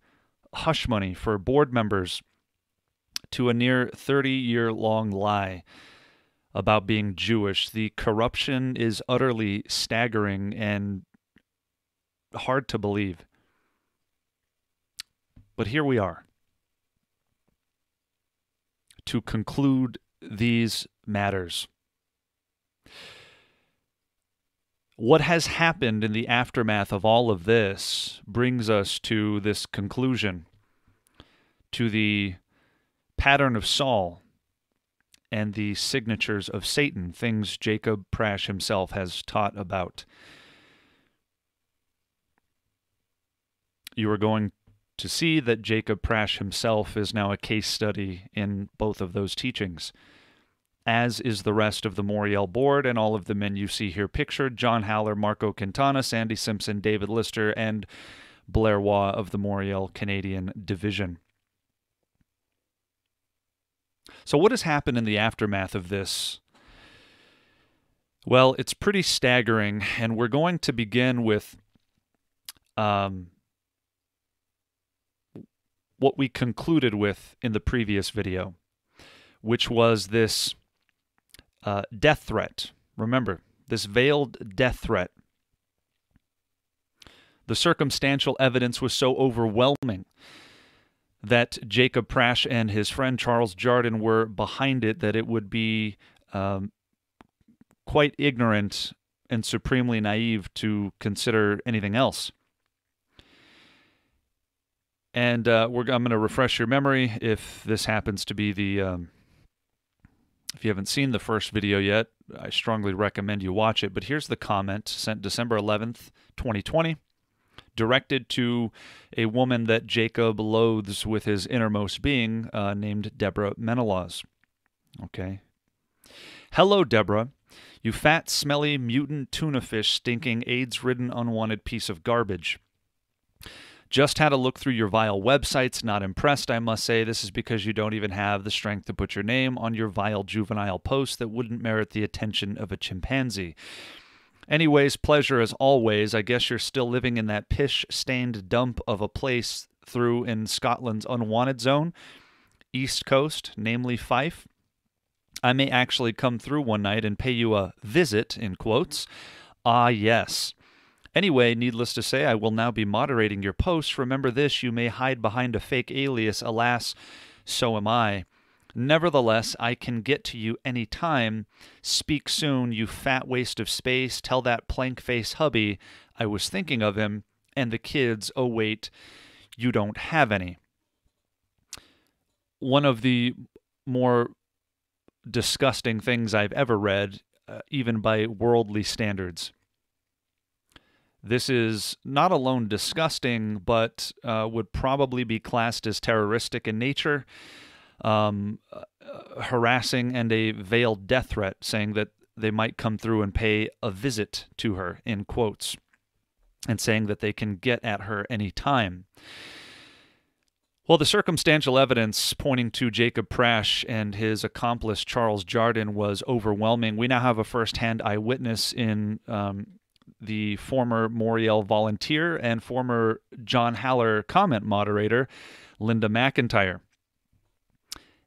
hush money for board members to a near 30 year long lie about being Jewish. The corruption is utterly staggering and hard to believe. But here we are to conclude these matters. What has happened in the aftermath of all of this brings us to this conclusion, to the pattern of Saul and the signatures of Satan, things Jacob Prasch himself has taught about. You are going to see that Jacob Prasch himself is now a case study in both of those teachings as is the rest of the Moriel board and all of the men you see here pictured John Haller, Marco Quintana, Sandy Simpson, David Lister, and Blair Waugh of the Moriel Canadian Division. So, what has happened in the aftermath of this? Well, it's pretty staggering, and we're going to begin with um, what we concluded with in the previous video, which was this uh, death threat. Remember, this veiled death threat. The circumstantial evidence was so overwhelming that Jacob Prasch and his friend Charles Jardin were behind it that it would be um, quite ignorant and supremely naive to consider anything else. And uh, I'm going to refresh your memory if this happens to be the um, if you haven't seen the first video yet, I strongly recommend you watch it. But here's the comment sent December 11th, 2020, directed to a woman that Jacob loathes with his innermost being, uh, named Deborah Menelaws. Okay. Hello, Deborah. You fat, smelly, mutant tuna fish, stinking, AIDS ridden, unwanted piece of garbage. Just had a look through your vile websites. Not impressed, I must say. This is because you don't even have the strength to put your name on your vile juvenile post that wouldn't merit the attention of a chimpanzee. Anyways, pleasure as always. I guess you're still living in that pish stained dump of a place through in Scotland's unwanted zone, East Coast, namely Fife. I may actually come through one night and pay you a visit, in quotes. Ah, yes. Anyway, needless to say, I will now be moderating your posts. Remember this you may hide behind a fake alias. Alas, so am I. Nevertheless, I can get to you any time. Speak soon, you fat waste of space. Tell that plank face hubby I was thinking of him. And the kids, oh, wait, you don't have any. One of the more disgusting things I've ever read, uh, even by worldly standards. This is not alone disgusting, but uh, would probably be classed as terroristic in nature, um, uh, harassing, and a veiled death threat, saying that they might come through and pay a visit to her, in quotes. and saying that they can get at her any time. Well, the circumstantial evidence pointing to Jacob Prasch and his accomplice Charles Jardin was overwhelming. We now have a first-hand eyewitness in um, the former Moriel volunteer and former John Haller comment moderator, Linda McIntyre.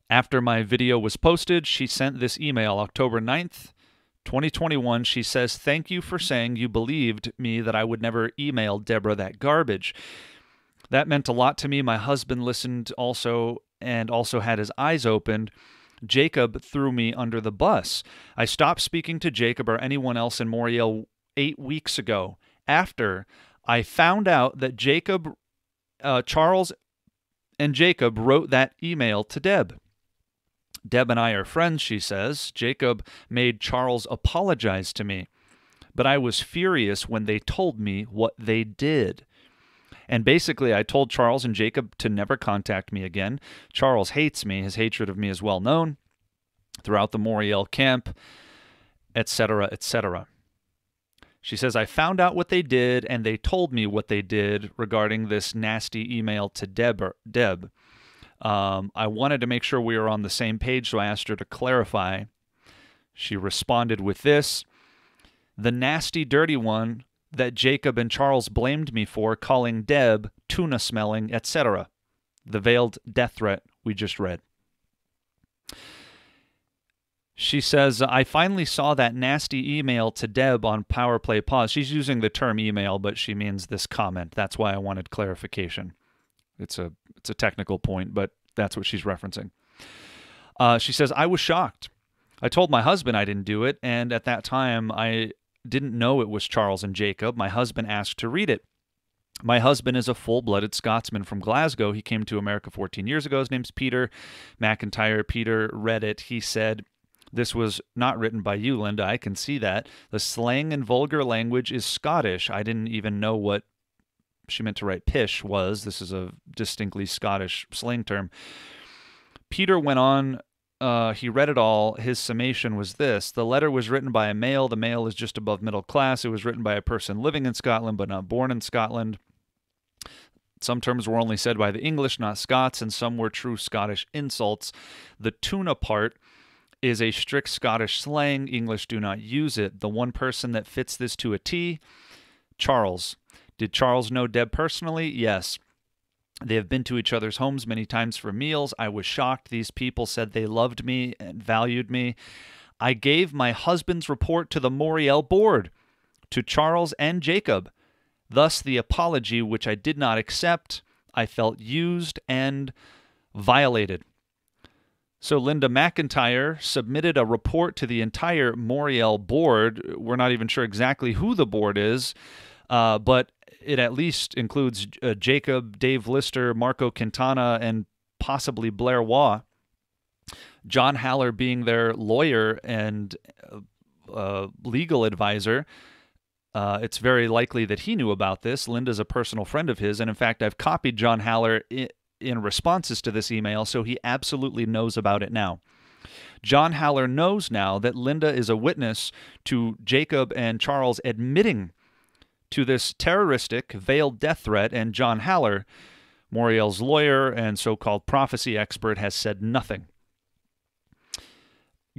After my video was posted, she sent this email October 9th, 2021. She says, Thank you for saying you believed me that I would never email Deborah that garbage. That meant a lot to me. My husband listened also and also had his eyes opened. Jacob threw me under the bus. I stopped speaking to Jacob or anyone else in Moriel eight weeks ago after I found out that Jacob, uh, Charles, and Jacob wrote that email to Deb. Deb and I are friends, she says. Jacob made Charles apologize to me, but I was furious when they told me what they did. And basically, I told Charles and Jacob to never contact me again. Charles hates me. His hatred of me is well known throughout the Moriel camp, etc., etc. She says, I found out what they did, and they told me what they did regarding this nasty email to Deb. Deb. Um, I wanted to make sure we were on the same page, so I asked her to clarify. She responded with this The nasty, dirty one that Jacob and Charles blamed me for calling Deb tuna smelling, etc. The veiled death threat we just read. She says, I finally saw that nasty email to Deb on Power Play Pause. She's using the term email, but she means this comment. That's why I wanted clarification. It's a it's a technical point, but that's what she's referencing. Uh, she says, I was shocked. I told my husband I didn't do it, and at that time I didn't know it was Charles and Jacob. My husband asked to read it. My husband is a full blooded Scotsman from Glasgow. He came to America 14 years ago. His name's Peter McIntyre. Peter read it. He said, this was not written by you, Linda. I can see that. The slang and vulgar language is Scottish. I didn't even know what she meant to write pish was. This is a distinctly Scottish slang term. Peter went on. Uh, he read it all. His summation was this The letter was written by a male. The male is just above middle class. It was written by a person living in Scotland but not born in Scotland. Some terms were only said by the English, not Scots, and some were true Scottish insults. The tuna part is a strict Scottish slang. English do not use it. The one person that fits this to a T, Charles. Did Charles know Deb personally? Yes. They have been to each other's homes many times for meals. I was shocked. These people said they loved me and valued me. I gave my husband's report to the Moriel board, to Charles and Jacob. Thus, the apology, which I did not accept, I felt used and violated. So Linda McIntyre submitted a report to the entire Moriel board. We're not even sure exactly who the board is, uh, but it at least includes uh, Jacob, Dave Lister, Marco Quintana, and possibly Blair Waugh. John Haller being their lawyer and uh, uh legal advisor. Uh, it's very likely that he knew about this. Linda's a personal friend of his, and in fact, I've copied John Haller in responses to this email, so he absolutely knows about it now. John Haller knows now that Linda is a witness to Jacob and Charles admitting to this terroristic veiled death threat, and John Haller, Moriel's lawyer and so called prophecy expert, has said nothing.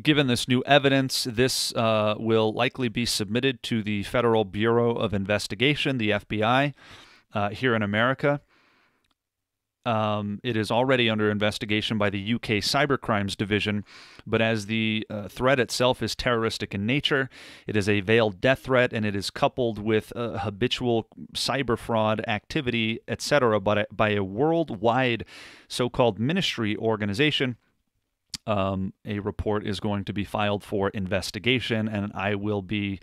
Given this new evidence, this uh, will likely be submitted to the Federal Bureau of Investigation, the FBI, uh, here in America. Um, it is already under investigation by the UK Cybercrimes Division, but as the uh, threat itself is terroristic in nature, it is a veiled death threat and it is coupled with uh, habitual cyber fraud activity, etc., by, by a worldwide so called ministry organization. Um, a report is going to be filed for investigation, and I will be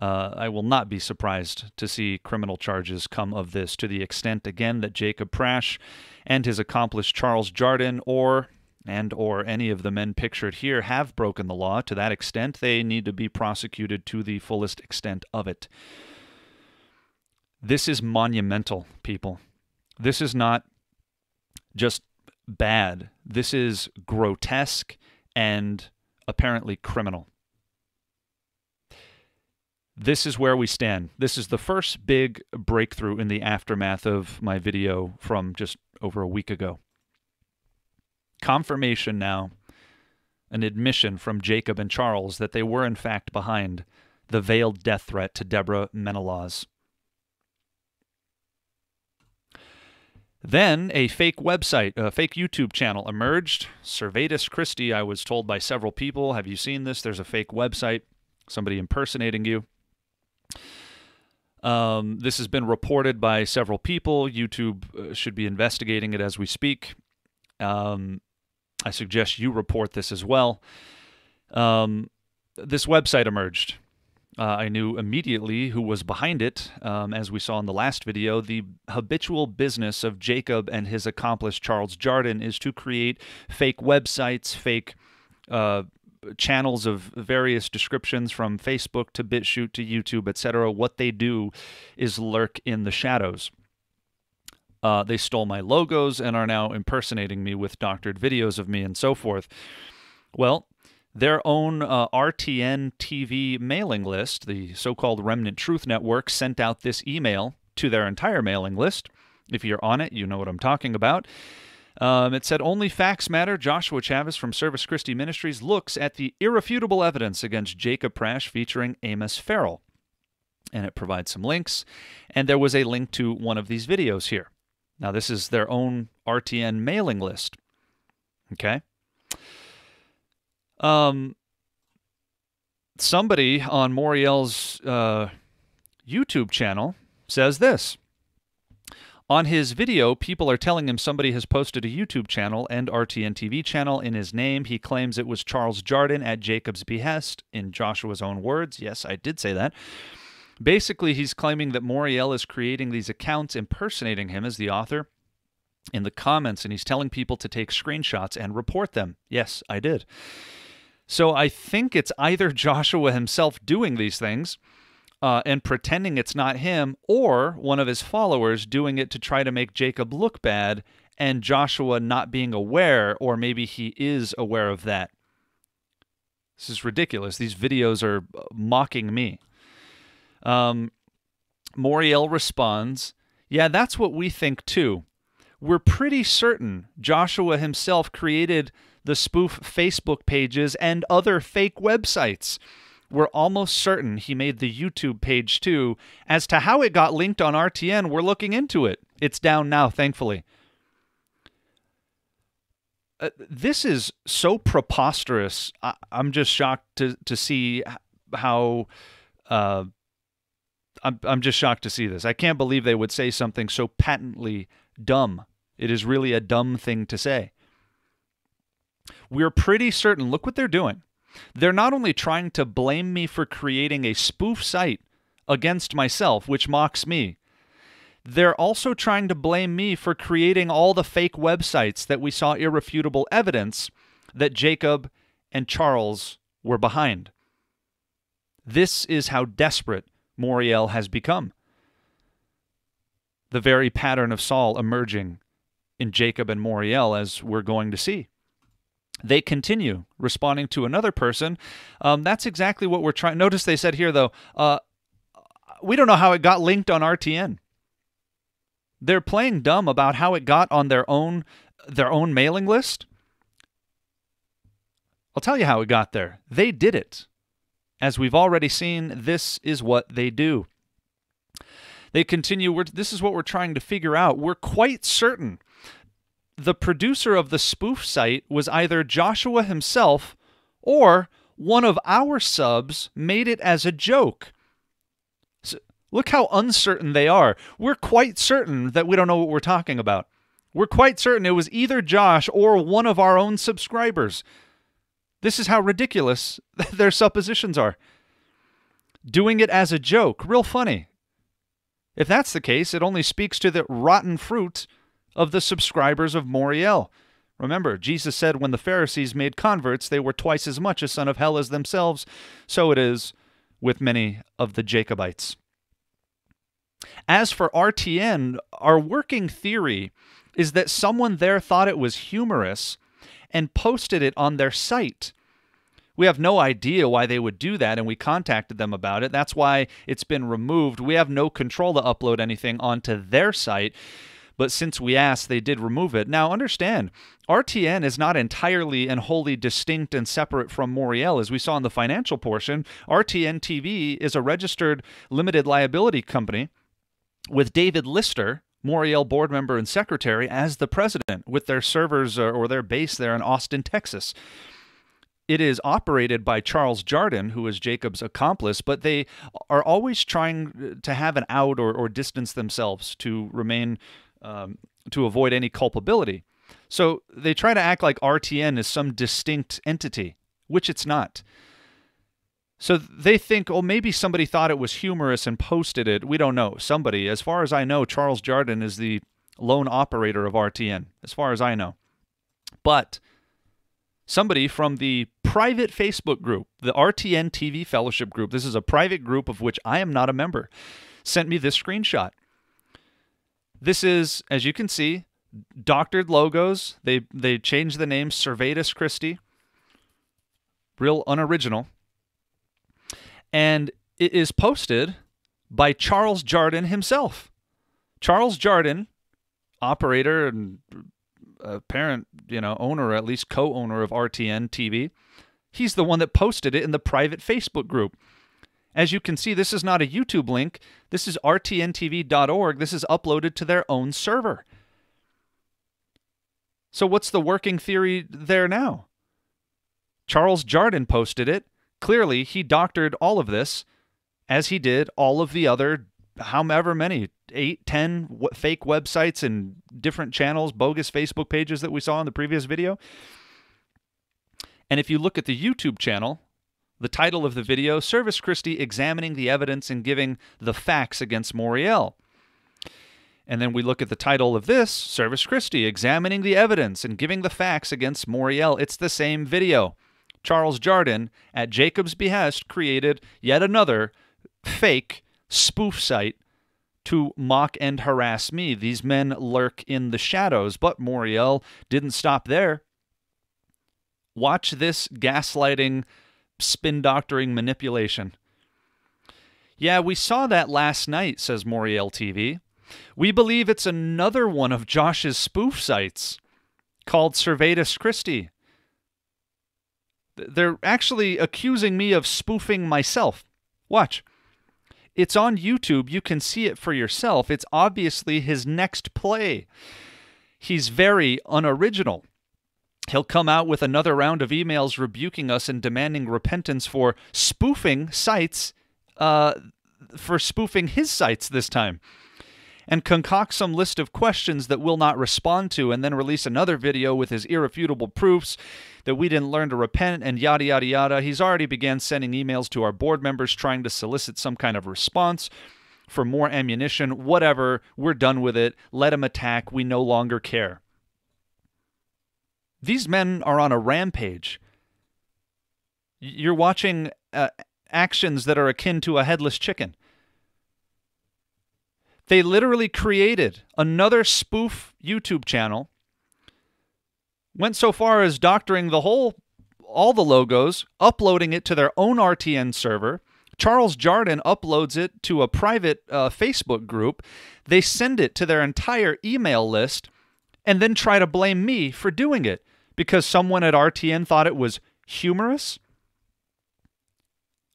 uh, I will not be surprised to see criminal charges come of this to the extent, again, that Jacob Prasch and his accomplice Charles Jardin or and or any of the men pictured here have broken the law. To that extent they need to be prosecuted to the fullest extent of it. This is monumental people. This is not just bad. This is grotesque and apparently criminal this is where we stand. This is the first big breakthrough in the aftermath of my video from just over a week ago. Confirmation now, an admission from Jacob and Charles that they were in fact behind the veiled death threat to Deborah Menelaws. Then a fake website, a fake YouTube channel emerged. Servetus Christi, I was told by several people, have you seen this? There's a fake website, somebody impersonating you. Um, this has been reported by several people. YouTube uh, should be investigating it as we speak. Um, I suggest you report this as well. Um, this website emerged. Uh, I knew immediately who was behind it, um, as we saw in the last video. The habitual business of Jacob and his accomplice Charles Jardin is to create fake websites, fake uh, channels of various descriptions from Facebook to BitChute to YouTube, etc. What they do is lurk in the shadows. Uh, they stole my logos and are now impersonating me with doctored videos of me and so forth. Well, their own uh, RTN TV mailing list, the so called Remnant Truth Network, sent out this email to their entire mailing list. If you're on it, you know what I'm talking about. Um, it said only facts matter. Joshua Chavez from Servus Christi Ministries looks at the irrefutable evidence against Jacob Prasch featuring Amos Farrell. And it provides some links. And there was a link to one of these videos here. Now, this is their own RTN mailing list. Okay. Um, somebody on Moriel's uh, YouTube channel says this. On his video, people are telling him somebody has posted a YouTube channel and RTN TV channel in his name. He claims it was Charles Jardin at Jacob's behest, in Joshua's own words. Yes, I did say that. Basically, he's claiming that Moriel is creating these accounts impersonating him as the author in the comments, and he's telling people to take screenshots and report them. Yes, I did. So I think it's either Joshua himself doing these things uh, and pretending it's not him, or one of his followers doing it to try to make Jacob look bad and Joshua not being aware, or maybe he is aware of that. This is ridiculous. These videos are uh, mocking me. Um, Moriel responds, Yeah, that's what we think too. We're pretty certain Joshua himself created the spoof Facebook pages and other fake websites. We're almost certain he made the YouTube page too. As to how it got linked on RTN, we're looking into it. It's down now, thankfully. Uh, this is so preposterous. I- am just shocked to to see how. Uh, I'm I'm just shocked to see this. I can't believe they would say something so patently dumb. It is really a dumb thing to say. We're pretty certain. Look what they're doing. They're not only trying to blame me for creating a spoof site against myself, which mocks me, they're also trying to blame me for creating all the fake websites that we saw irrefutable evidence that Jacob and Charles were behind. This is how desperate Moriel has become. The very pattern of Saul emerging in Jacob and Moriel, as we're going to see they continue responding to another person. Um, that's exactly what we're trying. Notice they said here, though, uh, we don't know how it got linked on RTN. They're playing dumb about how it got on their own their own mailing list. I'll tell you how it got there. They did it. As we've already seen, this is what they do. They continue, this is what we're trying to figure out. We're quite certain the producer of the spoof site was either Joshua himself or one of our subs made it as a joke. So look how uncertain they are. We're quite certain that we don't know what we're talking about. We're quite certain it was either Josh or one of our own subscribers. This is how ridiculous their suppositions are. Doing it as a joke, real funny. If that's the case, it only speaks to the rotten fruit of the subscribers of Moriel. Remember, Jesus said when the Pharisees made converts, they were twice as much a son of hell as themselves. So it is with many of the Jacobites. As for RTN, our working theory is that someone there thought it was humorous and posted it on their site. We have no idea why they would do that, and we contacted them about it. That's why it's been removed. We have no control to upload anything onto their site. But since we asked, they did remove it. Now, understand, RTN is not entirely and wholly distinct and separate from Moriel. As we saw in the financial portion, RTN TV is a registered limited liability company with David Lister, Moriel board member and secretary, as the president, with their servers uh, or their base there in Austin, Texas. It is operated by Charles Jardin, who is Jacob's accomplice, but they are always trying to have an out or, or distance themselves to remain um, to avoid any culpability. So they try to act like RTN is some distinct entity, which it's not. So they think, oh, maybe somebody thought it was humorous and posted it. We don't know. Somebody, as far as I know, Charles Jardin is the lone operator of RTN, as far as I know. But somebody from the private Facebook group, the RTN TV Fellowship group, this is a private group of which I am not a member, sent me this screenshot. This is, as you can see, doctored logos. They they changed the name Servetus Christi. Real unoriginal. And it is posted by Charles Jardin himself. Charles Jardin, operator and uh, apparent, you know, owner, at least co-owner of RTN TV. He's the one that posted it in the private Facebook group. As you can see, this is not a YouTube link. This is rtntv.org. This is uploaded to their own server. So, what's the working theory there now? Charles Jardin posted it. Clearly, he doctored all of this, as he did all of the other, however many, eight, ten fake websites and different channels, bogus Facebook pages that we saw in the previous video. And if you look at the YouTube channel, the title of the video, Servus Christi examining the evidence and giving the facts against Moriel. And then we look at the title of this, Servus Christi examining the evidence and giving the facts against Moriel. It's the same video. Charles Jardin, at Jacob's behest, created yet another fake spoof site to mock and harass me. These men lurk in the shadows, but Moriel didn't stop there. Watch this gaslighting spin doctoring manipulation. Yeah, we saw that last night, says Moriel TV. We believe it's another one of Josh's spoof sites called Servetus Christi. They're actually accusing me of spoofing myself. Watch. It's on YouTube. You can see it for yourself. It's obviously his next play. He's very unoriginal. He'll come out with another round of emails rebuking us and demanding repentance for spoofing sites, uh, for spoofing his sites this time, and concoct some list of questions that we'll not respond to, and then release another video with his irrefutable proofs that we didn't learn to repent and yada yada yada. He's already began sending emails to our board members trying to solicit some kind of response for more ammunition. Whatever, we're done with it. Let him attack. We no longer care. These men are on a rampage. You're watching uh, actions that are akin to a headless chicken. They literally created another spoof YouTube channel, went so far as doctoring the whole, all the logos, uploading it to their own RTN server. Charles Jardin uploads it to a private uh, Facebook group. They send it to their entire email list and then try to blame me for doing it because someone at RTN thought it was humorous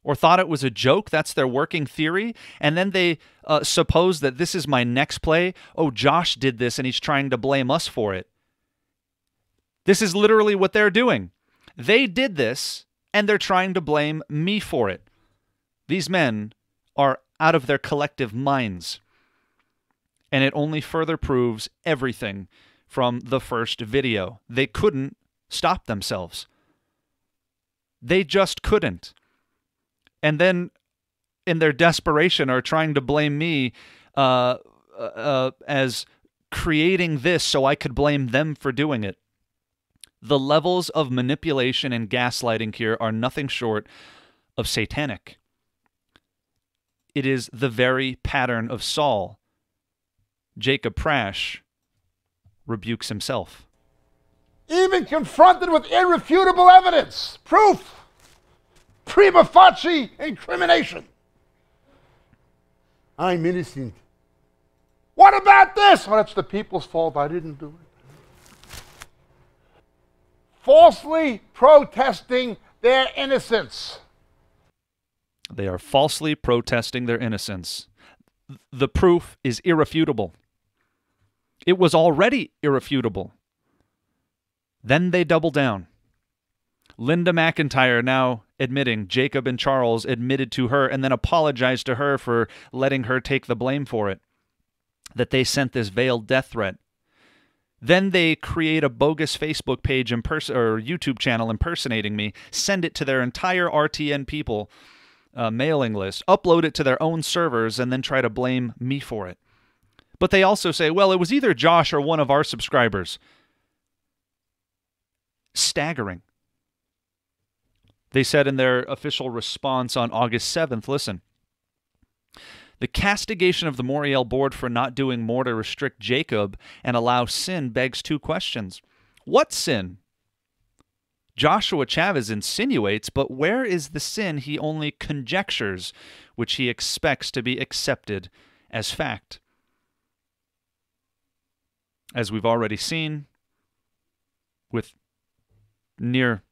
or thought it was a joke. That's their working theory. And then they uh, suppose that this is my next play. Oh, Josh did this and he's trying to blame us for it. This is literally what they're doing. They did this and they're trying to blame me for it. These men are out of their collective minds. And it only further proves everything from the first video. They couldn't stop themselves. They just couldn't. And then, in their desperation, are trying to blame me uh, uh, uh, as creating this so I could blame them for doing it. The levels of manipulation and gaslighting here are nothing short of satanic. It is the very pattern of Saul. Jacob Prasch rebukes himself. Even confronted with irrefutable evidence, proof, prima facie incrimination. I'm innocent. What about this? Oh, that's the people's fault. I didn't do it. Falsely protesting their innocence. They are falsely protesting their innocence. The proof is irrefutable. It was already irrefutable. Then they double down. Linda McIntyre now admitting Jacob and Charles admitted to her and then apologized to her for letting her take the blame for it. That they sent this veiled death threat. Then they create a bogus Facebook page impers- or YouTube channel impersonating me, send it to their entire RTN people uh, mailing list, upload it to their own servers, and then try to blame me for it. But they also say, well, it was either Josh or one of our subscribers. Staggering. They said in their official response on August 7th listen, the castigation of the Moriel board for not doing more to restrict Jacob and allow sin begs two questions. What sin? Joshua Chavez insinuates, but where is the sin he only conjectures, which he expects to be accepted as fact? As we've already seen, with near,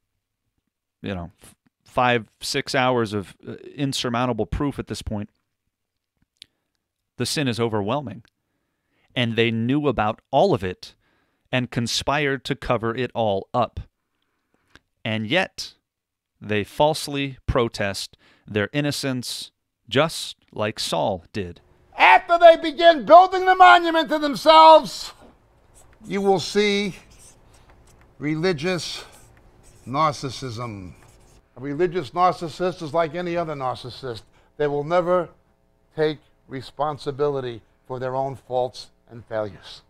you know, five, six hours of uh, insurmountable proof at this point, the sin is overwhelming. And they knew about all of it and conspired to cover it all up and yet they falsely protest their innocence just like Saul did. After they begin building the monument to themselves, you will see religious narcissism. A religious narcissist is like any other narcissist. They will never take responsibility for their own faults and failures.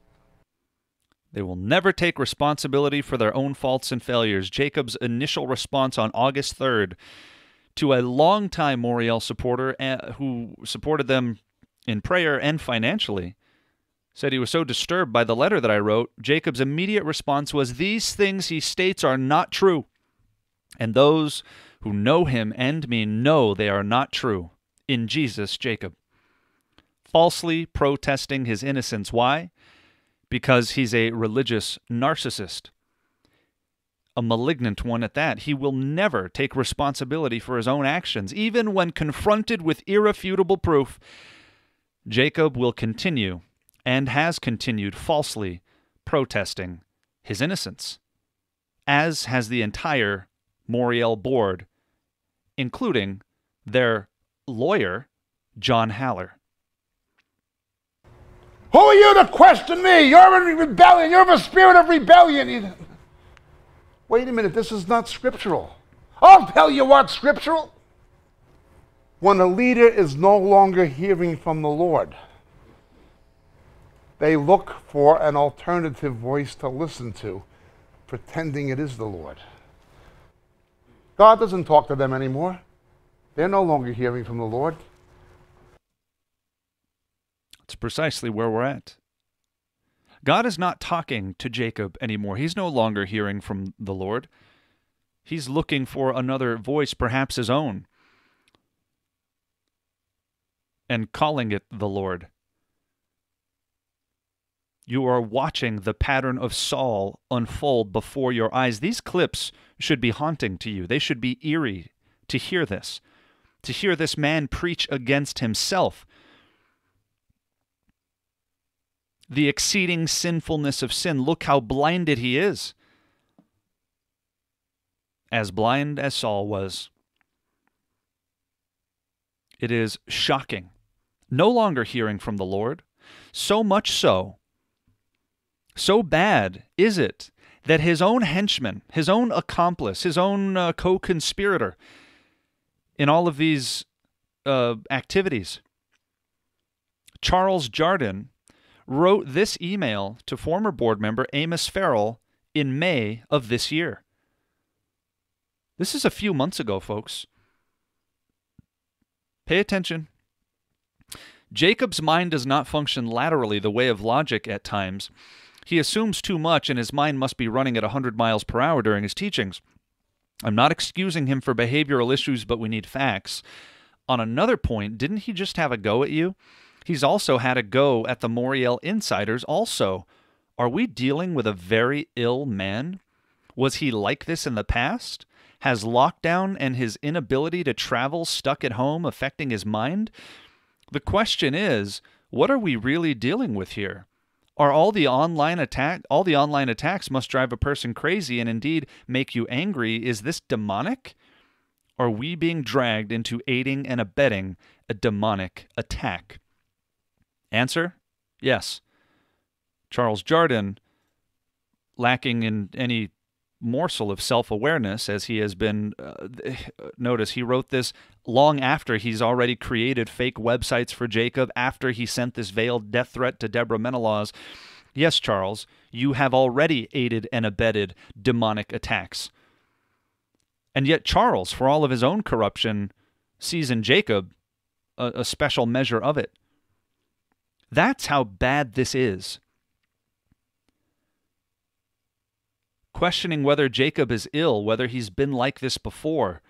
They will never take responsibility for their own faults and failures. Jacob's initial response on August 3rd to a longtime Moriel supporter uh, who supported them in prayer and financially said he was so disturbed by the letter that I wrote. Jacob's immediate response was, These things he states are not true. And those who know him and me know they are not true. In Jesus, Jacob. Falsely protesting his innocence. Why? because he's a religious narcissist, a malignant one at that. He will never take responsibility for his own actions, even when confronted with irrefutable proof. Jacob will continue, and has continued falsely, protesting his innocence, as has the entire Moriel board, including their lawyer, John Haller. Who are you to question me? You're in rebellion. You're of a spirit of rebellion. Wait a minute, this is not scriptural. I'll tell you what's scriptural. When a leader is no longer hearing from the Lord, they look for an alternative voice to listen to, pretending it is the Lord. God doesn't talk to them anymore. They're no longer hearing from the Lord. It's precisely where we're at. God is not talking to Jacob anymore. He's no longer hearing from the Lord. He's looking for another voice, perhaps his own, and calling it the Lord. You are watching the pattern of Saul unfold before your eyes. These clips should be haunting to you. They should be eerie to hear this, to hear this man preach against himself the exceeding sinfulness of sin. Look how blinded he is. As blind as Saul was. It is shocking. No longer hearing from the Lord. So much so, so bad is it that his own henchman, his own accomplice, his own uh, co conspirator in all of these uh, activities, Charles Jardine, wrote this email to former board member Amos Farrell in May of this year. This is a few months ago, folks. Pay attention. Jacob's mind does not function laterally the way of logic at times. He assumes too much, and his mind must be running at 100 miles per hour during his teachings. I'm not excusing him for behavioral issues, but we need facts. On another point, didn't he just have a go at you? He's also had a go at the Moriel insiders, also. Are we dealing with a very ill man? Was he like this in the past? Has lockdown and his inability to travel stuck at home affecting his mind? The question is, what are we really dealing with here? Are all the online attack all the online attacks must drive a person crazy and indeed make you angry? Is this demonic? Are we being dragged into aiding and abetting a demonic attack? Answer: Yes. Charles Jardin, lacking in any morsel of self awareness as he has been. Uh, notice he wrote this long after he's already created fake websites for Jacob, after he sent this veiled death threat to Deborah Menelaws. Yes, Charles, you have already aided and abetted demonic attacks. And yet, Charles, for all of his own corruption, sees in Jacob a, a special measure of it. That's how bad this is. questioning whether Jacob is ill, whether he's been like this before.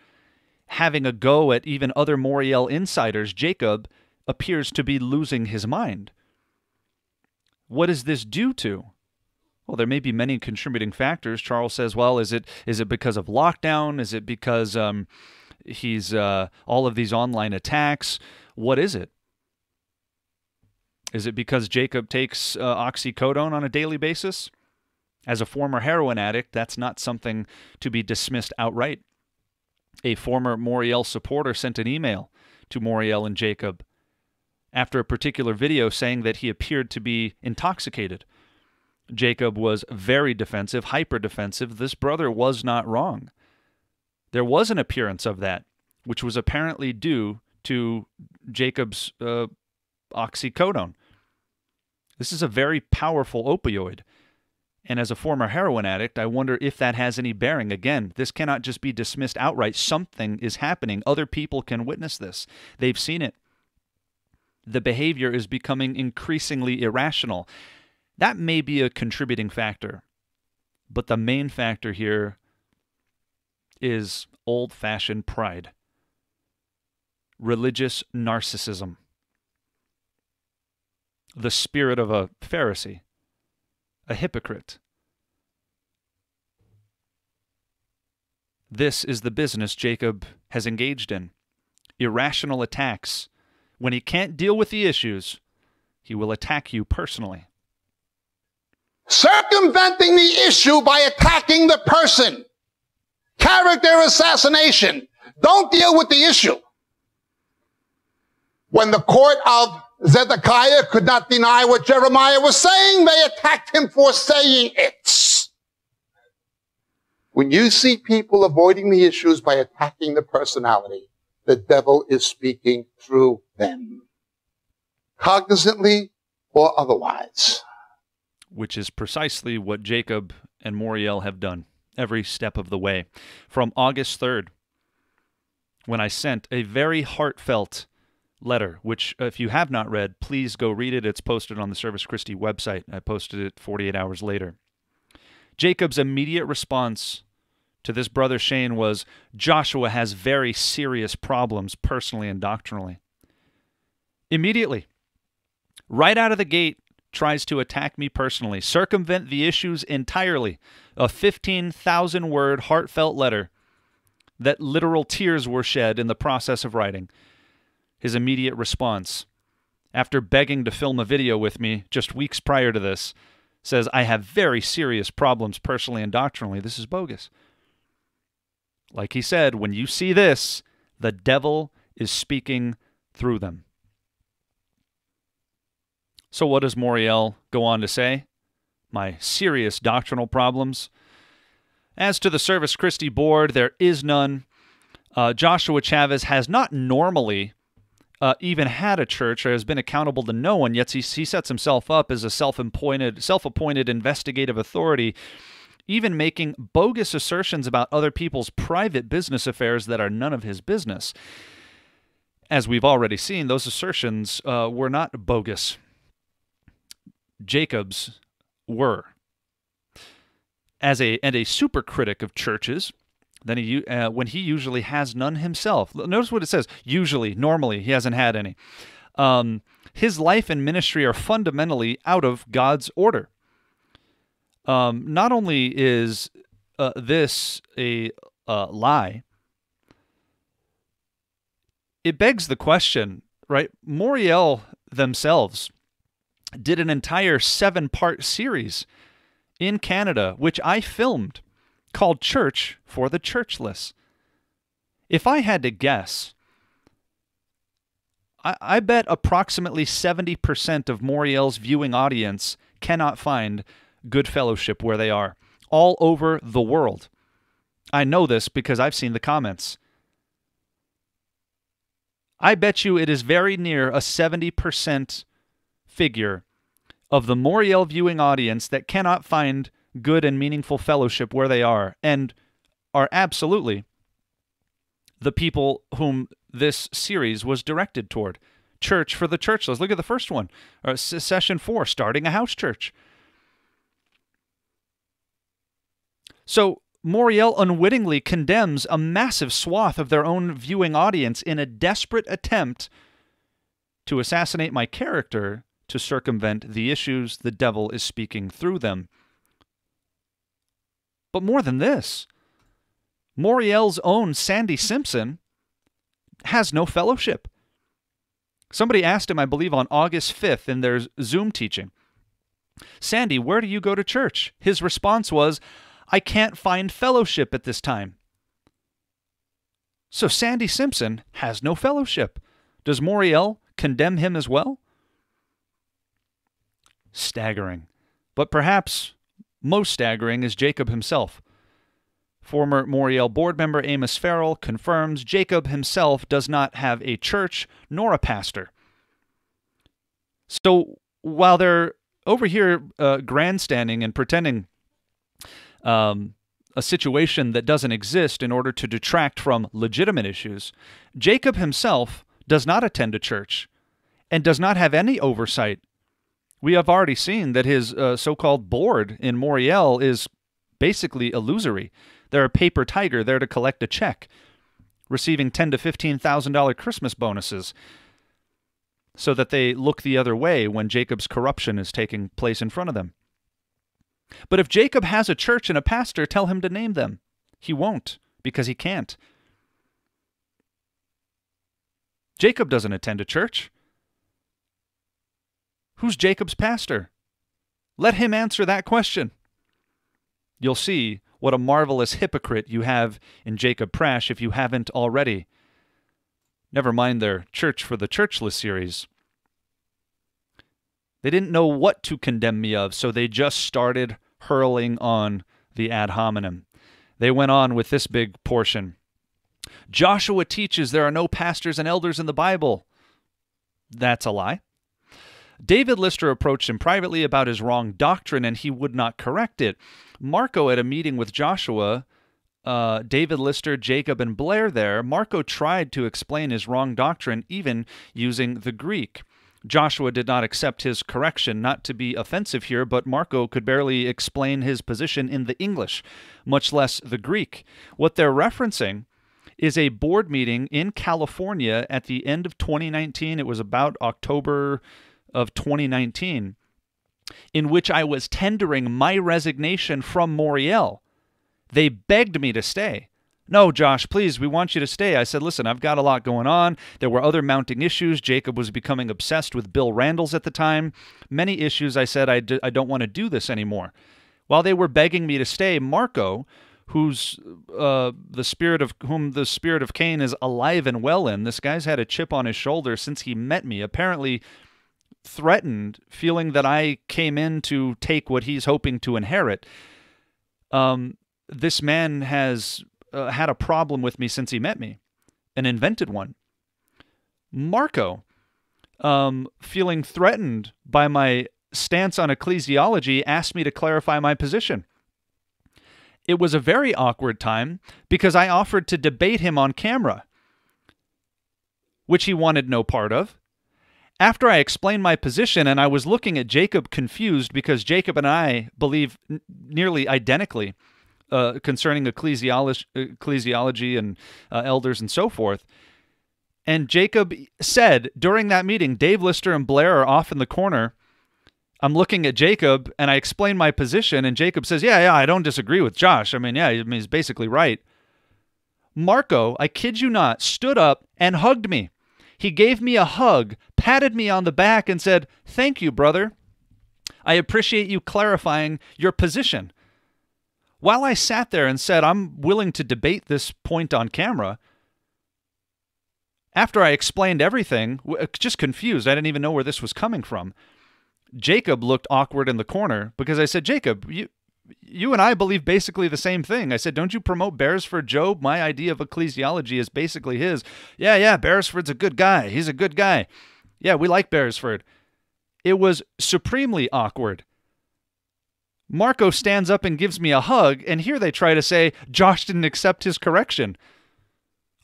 Having a go at even other Moriel insiders, Jacob appears to be losing his mind. What is this due to? Well, there may be many contributing factors. Charles says, well, is it is it because of lockdown? Is it because um, he's uh, all of these online attacks? What is it? Is it because Jacob takes uh, oxycodone on a daily basis? As a former heroin addict, that's not something to be dismissed outright. A former Moriel supporter sent an email to Moriel and Jacob after a particular video saying that he appeared to be intoxicated. Jacob was very defensive, hyper defensive. This brother was not wrong. There was an appearance of that, which was apparently due to Jacob's uh, oxycodone. This is a very powerful opioid. And as a former heroin addict, I wonder if that has any bearing. Again, this cannot just be dismissed outright. Something is happening. Other people can witness this, they've seen it. The behavior is becoming increasingly irrational. That may be a contributing factor. But the main factor here is old fashioned pride, religious narcissism, the spirit of a Pharisee a hypocrite. This is the business Jacob has engaged in irrational attacks. When he can't deal with the issues, he will attack you personally. Circumventing the issue by attacking the person. Character assassination. Don't deal with the issue. When the court of Zedekiah could not deny what Jeremiah was saying. They attacked him for saying it. When you see people avoiding the issues by attacking the personality, the devil is speaking through them, cognizantly or otherwise. Which is precisely what Jacob and Moriel have done every step of the way. From August 3rd, when I sent a very heartfelt letter, which, uh, if you have not read, please go read it. It's posted on the Servus Christi website. I posted it 48 hours later. Jacob's immediate response to this brother Shane was Joshua has very serious problems personally and doctrinally. Immediately, right out of the gate, tries to attack me personally, circumvent the issues entirely. A 15,000 word heartfelt letter that literal tears were shed in the process of writing his immediate response, after begging to film a video with me just weeks prior to this, says, I have very serious problems personally and doctrinally. This is bogus. Like he said, when you see this, the devil is speaking through them. So, what does Moriel go on to say? My serious doctrinal problems. As to the Servus Christi board, there is none. Uh, Joshua Chavez has not normally uh, even had a church has been accountable to no one, yet he, he sets himself up as a self-appointed, self-appointed investigative authority, even making bogus assertions about other people's private business affairs that are none of his business. As we've already seen, those assertions uh, were not bogus. Jacob's were. As a and a super critic of churches, than he uh, when he usually has none himself. Notice what it says: usually, normally, he hasn't had any. Um, his life and ministry are fundamentally out of God's order. Um, not only is uh, this a uh, lie, it begs the question, right? Moriel themselves did an entire seven part series in Canada, which I filmed, called Church for the Churchless. If I had to guess, I, I bet approximately 70% of Moriel's viewing audience cannot find good fellowship where they are, all over the world. I know this because I've seen the comments. I bet you it is very near a 70% figure of the Moriel viewing audience that cannot find good and meaningful fellowship where they are and are absolutely the people whom this series was directed toward. Church for the churchless. Look at the first one, uh, session four, starting a house church. So Moriel unwittingly condemns a massive swath of their own viewing audience in a desperate attempt to assassinate my character to circumvent the issues the devil is speaking through them. But more than this, Moriel's own Sandy Simpson has no fellowship. Somebody asked him, I believe, on August 5th in their Zoom teaching, Sandy, where do you go to church? His response was, I can't find fellowship at this time. So Sandy Simpson has no fellowship. Does Moriel condemn him as well? Staggering. But perhaps most staggering is Jacob himself. Former Moriel board member Amos Farrell confirms Jacob himself does not have a church nor a pastor. So while they're over here uh, grandstanding and pretending um, a situation that doesn't exist in order to detract from legitimate issues. Jacob himself does not attend a church and does not have any oversight. We have already seen that his uh, so called board in Moriel is basically illusory. They're a paper tiger there to collect a check, receiving ten to fifteen thousand dollar Christmas bonuses, so that they look the other way when Jacob's corruption is taking place in front of them. But if Jacob has a church and a pastor, tell him to name them. He won't, because he can't. Jacob doesn't attend a church. Who's Jacob's pastor? Let him answer that question. You'll see what a marvelous hypocrite you have in Jacob Prasch if you haven't already. Never mind their Church for the Churchless series. They didn't know what to condemn me of, so they just started hurling on the ad hominem. They went on with this big portion. Joshua teaches there are no pastors and elders in the Bible. That's a lie. David Lister approached him privately about his wrong doctrine and he would not correct it. Marco, at a meeting with Joshua, uh, David Lister, Jacob, and Blair there, Marco tried to explain his wrong doctrine, even using the Greek. Joshua did not accept his correction, not to be offensive here, but Marco could barely explain his position in the English, much less the Greek. What they're referencing is a board meeting in California at the end of 2019. It was about October of 2019, in which I was tendering my resignation from Moriel. They begged me to stay. No, Josh, please, we want you to stay. I said, listen, I've got a lot going on. There were other mounting issues. Jacob was becoming obsessed with Bill Randles at the time. Many issues. I said, I d- I don't want to do this anymore. While they were begging me to stay, Marco, who's uh, the spirit of whom the spirit of Cain is alive and well in, this guy's had a chip on his shoulder since he met me. Apparently, threatened, feeling that I came in to take what he's hoping to inherit. Um, this man has uh, had a problem with me since he met me and invented one. Marco, um, feeling threatened by my stance on ecclesiology, asked me to clarify my position. It was a very awkward time because I offered to debate him on camera, which he wanted no part of. After I explained my position and I was looking at Jacob confused because Jacob and I believe n- nearly identically uh, concerning ecclesiology, ecclesiology and uh, elders and so forth. And Jacob said during that meeting, Dave Lister and Blair are off in the corner. I'm looking at Jacob and I explain my position, and Jacob says, Yeah, yeah, I don't disagree with Josh. I mean, yeah, I mean, he's basically right. Marco, I kid you not, stood up and hugged me. He gave me a hug, patted me on the back, and said, Thank you, brother. I appreciate you clarifying your position. While I sat there and said, I'm willing to debate this point on camera, after I explained everything, uh, just confused, I didn't even know where this was coming from. Jacob looked awkward in the corner because I said, Jacob, you, you and I believe basically the same thing. I said, Don't you promote Beresford Job? My idea of ecclesiology is basically his. Yeah, yeah, Beresford's a good guy. He's a good guy. Yeah, we like Beresford. It was supremely awkward. Marco stands up and gives me a hug, and here they try to say Josh didn't accept his correction.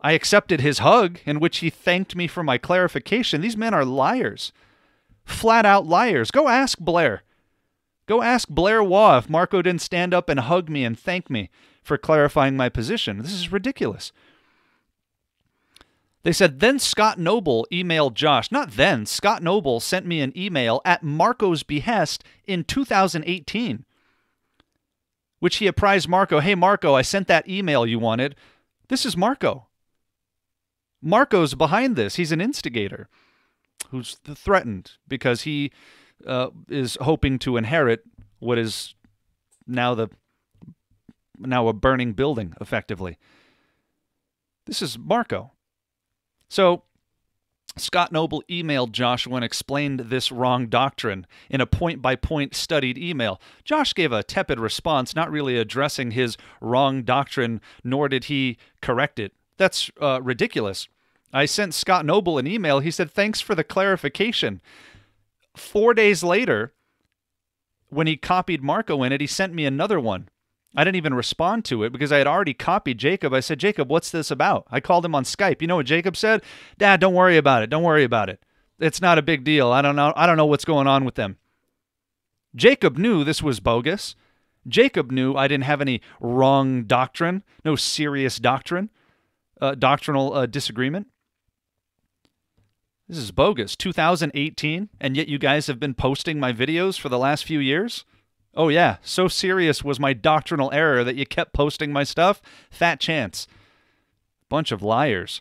I accepted his hug, in which he thanked me for my clarification. These men are liars. Flat out liars. Go ask Blair. Go ask Blair Waugh if Marco didn't stand up and hug me and thank me for clarifying my position. This is ridiculous. They said, then Scott Noble emailed Josh. Not then. Scott Noble sent me an email at Marco's behest in 2018, which he apprised Marco, hey, Marco, I sent that email you wanted. This is Marco. Marco's behind this. He's an instigator who's threatened because he uh, is hoping to inherit what is now the now a burning building effectively. This is Marco. So Scott Noble emailed Joshua and explained this wrong doctrine in a point by point studied email. Josh gave a tepid response, not really addressing his wrong doctrine, nor did he correct it. That's uh, ridiculous. I sent Scott Noble an email. He said, Thanks for the clarification. Four days later, when he copied Marco in it, he sent me another one. I didn't even respond to it because I had already copied Jacob. I said, Jacob, what's this about? I called him on Skype. You know what Jacob said? Dad, don't worry about it. Don't worry about it. It's not a big deal. I don't know. I don't know what's going on with them. Jacob knew this was bogus. Jacob knew I didn't have any wrong doctrine, no serious doctrine, uh, doctrinal uh, disagreement. This is bogus. 2018, and yet you guys have been posting my videos for the last few years? Oh, yeah, so serious was my doctrinal error that you kept posting my stuff? Fat chance. Bunch of liars.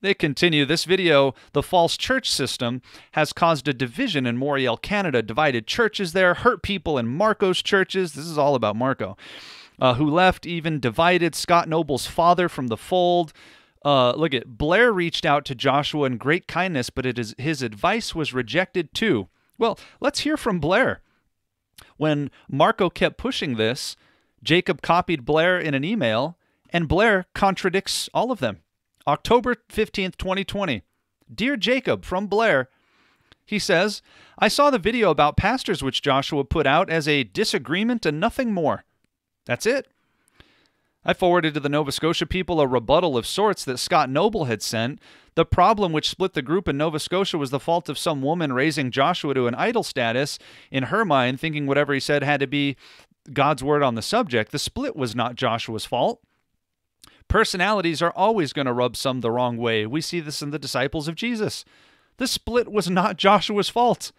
They continue this video. The false church system has caused a division in Moriel, Canada, divided churches there, hurt people in Marco's churches. This is all about Marco, uh, who left, even divided Scott Noble's father from the fold. Uh, look at Blair reached out to Joshua in great kindness, but it is his advice was rejected too. Well, let's hear from Blair. When Marco kept pushing this, Jacob copied Blair in an email, and Blair contradicts all of them. October 15th, 2020. Dear Jacob, from Blair, he says, I saw the video about pastors which Joshua put out as a disagreement and nothing more. That's it. I forwarded to the Nova Scotia people a rebuttal of sorts that Scott Noble had sent. The problem which split the group in Nova Scotia was the fault of some woman raising Joshua to an idol status, in her mind, thinking whatever he said had to be God's word on the subject. The split was not Joshua's fault. Personalities are always going to rub some the wrong way. We see this in the disciples of Jesus. The split was not Joshua's fault.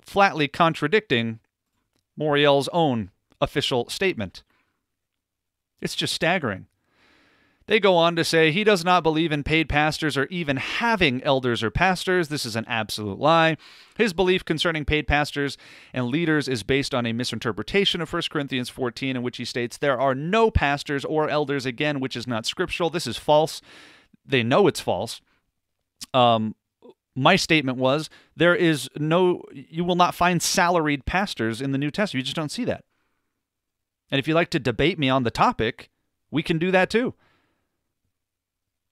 Flatly contradicting Moriel's own official statement. It's just staggering. They go on to say he does not believe in paid pastors or even having elders or pastors. This is an absolute lie. His belief concerning paid pastors and leaders is based on a misinterpretation of 1 Corinthians 14, in which he states there are no pastors or elders, again, which is not scriptural. This is false. They know it's false. Um, my statement was there is no, you will not find salaried pastors in the New Testament. You just don't see that. And if you'd like to debate me on the topic, we can do that too.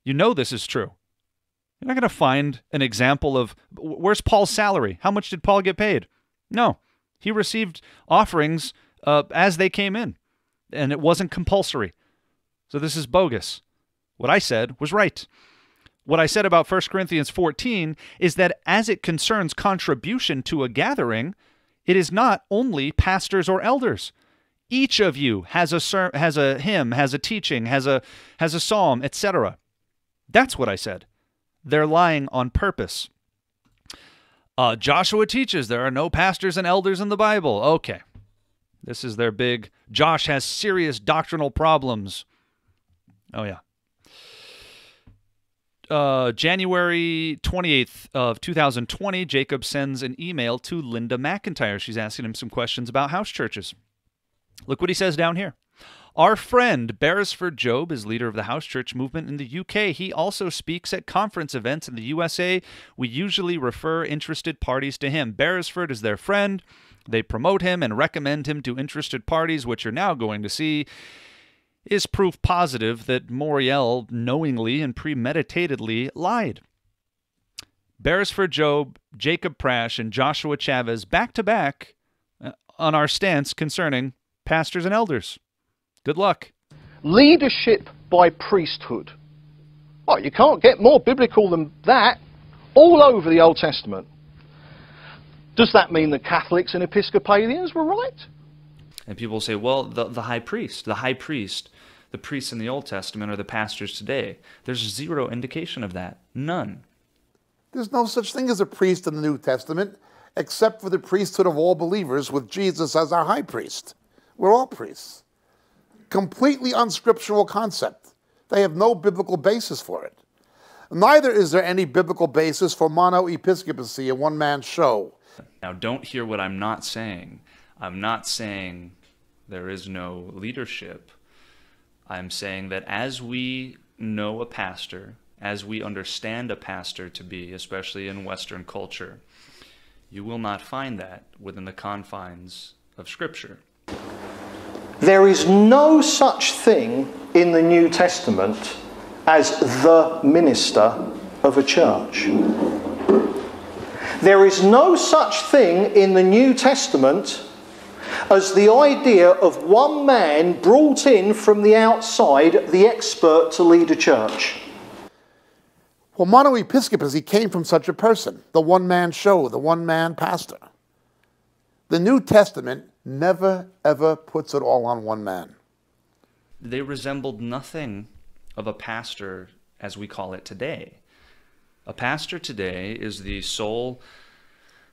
You know this is true. You're not going to find an example of where's Paul's salary? How much did Paul get paid? No, he received offerings uh, as they came in, and it wasn't compulsory. So this is bogus. What I said was right. What I said about 1 Corinthians 14 is that as it concerns contribution to a gathering, It is not only pastors or elders. Each of you has a ser- has a hymn, has a teaching, has a has a psalm, etc. That's what I said. They're lying on purpose. Uh, Joshua teaches there are no pastors and elders in the Bible. Okay. This is their big Josh has serious doctrinal problems. Oh yeah. Uh, January 28th of 2020, Jacob sends an email to Linda McIntyre. She's asking him some questions about house churches. Look what he says down here. Our friend Beresford Job is leader of the house church movement in the UK. He also speaks at conference events in the USA. We usually refer interested parties to him. Beresford is their friend. They promote him and recommend him to interested parties, which you're now going to see is proof positive that Moriel knowingly and premeditatedly lied. Beresford Job, Jacob Prasch, and Joshua Chavez back to back on our stance concerning pastors and elders. Good luck. Leadership by priesthood. Oh, you can't get more biblical than that. All over the Old Testament. Does that mean that Catholics and Episcopalians were right? And people say, well, the, the high priest, the high priest, the priests in the Old Testament are the pastors today. There's zero indication of that. None. There's no such thing as a priest in the New Testament except for the priesthood of all believers with Jesus as our high priest. We're all priests. Completely unscriptural concept. They have no biblical basis for it. Neither is there any biblical basis for monoepiscopacy, a one man show. Now, don't hear what I'm not saying. I'm not saying there is no leadership. I'm saying that as we know a pastor, as we understand a pastor to be, especially in Western culture, you will not find that within the confines of Scripture. There is no such thing in the New Testament as the minister of a church. There is no such thing in the New Testament as the idea of one man brought in from the outside, the expert to lead a church. Well, monoepiscopacy came from such a person, the one man show, the one man pastor. The New Testament never, ever puts it all on one man. They resembled nothing of a pastor as we call it today. A pastor today is the sole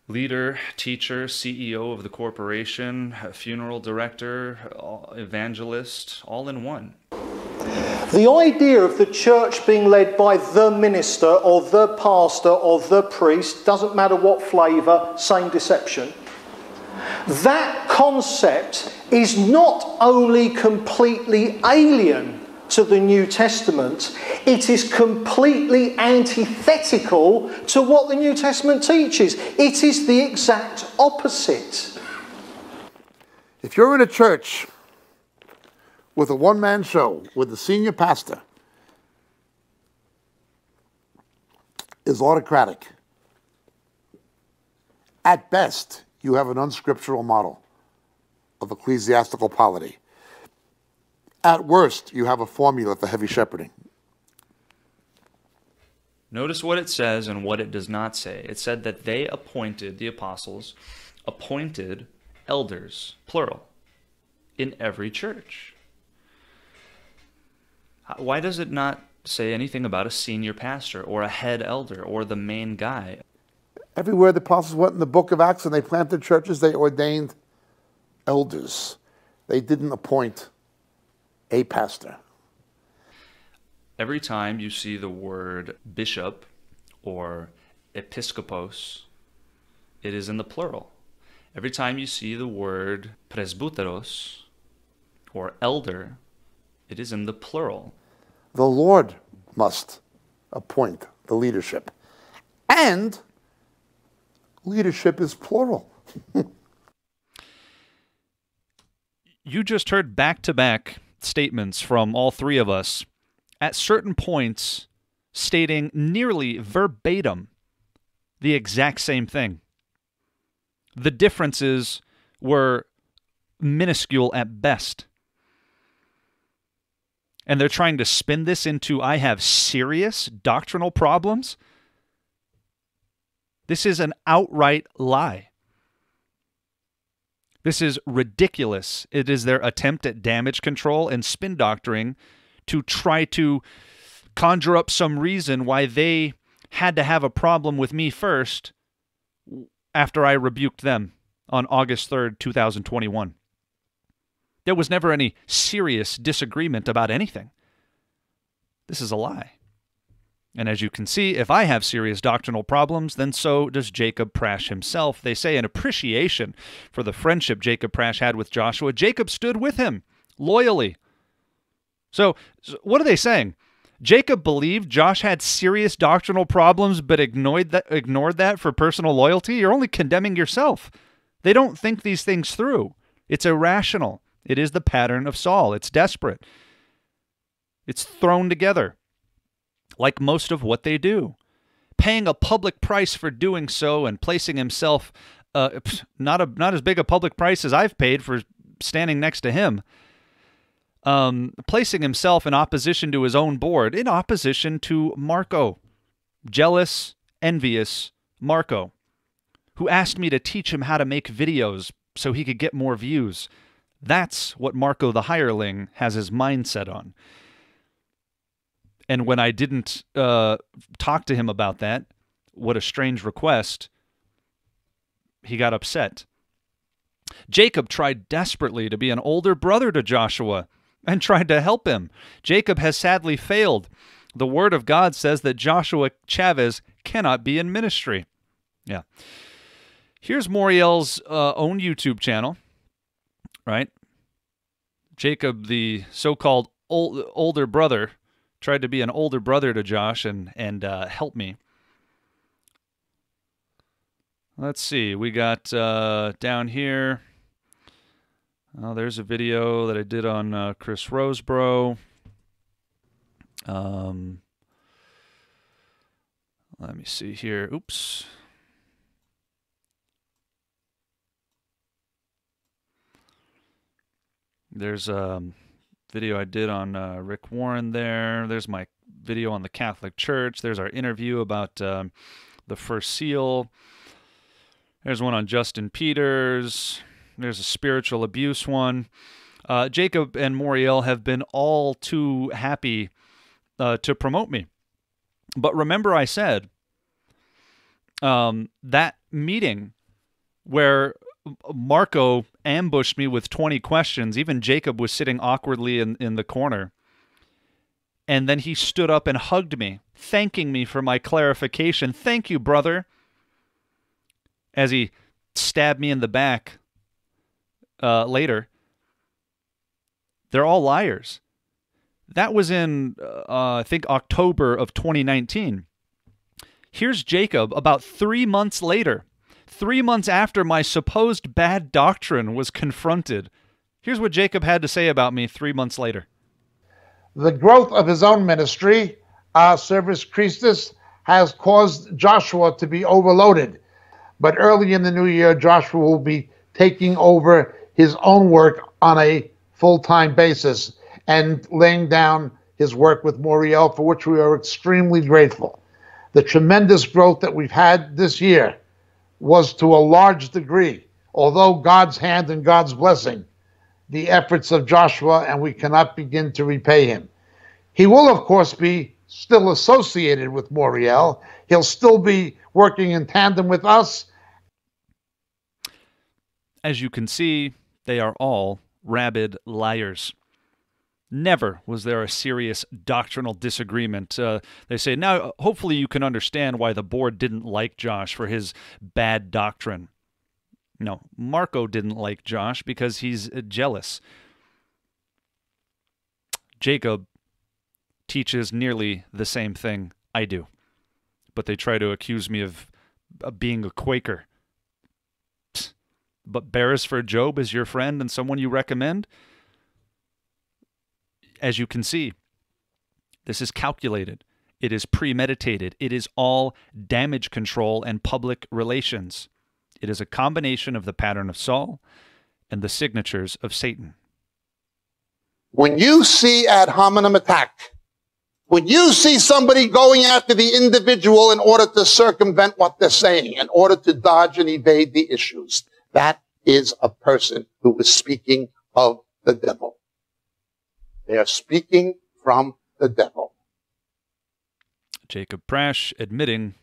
leader, teacher, CEO of the corporation, funeral director, evangelist, all in one. The idea of the church being led by the minister or the pastor or the priest, doesn't matter what flavour, same deception. That concept is not only completely alien to the New Testament, it is completely antithetical to what the New Testament teaches. It is the exact opposite. If you're in a church with a one man show, with the senior pastor is autocratic, at best, you have an unscriptural model of ecclesiastical polity. At worst, you have a formula for heavy shepherding. Notice what it says and what it does not say. It said that they appointed, the apostles, appointed elders, plural, in every church. Why does it not say anything about a senior pastor or a head elder or the main guy? Everywhere the apostles went in the book of Acts and they planted churches, they ordained elders. They didn't appoint a pastor. Every time you see the word bishop or episkopos, it is in the plural. Every time you see the word presbyteros or elder, it is in the plural. The Lord must appoint the leadership. And leadership is plural. you just heard back to back statements from all three of us at certain points stating nearly verbatim the exact same thing. The differences were minuscule at best. And they're trying to spin this into I have serious doctrinal problems. This is an outright lie. This is ridiculous. It is their attempt at damage control and spin doctoring to try to conjure up some reason why they had to have a problem with me first after I rebuked them on August 3rd, 2021. There was never any serious disagreement about anything. This is a lie. And as you can see, if I have serious doctrinal problems, then so does Jacob Prasch himself. They say in appreciation for the friendship Jacob Prasch had with Joshua, Jacob stood with him loyally. So, what are they saying? Jacob believed Josh had serious doctrinal problems but ignored that, ignored that for personal loyalty. You're only condemning yourself. They don't think these things through. It's irrational. It is the pattern of Saul. It's desperate. It's thrown together like most of what they do. Paying a public price for doing so and placing himself uh, not a not as big a public price as I've paid for standing next to him. Um, placing himself in opposition to his own board, in opposition to Marco, jealous, envious Marco, who asked me to teach him how to make videos so he could get more views. That's what Marco the hireling has his mindset on. And when I didn't uh, talk to him about that, what a strange request, he got upset. Jacob tried desperately to be an older brother to Joshua and tried to help him. Jacob has sadly failed. The Word of God says that Joshua Chavez cannot be in ministry. Yeah. Here's Moriel's uh, own YouTube channel, right? Jacob, the so called old, older brother, tried to be an older brother to Josh and and uh, help me. Let's see. We got uh, down here. Oh, there's a video that I did on uh, Chris Rosebrough. Um, let me see here. Oops. There's um video I did on uh, Rick Warren there. There's my video on the Catholic Church. There's our interview about um, the first seal. There's one on Justin Peters. There's a spiritual abuse one. Uh, Jacob and Moriel have been all too happy uh, to promote me. But remember, I said um, that meeting where Marco ambushed me with 20 questions. Even Jacob was sitting awkwardly in, in the corner. And then he stood up and hugged me, thanking me for my clarification. Thank you, brother. As he stabbed me in the back uh, later. They're all liars. That was in, uh, I think, October of 2019. Here's Jacob about three months later three months after my supposed bad doctrine was confronted. Here's what Jacob had to say about me three months later. The growth of his own ministry, uh, Servus Christus, has caused Joshua to be overloaded. But early in the new year, Joshua will be taking over his own work on a full time basis and laying down his work with Moriel, for which we are extremely grateful. The tremendous growth that we've had this year was to a large degree, although God's hand and God's blessing, the efforts of Joshua, and we cannot begin to repay him. He will, of course, be still associated with Moriel. He'll still be working in tandem with us. As you can see, they are all rabid liars. Never was there a serious doctrinal disagreement. Uh, they say, now, hopefully, you can understand why the board didn't like Josh for his bad doctrine. No, Marco didn't like Josh because he's uh, jealous. Jacob teaches nearly the same thing I do, but they try to accuse me of, of being a Quaker. But Beresford Job is your friend and someone you recommend? As you can see, this is calculated. It is premeditated. It is all damage control and public relations. It is a combination of the pattern of Saul and the signatures of Satan. When you see ad hominem attack, when you see somebody going after the individual in order to circumvent what they're saying, in order to dodge and evade the issues, that is a person who is speaking of the devil. They are speaking from the devil. Jacob Prasch admitting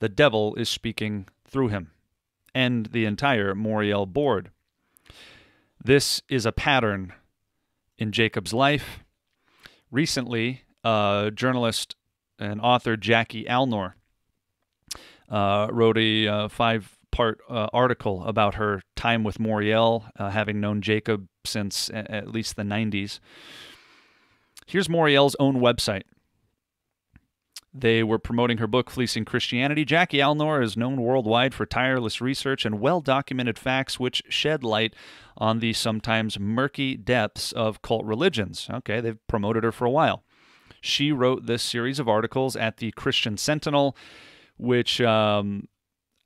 the devil is speaking through him and the entire Moriel board. This is a pattern in Jacob's life. Recently, uh, journalist and author Jackie Alnor uh, wrote a uh, five part uh, article about her time with Moriel, uh, having known Jacob since at least the 90s. Here's Moriel's own website. They were promoting her book, Fleecing Christianity. Jackie Alnor is known worldwide for tireless research and well documented facts which shed light on the sometimes murky depths of cult religions. Okay, they've promoted her for a while. She wrote this series of articles at the Christian Sentinel, which um,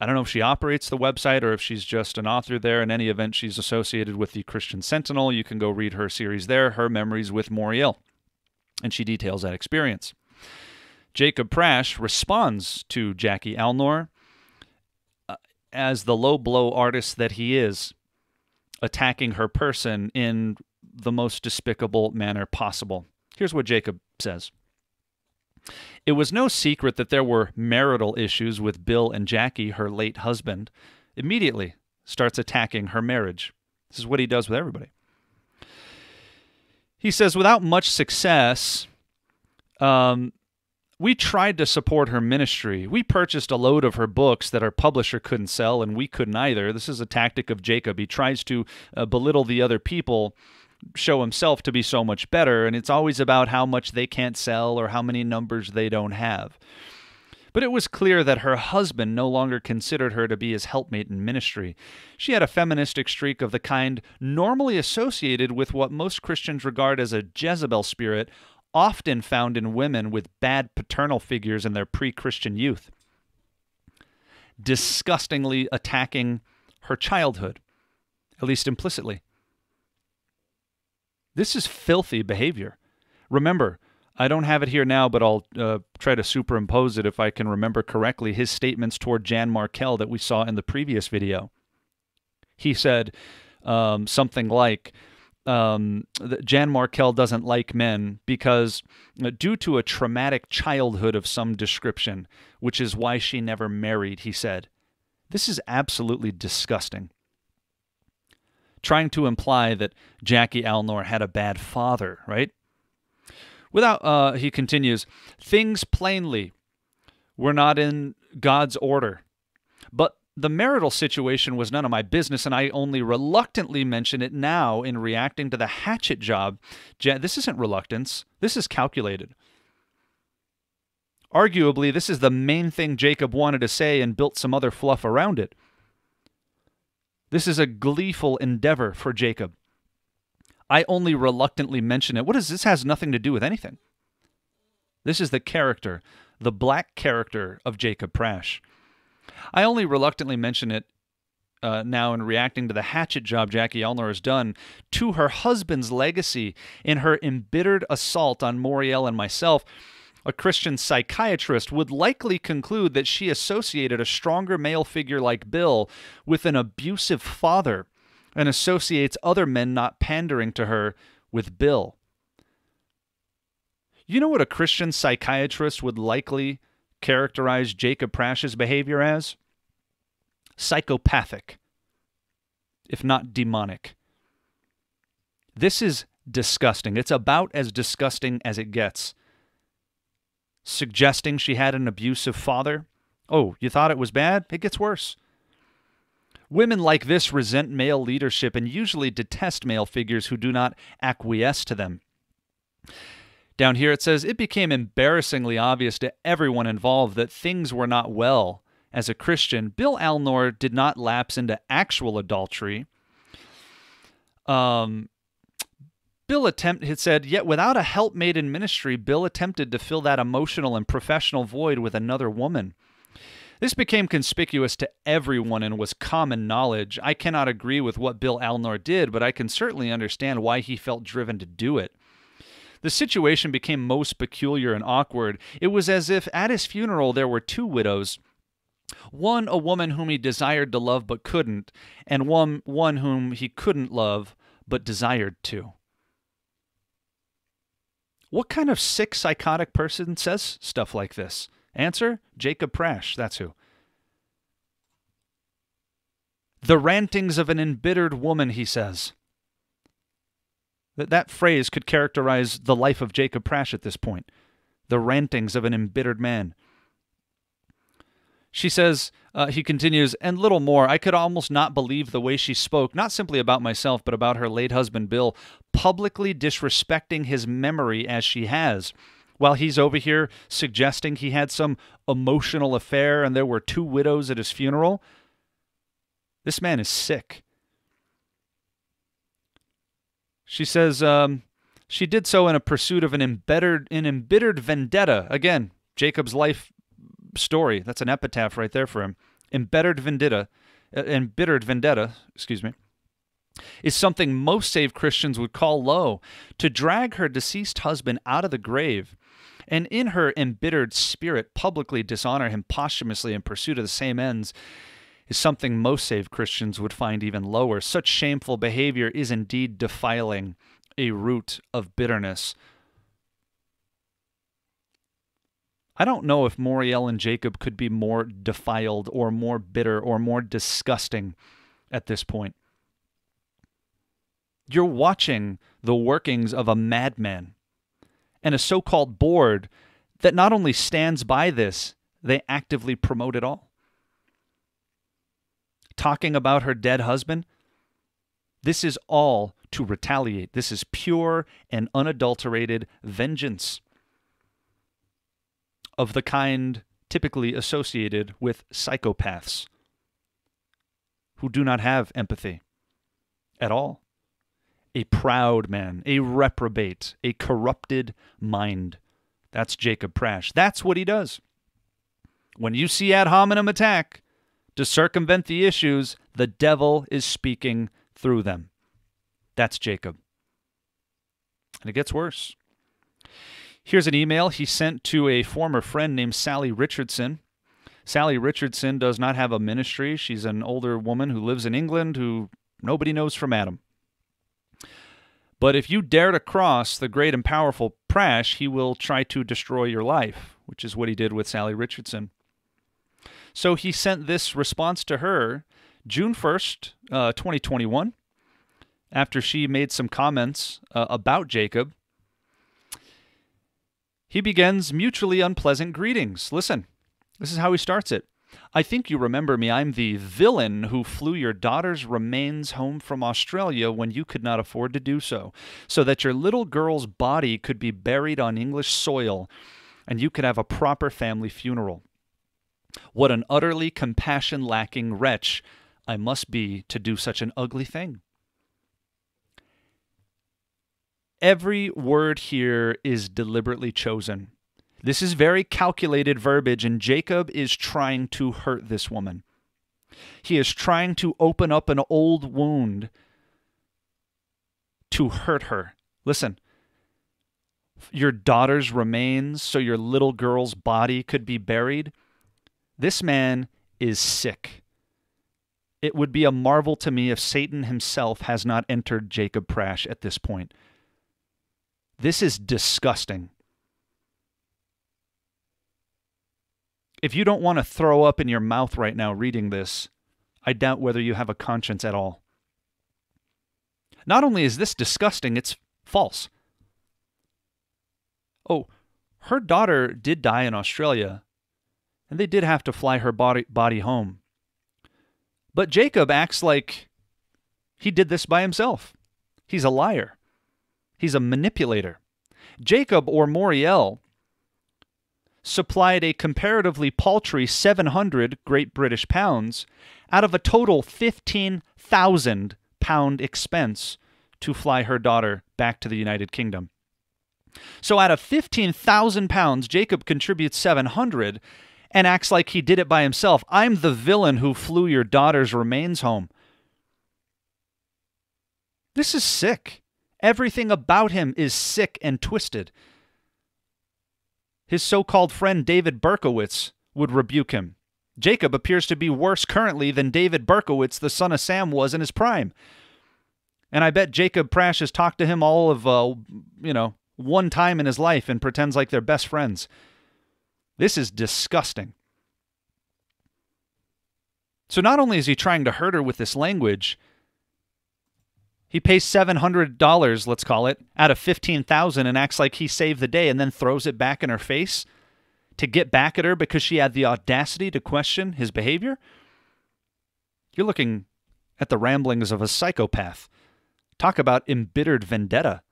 I don't know if she operates the website or if she's just an author there. In any event, she's associated with the Christian Sentinel. You can go read her series there, Her Memories with Moriel. And she details that experience. Jacob Prasch responds to Jackie Alnor uh, as the low blow artist that he is, attacking her person in the most despicable manner possible. Here's what Jacob says. It was no secret that there were marital issues with Bill and Jackie, her late husband. Immediately starts attacking her marriage. This is what he does with everybody. He says, without much success, um, we tried to support her ministry. We purchased a load of her books that our publisher couldn't sell, and we couldn't either. This is a tactic of Jacob. He tries to uh, belittle the other people, show himself to be so much better, and it's always about how much they can't sell or how many numbers they don't have. But it was clear that her husband no longer considered her to be his helpmate in ministry. She had a feministic streak of the kind normally associated with what most Christians regard as a Jezebel spirit, often found in women with bad paternal figures in their pre Christian youth. Disgustingly attacking her childhood, at least implicitly. This is filthy behavior. Remember, I don't have it here now, but I'll uh, try to superimpose it if I can remember correctly. His statements toward Jan Markell that we saw in the previous video. He said um, something like, um, that Jan Markell doesn't like men because, uh, due to a traumatic childhood of some description, which is why she never married, he said. This is absolutely disgusting. Trying to imply that Jackie Alnor had a bad father, right? Without, uh, he continues, things plainly were not in God's order. But the marital situation was none of my business, and I only reluctantly mention it now in reacting to the hatchet job. This isn't reluctance, this is calculated. Arguably, this is the main thing Jacob wanted to say and built some other fluff around it. This is a gleeful endeavor for Jacob. I only reluctantly mention it. What is this has nothing to do with anything. This is the character, the black character of Jacob Prasch. I only reluctantly mention it uh, now in reacting to the hatchet job Jackie Alnor has done to her husband's legacy in her embittered assault on Moriel and myself. A Christian psychiatrist would likely conclude that she associated a stronger male figure like Bill with an abusive father and associates other men not pandering to her with Bill. You know what a Christian psychiatrist would likely characterize Jacob Prasch's behavior as? Psychopathic, if not demonic. This is disgusting. It's about as disgusting as it gets. Suggesting she had an abusive father? Oh, you thought it was bad? It gets worse. Women like this resent male leadership and usually detest male figures who do not acquiesce to them. Down here it says, It became embarrassingly obvious to everyone involved that things were not well. As a Christian, Bill Alnor did not lapse into actual adultery. Um, Bill attempt had said, yet without a helpmate in ministry, Bill attempted to fill that emotional and professional void with another woman. This became conspicuous to everyone and was common knowledge. I cannot agree with what Bill Alnor did, but I can certainly understand why he felt driven to do it. The situation became most peculiar and awkward. It was as if at his funeral there were two widows One, a woman whom he desired to love but couldn't, and one, one whom he couldn't love but desired to. What kind of sick psychotic person says stuff like this? Answer Jacob Prasch. that's who. The rantings of an embittered woman, he says. That, that phrase could characterize the life of Jacob Prasch at this point. The rantings of an embittered man. She says, uh, he continues, and little more. I could almost not believe the way she spoke, not simply about myself, but about her late husband, Bill, publicly disrespecting his memory as she has, while he's over here suggesting he had some emotional affair and there were two widows at his funeral. This man is sick. She says um, she did so in a pursuit of an embittered, an embittered vendetta. Again, Jacob's life story. That's an epitaph right there for him. Embittered vendetta, uh, embittered vendetta. Excuse me. Is something most saved Christians would call low. To drag her deceased husband out of the grave and in her embittered spirit publicly dishonor him posthumously in pursuit of the same ends is something most saved Christians would find even lower. Such shameful behavior is indeed defiling a root of bitterness. I don't know if Moriel and Jacob could be more defiled or more bitter or more disgusting at this point. You're watching the workings of a madman and a so called board that not only stands by this, they actively promote it all talking about her dead husband, this is all to retaliate. This is pure and unadulterated vengeance of the kind typically associated with psychopaths who do not have empathy at all. A proud man, a reprobate, a corrupted mind. That's Jacob Prasch. That's what he does. When you see ad hominem attack, to circumvent the issues, the devil is speaking through them. That's Jacob. And it gets worse. Here's an email he sent to a former friend named Sally Richardson. Sally Richardson does not have a ministry. She's an older woman who lives in England who nobody knows from Adam. But if you dare to cross the great and powerful Prasch, he will try to destroy your life, which is what he did with Sally Richardson. So he sent this response to her June 1st, uh, 2021, after she made some comments uh, about Jacob. He begins mutually unpleasant greetings. Listen, this is how he starts it. I think you remember me. I'm the villain who flew your daughter's remains home from Australia when you could not afford to do so, so that your little girl's body could be buried on English soil and you could have a proper family funeral. What an utterly compassion lacking wretch I must be to do such an ugly thing. Every word here is deliberately chosen. This is very calculated verbiage, and Jacob is trying to hurt this woman. He is trying to open up an old wound to hurt her. Listen, your daughter's remains so your little girl's body could be buried. This man is sick. It would be a marvel to me if Satan himself has not entered Jacob Prasch at this point. This is disgusting. If you don't want to throw up in your mouth right now reading this, I doubt whether you have a conscience at all. Not only is this disgusting, it's false. Oh, her daughter did die in Australia, and they did have to fly her body, body home. But Jacob acts like he did this by himself. He's a liar. He's a manipulator. Jacob or Moriel supplied a comparatively paltry 700 Great British pounds out of a total 15,000 pound expense to fly her daughter back to the United Kingdom. So out of 15,000 pounds, Jacob contributes 700 and acts like he did it by himself. I'm the villain who flew your daughter's remains home. This is sick. Everything about him is sick and twisted. His so called friend David Berkowitz would rebuke him. Jacob appears to be worse currently than David Berkowitz, the son of Sam, was in his prime. And I bet Jacob Prasch has talked to him all of, uh, you know, one time in his life and pretends like they're best friends. This is disgusting. So not only is he trying to hurt her with this language, he pays $700, let's call it, out of 15,000 and acts like he saved the day and then throws it back in her face to get back at her because she had the audacity to question his behavior. You're looking at the ramblings of a psychopath. Talk about embittered vendetta.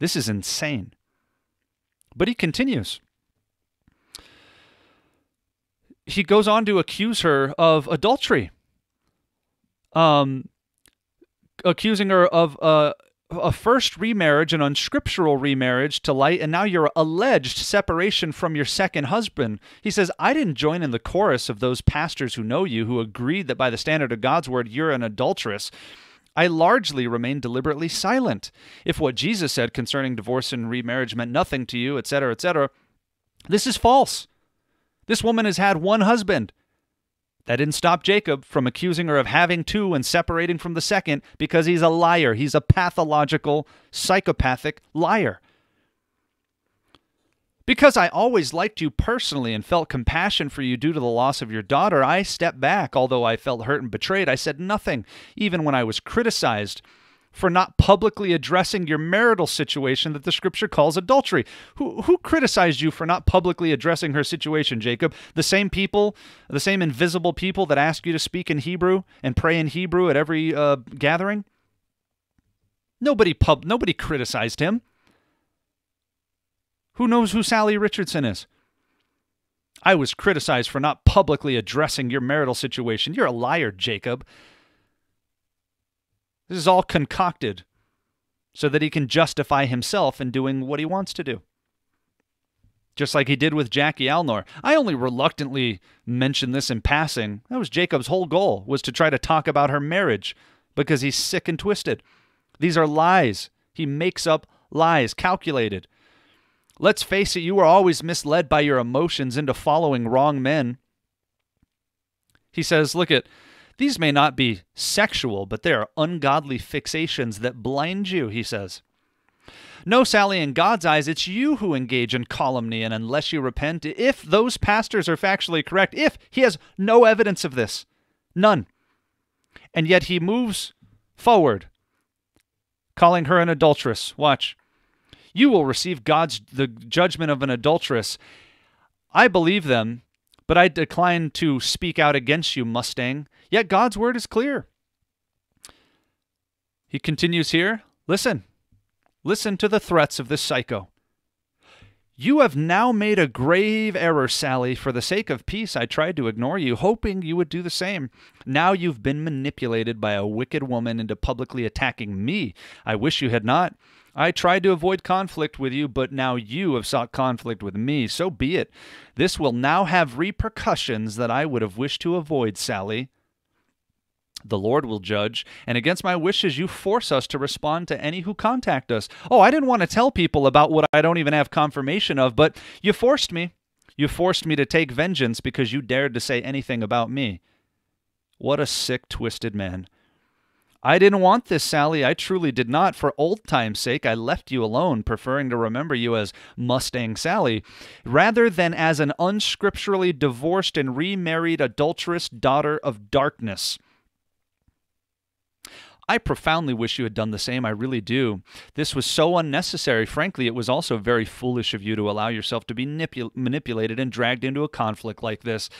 This is insane. But he continues. He goes on to accuse her of adultery. Um, accusing her of uh, a first remarriage, an unscriptural remarriage to light, and now your alleged separation from your second husband. He says, I didn't join in the chorus of those pastors who know you, who agreed that by the standard of God's word, you're an adulteress. I largely remained deliberately silent. If what Jesus said concerning divorce and remarriage meant nothing to you, etc., etc., this is false. This woman has had one husband. That didn't stop Jacob from accusing her of having two and separating from the second because he's a liar. He's a pathological, psychopathic liar. Because I always liked you personally and felt compassion for you due to the loss of your daughter, I stepped back. Although I felt hurt and betrayed, I said nothing, even when I was criticized for not publicly addressing your marital situation that the scripture calls adultery. Who, who criticized you for not publicly addressing her situation, Jacob? The same people, the same invisible people that ask you to speak in Hebrew and pray in Hebrew at every uh, gathering? Nobody pub, nobody criticized him. Who knows who Sally Richardson is? I was criticized for not publicly addressing your marital situation. You're a liar, Jacob. This is all concocted so that he can justify himself in doing what he wants to do. Just like he did with Jackie Alnor. I only reluctantly mentioned this in passing. That was Jacob's whole goal, was to try to talk about her marriage because he's sick and twisted. These are lies. He makes up lies, calculated. Let's face it, you are always misled by your emotions into following wrong men. He says, look at these may not be sexual, but they are ungodly fixations that blind you, he says. No, Sally, in God's eyes, it's you who engage in calumny, and unless you repent, if those pastors are factually correct, if he has no evidence of this, none, and yet he moves forward, calling her an adulteress. Watch you will receive God's the judgment of an adulteress. I believe them, but I decline to speak out against you, Mustang. Yet God's word is clear. He continues here. Listen. Listen to the threats of this psycho. You have now made a grave error, Sally. For the sake of peace, I tried to ignore you, hoping you would do the same. Now you've been manipulated by a wicked woman into publicly attacking me. I wish you had not. I tried to avoid conflict with you, but now you have sought conflict with me. So be it. This will now have repercussions that I would have wished to avoid, Sally. The Lord will judge, and against my wishes, you force us to respond to any who contact us. Oh, I didn't want to tell people about what I don't even have confirmation of, but you forced me. You forced me to take vengeance because you dared to say anything about me. What a sick, twisted man. I didn't want this, Sally. I truly did not. For old time's sake, I left you alone, preferring to remember you as Mustang Sally, rather than as an unscripturally divorced and remarried adulterous daughter of darkness. I profoundly wish you had done the same. I really do. This was so unnecessary. Frankly, it was also very foolish of you to allow yourself to be manipulated and dragged into a conflict like this.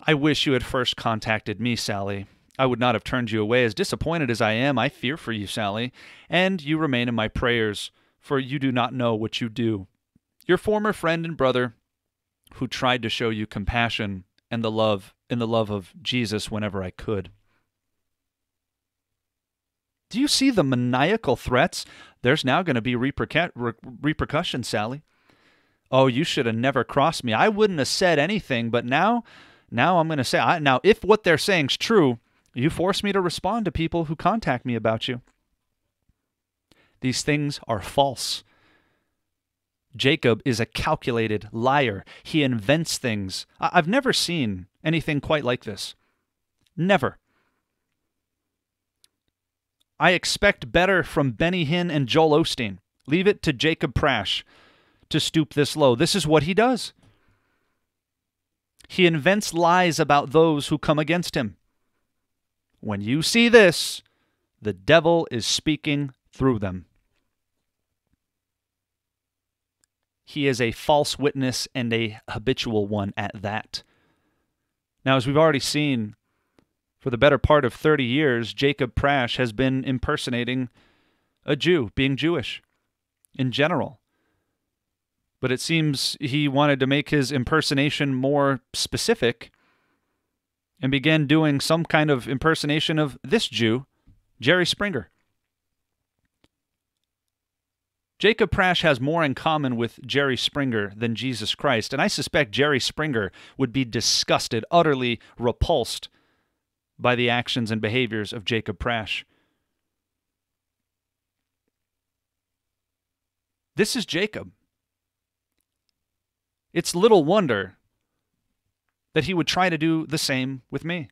I wish you had first contacted me, Sally. I would not have turned you away. As disappointed as I am, I fear for you, Sally, and you remain in my prayers, for you do not know what you do. Your former friend and brother, who tried to show you compassion and the love in the love of Jesus whenever I could. Do you see the maniacal threats? There's now going to be repercu- re- repercussions, Sally. Oh, you should have never crossed me. I wouldn't have said anything, but now, now I'm going to say. I, now, if what they're saying is true, you force me to respond to people who contact me about you. These things are false. Jacob is a calculated liar. He invents things. I've never seen anything quite like this. Never. I expect better from Benny Hinn and Joel Osteen. Leave it to Jacob Prasch to stoop this low. This is what he does. He invents lies about those who come against him. When you see this, the devil is speaking through them. He is a false witness and a habitual one at that. Now, as we've already seen, for the better part of 30 years, Jacob Prasch has been impersonating a Jew, being Jewish in general. But it seems he wanted to make his impersonation more specific and began doing some kind of impersonation of this Jew, Jerry Springer. Jacob Prasch has more in common with Jerry Springer than Jesus Christ, and I suspect Jerry Springer would be disgusted, utterly repulsed by the actions and behaviors of Jacob Prasch. This is Jacob. It's little wonder that he would try to do the same with me.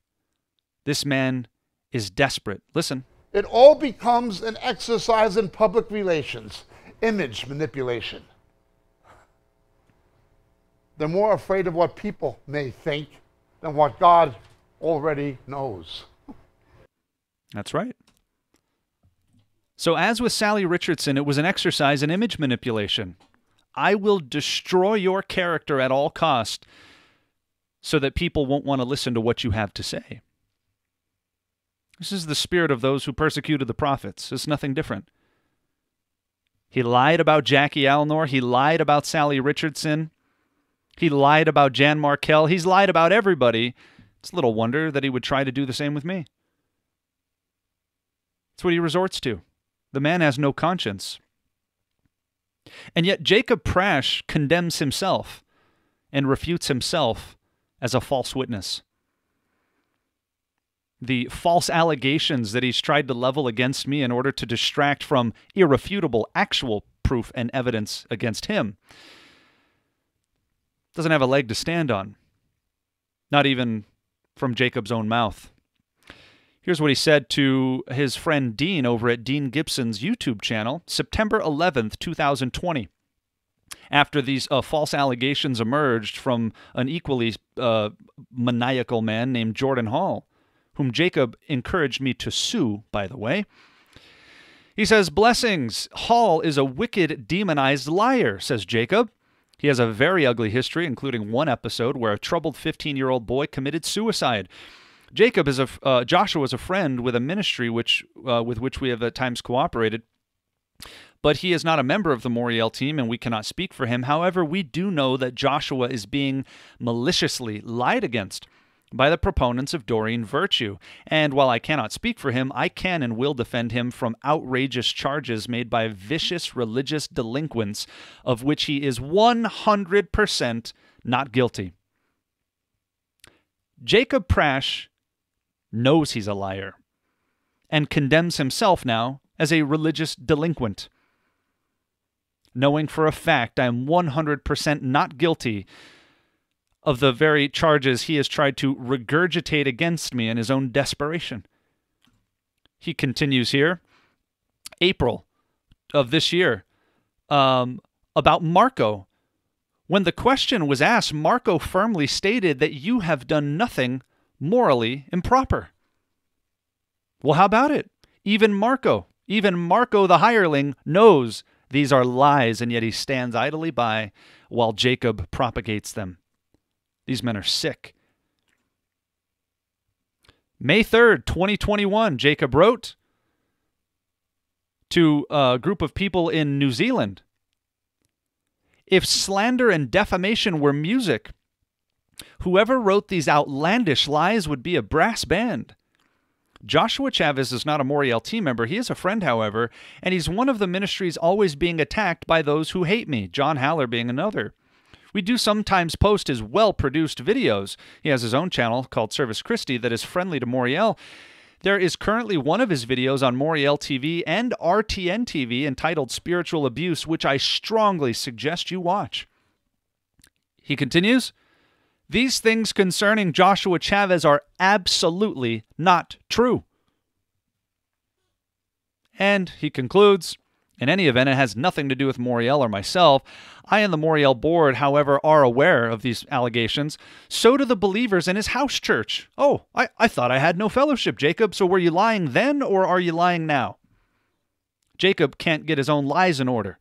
This man is desperate. Listen. It all becomes an exercise in public relations, image manipulation. They're more afraid of what people may think than what God already knows. That's right. So, as with Sally Richardson, it was an exercise in image manipulation. I will destroy your character at all cost so that people won't want to listen to what you have to say. This is the spirit of those who persecuted the prophets. It's nothing different. He lied about Jackie Alnor. He lied about Sally Richardson. He lied about Jan Markell. He's lied about everybody it's little wonder that he would try to do the same with me. It's what he resorts to. The man has no conscience. And yet Jacob Prasch condemns himself and refutes himself as a false witness. The false allegations that he's tried to level against me in order to distract from irrefutable actual proof and evidence against him doesn't have a leg to stand on. Not even from Jacob's own mouth. Here's what he said to his friend Dean over at Dean Gibson's YouTube channel, September 11th, 2020. After these uh, false allegations emerged from an equally uh, maniacal man named Jordan Hall, whom Jacob encouraged me to sue, by the way. He says, Blessings, Hall is a wicked, demonized liar, says Jacob. He has a very ugly history, including one episode where a troubled 15 year old boy committed suicide. Jacob is a uh, Joshua is a friend with a ministry which uh, with which we have at times cooperated, but he is not a member of the Moriel team, and we cannot speak for him. However, we do know that Joshua is being maliciously lied against by the proponents of Doreen Virtue. And while I cannot speak for him, I can and will defend him from outrageous charges made by vicious religious delinquents, of which he is 100% not guilty. Jacob Prasch knows he's a liar and condemns himself now as a religious delinquent. Knowing for a fact I am 100% not guilty of the very charges he has tried to regurgitate against me in his own desperation. He continues here April of this year um, about Marco. When the question was asked, Marco firmly stated that you have done nothing morally improper. Well, how about it? Even Marco, even Marco the hireling, knows these are lies, and yet he stands idly by while Jacob propagates them. These men are sick. May 3rd, 2021, Jacob wrote to a group of people in New Zealand If slander and defamation were music, whoever wrote these outlandish lies would be a brass band. Joshua Chavez is not a Moriel team member. He is a friend, however, and he's one of the ministries always being attacked by those who hate me, John Haller being another. We do sometimes post his well produced videos. He has his own channel called Servus Christi that is friendly to Moriel. There is currently one of his videos on Moriel TV and RTN TV entitled Spiritual Abuse, which I strongly suggest you watch. He continues These things concerning Joshua Chavez are absolutely not true. And he concludes in any event, it has nothing to do with Moriel or myself. I and the Moriel board, however, are aware of these allegations. So do the believers in his house church. Oh, I, I thought I had no fellowship, Jacob. So were you lying then or are you lying now? Jacob can't get his own lies in order.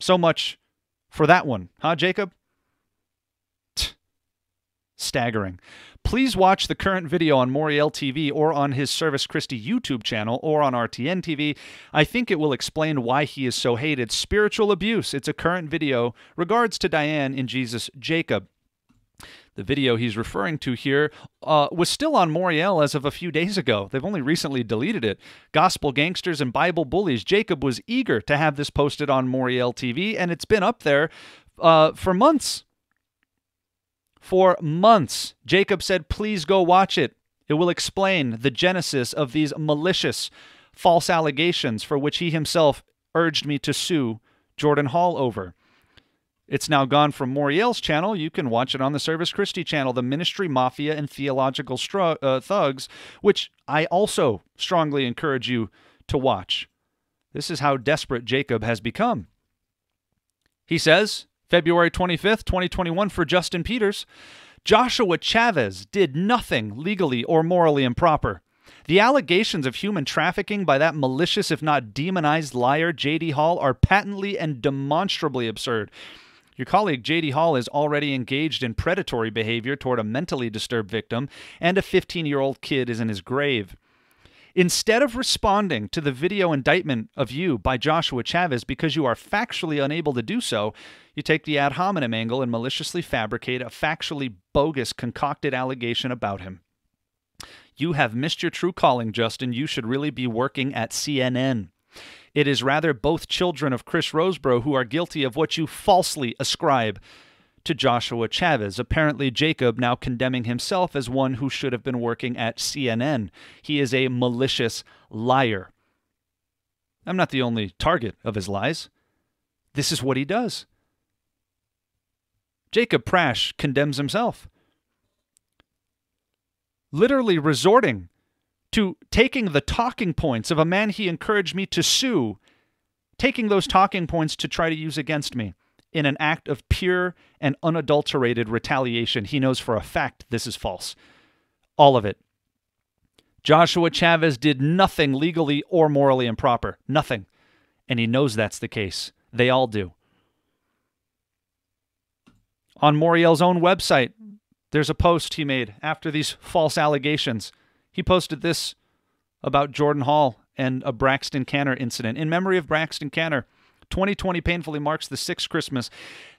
So much for that one, huh, Jacob? Staggering. Please watch the current video on Moriel TV or on his Servus Christi YouTube channel or on RTN TV. I think it will explain why he is so hated. Spiritual abuse. It's a current video. Regards to Diane in Jesus Jacob. The video he's referring to here uh, was still on Moriel as of a few days ago. They've only recently deleted it. Gospel gangsters and Bible bullies. Jacob was eager to have this posted on Moriel TV, and it's been up there uh, for months for months. Jacob said, Please go watch it. It will explain the genesis of these malicious, false allegations for which he himself urged me to sue Jordan Hall over. It's now gone from Moriel's channel. You can watch it on the Servus Christi channel, the Ministry Mafia and Theological Stru- uh, Thugs, which I also strongly encourage you to watch. This is how desperate Jacob has become. He says, February 25th, 2021, for Justin Peters. Joshua Chavez did nothing legally or morally improper. The allegations of human trafficking by that malicious, if not demonized liar, J.D. Hall, are patently and demonstrably absurd. Your colleague J.D. Hall is already engaged in predatory behavior toward a mentally disturbed victim, and a 15 year old kid is in his grave. Instead of responding to the video indictment of you by Joshua Chavez because you are factually unable to do so, you take the ad hominem angle and maliciously fabricate a factually bogus, concocted allegation about him. You have missed your true calling, Justin. You should really be working at CNN. It is rather both children of Chris Rosebrough who are guilty of what you falsely ascribe to Joshua Chavez. Apparently, Jacob now condemning himself as one who should have been working at CNN. He is a malicious liar. I'm not the only target of his lies. This is what he does. Jacob Prasch condemns himself. Literally resorting to taking the talking points of a man he encouraged me to sue, taking those talking points to try to use against me in an act of pure and unadulterated retaliation. He knows for a fact this is false. All of it. Joshua Chavez did nothing legally or morally improper. Nothing. And he knows that's the case. They all do. On Moriel's own website, there's a post he made after these false allegations. He posted this about Jordan Hall and a Braxton Caner incident. In memory of Braxton Caner, 2020 painfully marks the sixth Christmas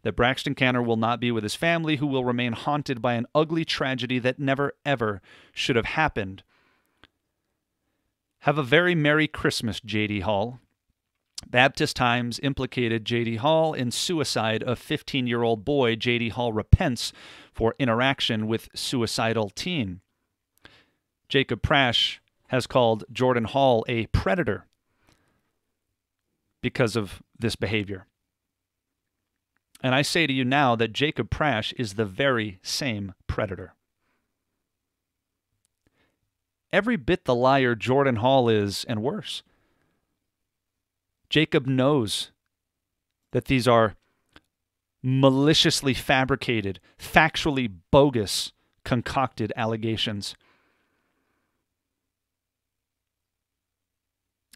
that Braxton Caner will not be with his family, who will remain haunted by an ugly tragedy that never, ever should have happened. Have a very Merry Christmas, J.D. Hall. Baptist Times implicated J.D. Hall in suicide of 15 year old boy. J.D. Hall repents for interaction with suicidal teen. Jacob Prasch has called Jordan Hall a predator because of this behavior. And I say to you now that Jacob Prasch is the very same predator. Every bit the liar Jordan Hall is, and worse. Jacob knows that these are maliciously fabricated, factually bogus, concocted allegations.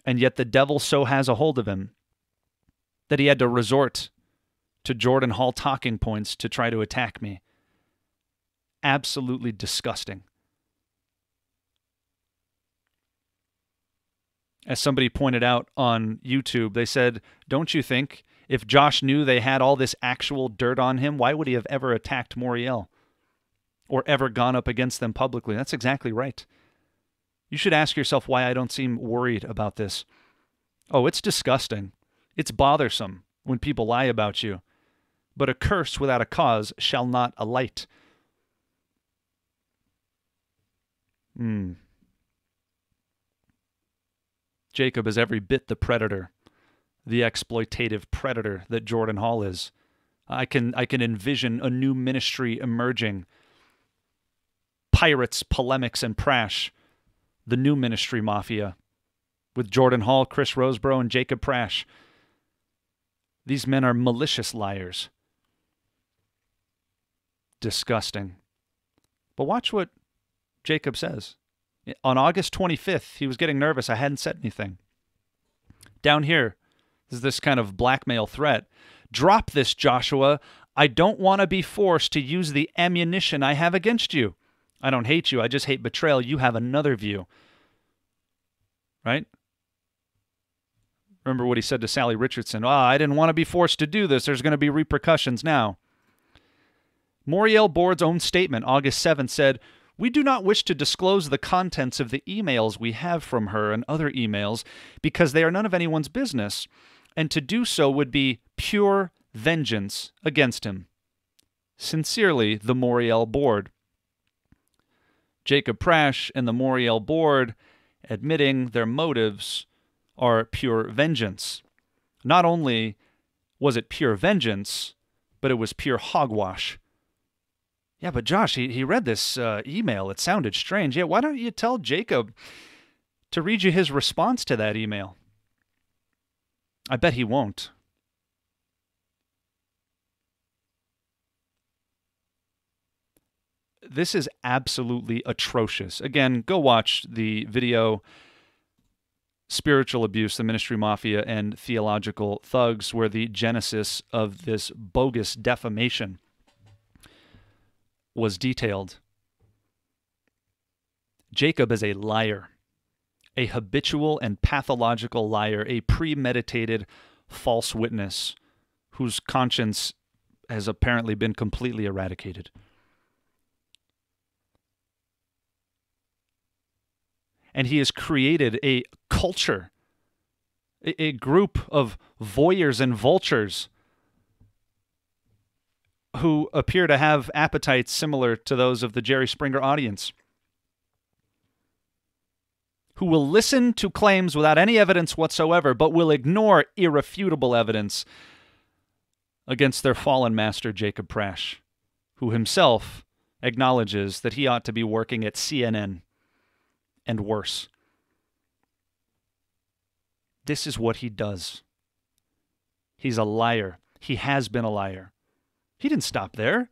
And yet the devil so has a hold of him that he had to resort to Jordan Hall talking points to try to attack me. Absolutely disgusting. As somebody pointed out on YouTube, they said, Don't you think if Josh knew they had all this actual dirt on him, why would he have ever attacked Moriel or ever gone up against them publicly? That's exactly right. You should ask yourself why I don't seem worried about this. Oh, it's disgusting. It's bothersome when people lie about you. But a curse without a cause shall not alight. Hmm. Jacob is every bit the predator, the exploitative predator that Jordan Hall is. I can I can envision a new ministry emerging. Pirates, polemics, and Prasch, the new ministry mafia, with Jordan Hall, Chris Rosebrough, and Jacob Prasch. These men are malicious liars. Disgusting. But watch what Jacob says. On August 25th, he was getting nervous. I hadn't said anything. Down here is this kind of blackmail threat. Drop this, Joshua. I don't want to be forced to use the ammunition I have against you. I don't hate you. I just hate betrayal. You have another view. Right? Remember what he said to Sally Richardson. Ah, I didn't want to be forced to do this. There's going to be repercussions now. Moriel Board's own statement, August 7th, said, We do not wish to disclose the contents of the emails we have from her and other emails because they are none of anyone's business, and to do so would be pure vengeance against him. Sincerely, the Moriel Board. Jacob Prasch and the Moriel Board admitting their motives are pure vengeance. Not only was it pure vengeance, but it was pure hogwash. Yeah, but Josh, he, he read this uh, email. It sounded strange. Yeah, why don't you tell Jacob to read you his response to that email? I bet he won't. This is absolutely atrocious. Again, go watch the video Spiritual Abuse, the Ministry Mafia, and Theological Thugs, were the genesis of this bogus defamation was detailed. Jacob is a liar, a habitual and pathological liar, a premeditated false witness whose conscience has apparently been completely eradicated. And he has created a culture, a, a group of voyeurs and vultures who appear to have appetites similar to those of the Jerry Springer audience, who will listen to claims without any evidence whatsoever, but will ignore irrefutable evidence against their fallen master, Jacob Prasch, who himself acknowledges that he ought to be working at CNN and worse. This is what he does. He's a liar. He has been a liar. He didn't stop there.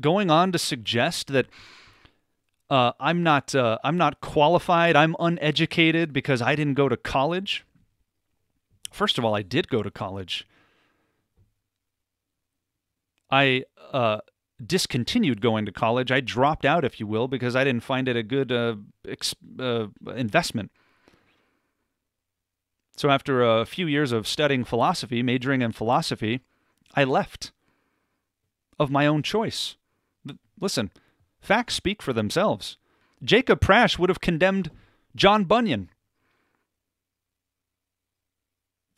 Going on to suggest that uh, I'm not uh, I'm not qualified. I'm uneducated because I didn't go to college. First of all, I did go to college. I uh, discontinued going to college. I dropped out, if you will, because I didn't find it a good uh, ex- uh, investment. So after a few years of studying philosophy, majoring in philosophy, I left of my own choice. Listen, facts speak for themselves. Jacob Prasch would have condemned John Bunyan.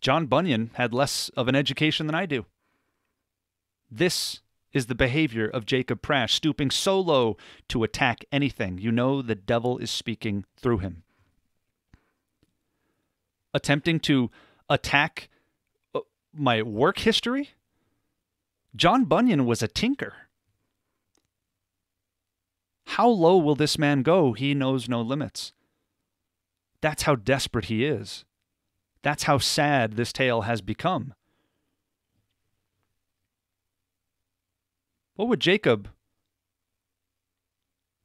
John Bunyan had less of an education than I do. This is the behavior of Jacob Prasch, stooping so low to attack anything. You know the devil is speaking through him. Attempting to attack uh, my work history? John Bunyan was a tinker. How low will this man go? He knows no limits. That's how desperate he is. That's how sad this tale has become. What would Jacob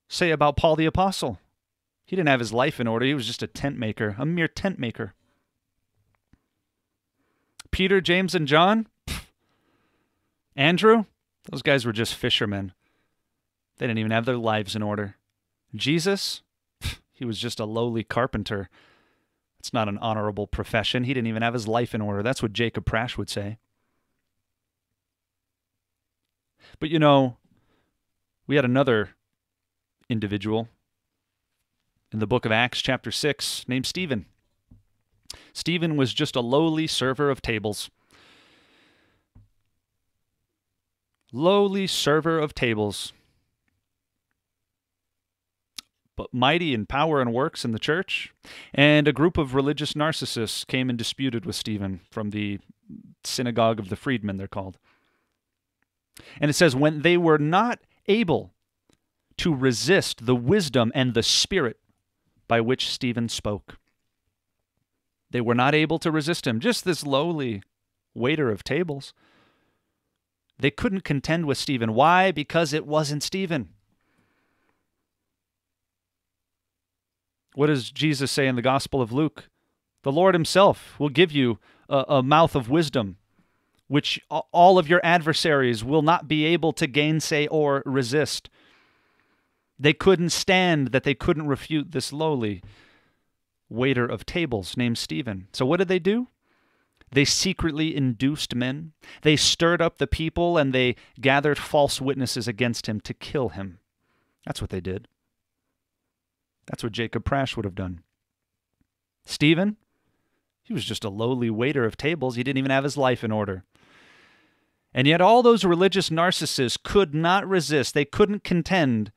say about Paul the Apostle? He didn't have his life in order. He was just a tent maker, a mere tent maker. Peter, James, and John? Andrew, those guys were just fishermen. They didn't even have their lives in order. Jesus, he was just a lowly carpenter. It's not an honorable profession. He didn't even have his life in order. That's what Jacob Prasch would say. But you know, we had another individual in the book of Acts, chapter 6, named Stephen. Stephen was just a lowly server of tables. lowly server of tables, but mighty in power and works in the church. And a group of religious narcissists came and disputed with Stephen from the synagogue of the freedmen, they're called. And it says, when they were not able to resist the wisdom and the spirit by which Stephen spoke. They were not able to resist him, just this lowly waiter of tables. They couldn't contend with Stephen. Why? Because it wasn't Stephen. What does Jesus say in the Gospel of Luke? The Lord Himself will give you a, a, mouth of wisdom, which all of your adversaries will not be able to gainsay or resist. They couldn't stand that they couldn't refute this lowly waiter of tables named Stephen. So what did they do? They secretly induced men. They stirred up the people and they gathered false witnesses against him to kill him. That's what they did. That's what Jacob Prasch would have done. Stephen, he was just a lowly waiter of tables. He didn't even have his life in order. And yet, all those religious narcissists could not resist, they couldn't contend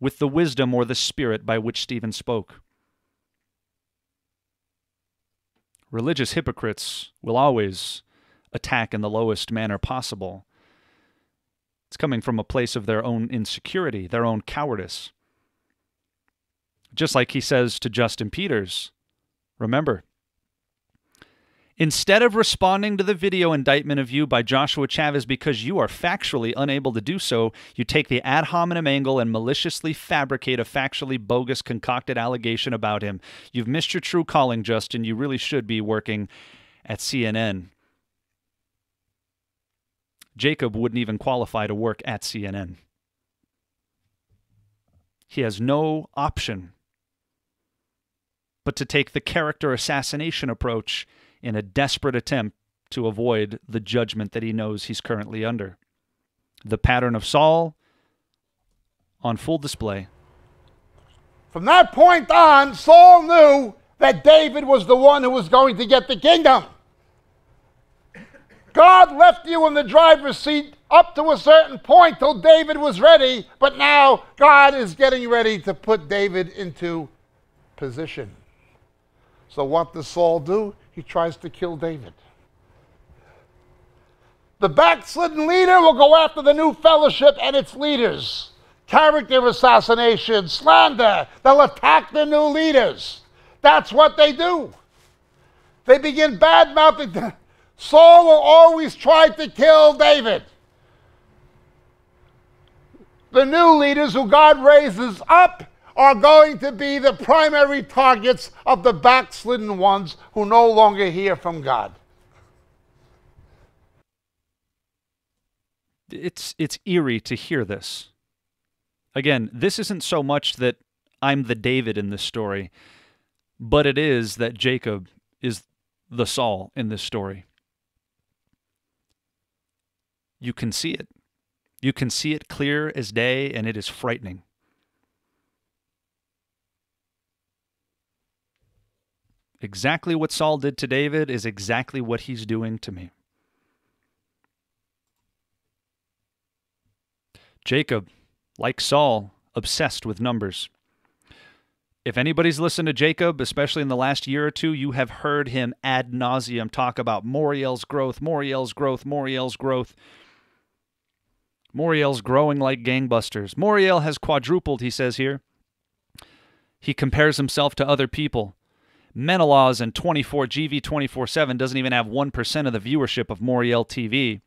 with the wisdom or the spirit by which Stephen spoke. Religious hypocrites will always attack in the lowest manner possible. It's coming from a place of their own insecurity, their own cowardice. Just like he says to Justin Peters, remember, Instead of responding to the video indictment of you by Joshua Chavez because you are factually unable to do so, you take the ad hominem angle and maliciously fabricate a factually bogus concocted allegation about him. You've missed your true calling, Justin. You really should be working at CNN. Jacob wouldn't even qualify to work at CNN. He has no option but to take the character assassination approach in a desperate attempt to avoid the judgment that he knows he's currently under. The pattern of Saul on full display. From that point on, Saul knew that David was the one who was going to get the kingdom. God left you in the driver's seat up to a certain point till David was ready, but now God is getting ready to put David into position. So, what does Saul do? He tries to kill David. The backslidden leader will go after the new fellowship and its leaders. Character assassination, slander. They'll attack the new leaders. That's what they do. They begin bad mouthing. Saul will always try to kill David. The new leaders who God raises up are going to be the primary targets of the backslidden ones who no longer hear from God. It's, it's eerie to hear this. Again, this isn't so much that I'm the David in this story, but it is that Jacob is the Saul in this story. You can see it. You can see it clear as day, and it is frightening. Exactly what Saul did to David is exactly what he's doing to me. Jacob, like Saul, obsessed with numbers. If anybody's listened to Jacob, especially in the last year or two, you have heard him ad nauseum talk about Moriel's growth, Moriel's growth, Moriel's growth. Moriel's growing like gangbusters. Moriel has quadrupled, he says here. He compares himself to other people. Menelaws and 24 GV 24 7 doesn't even have 1% of the viewership of Moriel TV.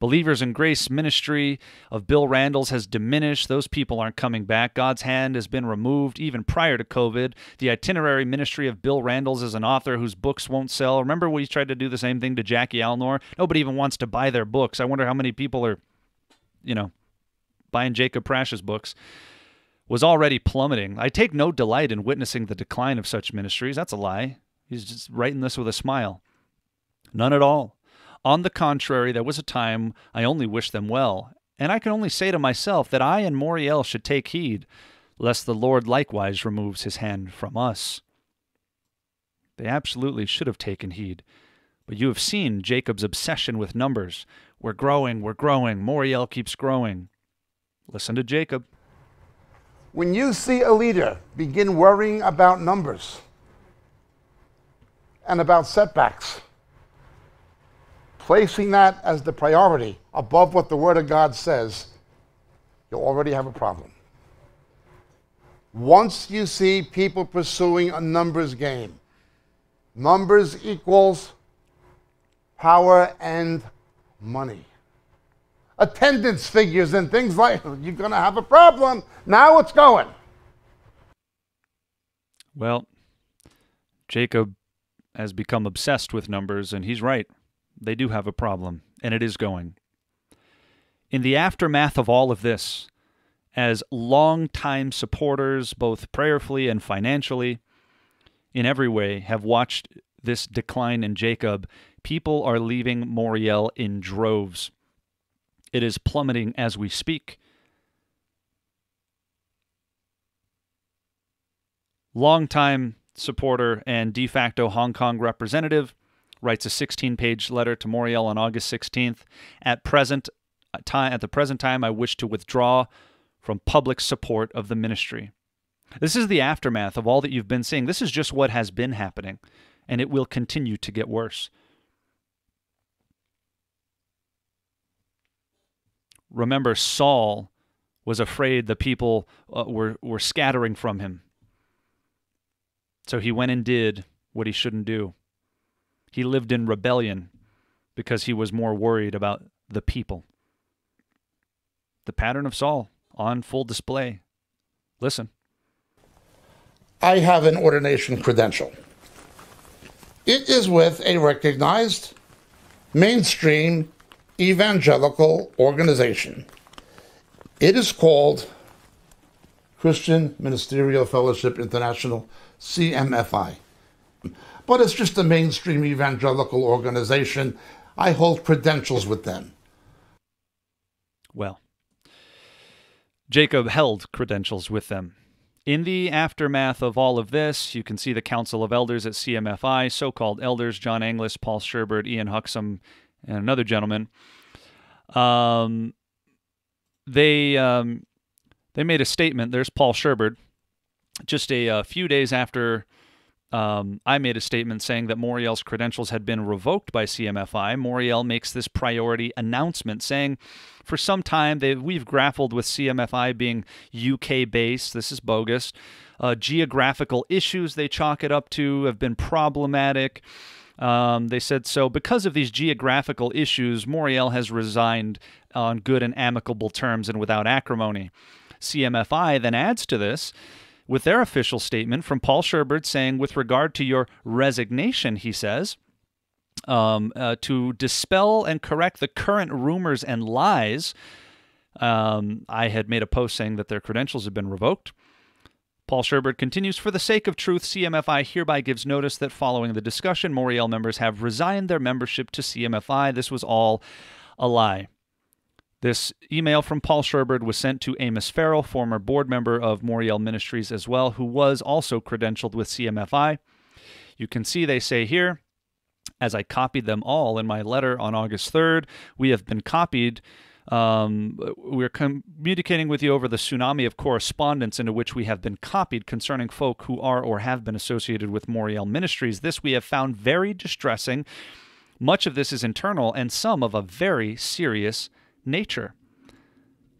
Believers in Grace Ministry of Bill Randles has diminished. Those people aren't coming back. God's hand has been removed even prior to COVID. The itinerary ministry of Bill Randles is an author whose books won't sell. Remember we tried to do the same thing to Jackie Alnor? Nobody even wants to buy their books. I wonder how many people are, you know, buying Jacob Prasch's books was already plummeting. I take no delight in witnessing the decline of such ministries. That's a lie. He's just writing this with a smile. None at all. On the contrary, there was a time I only wished them well, and I can only say to myself that I and Moriel should take heed, lest the Lord likewise removes his hand from us. They absolutely should have taken heed. But you have seen Jacob's obsession with numbers. We're growing, we're growing, Moriel keeps growing. Listen to Jacob. When you see a leader begin worrying about numbers and about setbacks, placing that as the priority above what the Word of God says, you'll already have a problem. Once you see people pursuing a numbers game, numbers equals power and money. Attendance figures and things like you're going to have a problem. Now it's going. Well, Jacob has become obsessed with numbers, and he's right. They do have a problem, and it is going. In the aftermath of all of this, as long-time supporters, both prayerfully and financially, in every way, have watched this decline in Jacob, people are leaving Moriel in droves. It is plummeting as we speak. Longtime supporter and de facto Hong Kong representative writes a 16-page letter to Moriel on August 16th. At present uh, time, at the present time, I wish to withdraw from public support of the ministry. This is the aftermath of all that you've been seeing. This is just what has been happening, and it will continue to get worse. Remember, Saul was afraid the people uh, were, were scattering from him. So he went and did what he shouldn't do. He lived in rebellion because he was more worried about the people. The pattern of Saul on full display. Listen. I have an ordination credential. It is with a recognized mainstream evangelical organization. It is called Christian Ministerial Fellowship International, CMFI. But it's just a mainstream evangelical organization. I hold credentials with them. Well, Jacob held credentials with them. In the aftermath of all of this, you can see the Council of Elders at CMFI, so called elders John Anglis, Paul Sherbert, Ian Huxham, and another gentleman. Um, they um, they made a statement. There's Paul Sherbert. Just a, a few days after um, I made a statement saying that Moriel's credentials had been revoked by CMFI. Moriel makes this priority announcement saying, for some time they, we've grappled with CMFI being UK based. This is bogus. Uh, geographical issues they chalk it up to have been problematic. Um, they said so because of these geographical issues, Moriel has resigned on good and amicable terms and without acrimony. CMFI then adds to this with their official statement from Paul Sherbert saying, with regard to your resignation, he says, um, uh, to dispel and correct the current rumors and lies. Um, I had made a post saying that their credentials have been revoked. Paul Sherbert continues For the sake of truth, CMFI hereby gives notice that following the discussion, Moriel members have resigned their membership to CMFI. This was all a lie. This email from Paul Sherbert was sent to Amos Farrell, former board member of Moriel Ministries as well, who was also credentialed with CMFI. You can see they say here, as I copied them all in my letter on August 3rd, we have been copied. Um, we're communicating with you over the tsunami of correspondence into which we have been copied concerning folk who are or have been associated with Moriel Ministries. This we have found very distressing. Much of this is internal and some of a very serious nature.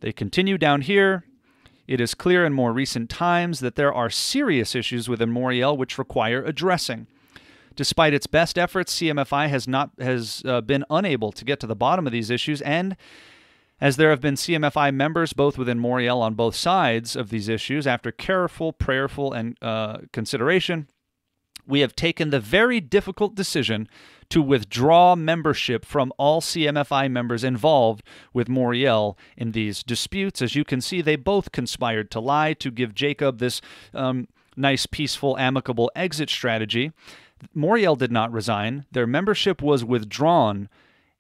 They continue down here. It is clear in more recent times that there are serious issues within Moriel which require addressing. Despite its best efforts, CMFI has not has uh, been unable to get to the bottom of these issues, and as there have been CMFI members both within Moriel on both sides of these issues, after careful, prayerful, and uh, consideration, we have taken the very difficult decision to withdraw membership from all CMFI members involved with Moriel in these disputes. As you can see, they both conspired to lie to give Jacob this um, nice, peaceful, amicable exit strategy. Moriel did not resign. Their membership was withdrawn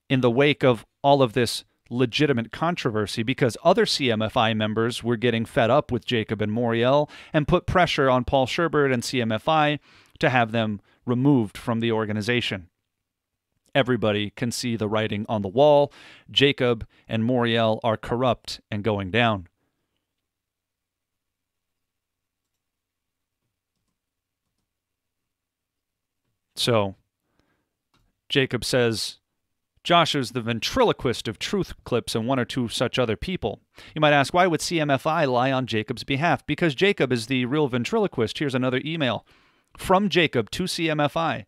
in the wake of all of this legitimate controversy because other CMFI members were getting fed up with Jacob and Moriel and put pressure on Paul Sherbert and CMFI to have them removed from the organization. Everybody can see the writing on the wall. Jacob and Moriel are corrupt and going down. So, Jacob says Josh is the ventriloquist of truth clips and one or two such other people. You might ask, why would CMFI lie on Jacob's behalf? Because Jacob is the real ventriloquist. Here's another email from Jacob to CMFI,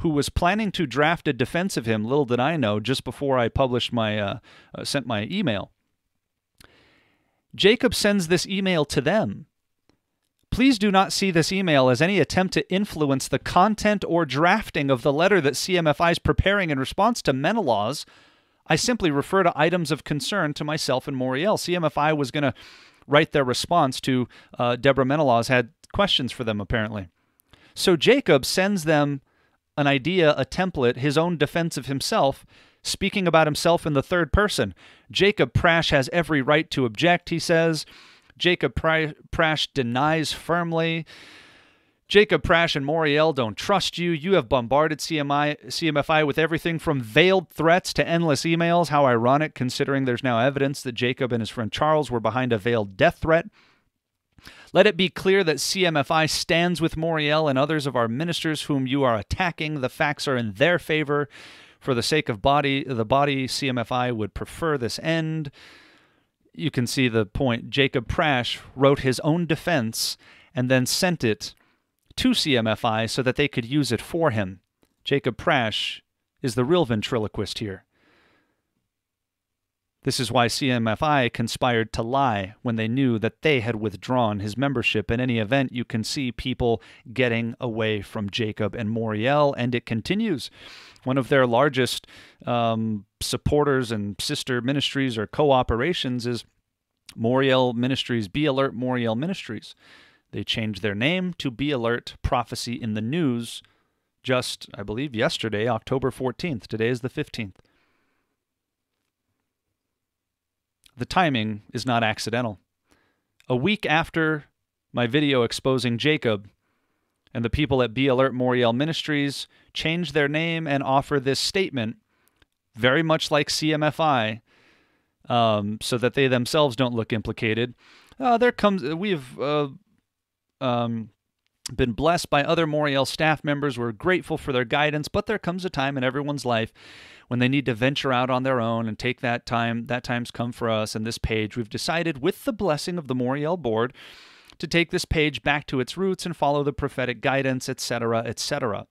who was planning to draft a defense of him. Little did I know, just before I published my uh, uh, sent my email. Jacob sends this email to them. Please do not see this email as any attempt to influence the content or drafting of the letter that CMFI is preparing in response to Menelaws. I simply refer to items of concern to myself and Moriel. CMFI was going to write their response to uh, Deborah Menelaws, had questions for them apparently. So Jacob sends them an idea, a template, his own defense of himself, speaking about himself in the third person. Jacob Prasch has every right to object, he says. Jacob Prasch denies firmly. Jacob Prasch and Moriel don't trust you. You have bombarded CMI, CMFI with everything from veiled threats to endless emails. How ironic, considering there's now evidence that Jacob and his friend Charles were behind a veiled death threat. Let it be clear that CMFI stands with Moriel and others of our ministers whom you are attacking. The facts are in their favor. For the sake of body, the body, CMFI would prefer this end you can see the point. Jacob Prasch wrote his own defense and then sent it to CMFI so that they could use it for him. Jacob Prasch is the real ventriloquist here. This is why CMFI conspired to lie when they knew that they had withdrawn his membership. In any event, you can see people getting away from Jacob and Moriel, and it continues. One of their largest um, supporters and sister ministries or cooperations is Moriel Ministries, Be Alert Moriel Ministries. They changed their name to Be Alert Prophecy in the News just, I believe, yesterday, October 14th. Today is the 15th. The timing is not accidental. A week after my video exposing Jacob, and the people at Be Alert Moriel Ministries change their name and offer this statement, very much like CMFI, um, so that they themselves don't look implicated. Uh, there comes we've uh, um, been blessed by other Moriel staff members. We're grateful for their guidance, but there comes a time in everyone's life when they need to venture out on their own and take that time. That time's come for us. And this page, we've decided, with the blessing of the Moriel board, to take this page back to its roots and follow the prophetic guidance, etc., etc.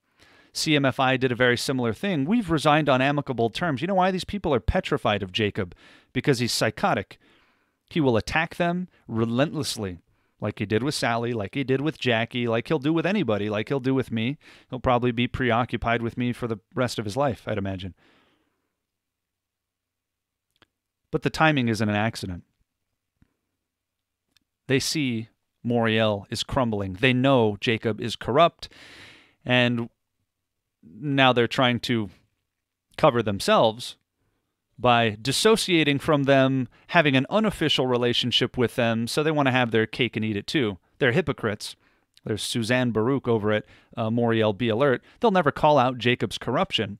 CMFI did a very similar thing. We've resigned on amicable terms. You know why these people are petrified of Jacob? Because he's psychotic. He will attack them relentlessly, like he did with Sally, like he did with Jackie, like he'll do with anybody, like he'll do with me. He'll probably be preoccupied with me for the rest of his life, I'd imagine. But the timing isn't an accident. They see Moriel is crumbling. They know Jacob is corrupt. And now they're trying to cover themselves by dissociating from them, having an unofficial relationship with them, so they want to have their cake and eat it too. They're hypocrites. There's Suzanne Baruch over at uh, Moriel Be Alert. They'll never call out Jacob's corruption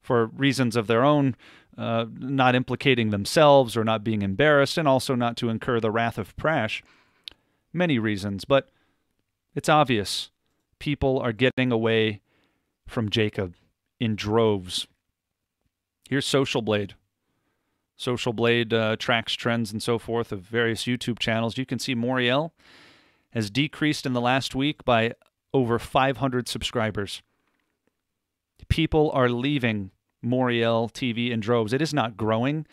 for reasons of their own, uh, not implicating themselves or not being embarrassed, and also not to incur the wrath of Prasch. Many reasons, but it's obvious people are getting away from Jacob in droves. Here's Social Blade. Social Blade uh, tracks trends and so forth of various YouTube channels. You can see Moriel has decreased in the last week by over 500 subscribers. People are leaving Moriel TV in droves. It is not growing,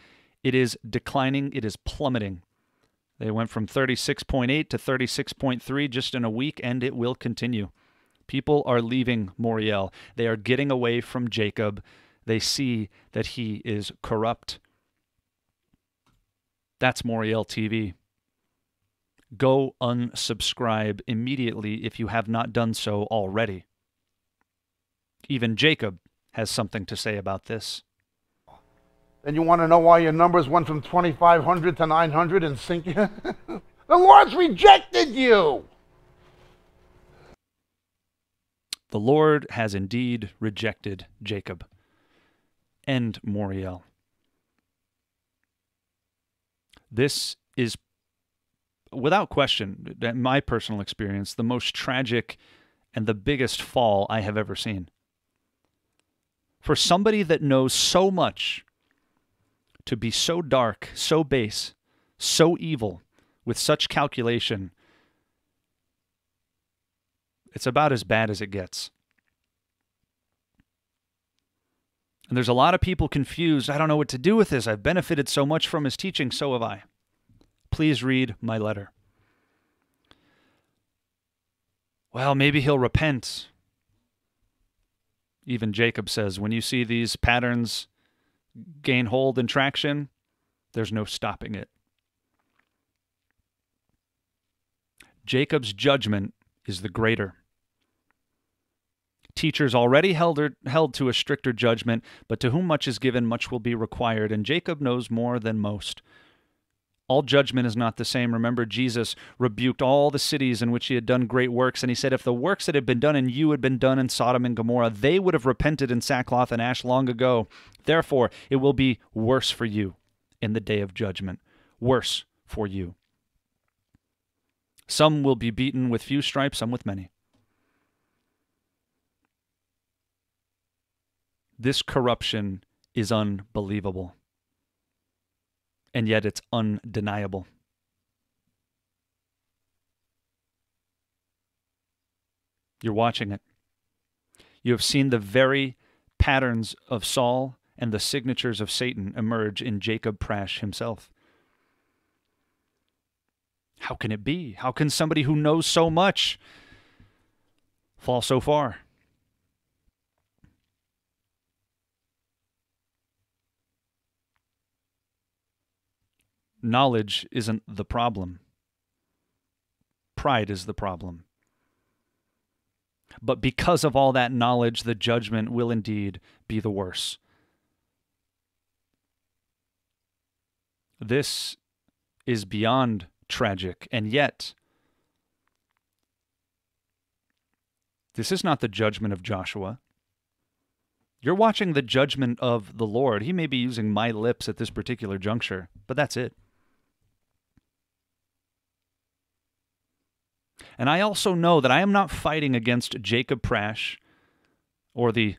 it is declining, it is plummeting. They went from 36.8 to 36.3 just in a week, and it will continue. People are leaving Moriel. They are getting away from Jacob. They see that he is corrupt. That's Moriel TV. Go unsubscribe immediately if you have not done so already. Even Jacob has something to say about this. Then you want to know why your numbers went from 2,500 to 900 and sink you? the Lord's rejected you. The Lord has indeed rejected Jacob and Moriel. This is, without question, my personal experience, the most tragic and the biggest fall I have ever seen. For somebody that knows so much to be so dark, so base, so evil, with such calculation, it's about as bad as it gets. And there's a lot of people confused. I don't know what to do with this. I've benefited so much from his teaching, so have I. Please read my letter. Well, maybe he'll repent. Even Jacob says, when you see these patterns gain hold and traction, there's no stopping it. Jacob's judgment is the greater. Teachers already held, er, held to a stricter judgment, but to whom much is given, much will be required, and Jacob knows more than most. All judgment is not the same. Remember, Jesus rebuked all the cities in which he had done great works, and he said, If the works that had been done in you had been done in Sodom and Gomorrah, they would have repented in sackcloth and ash long ago. Therefore, it will be worse for you in the day of judgment. Worse for you. Some will be beaten with few stripes, some with many. This corruption is unbelievable. And yet it's undeniable. You're watching it. You have seen the very patterns of Saul and the signatures of Satan emerge in Jacob Prasch himself. How can it be? How can somebody who knows so much fall so far? Knowledge isn't the problem. Pride is the problem. But because of all that knowledge, the judgment will indeed be the worse. This is beyond tragic, and yet, this is not the judgment of Joshua. You're watching the judgment of the Lord. He may be using my lips at this particular juncture, but that's it. And I also know that I am not fighting against Jacob Prasch or the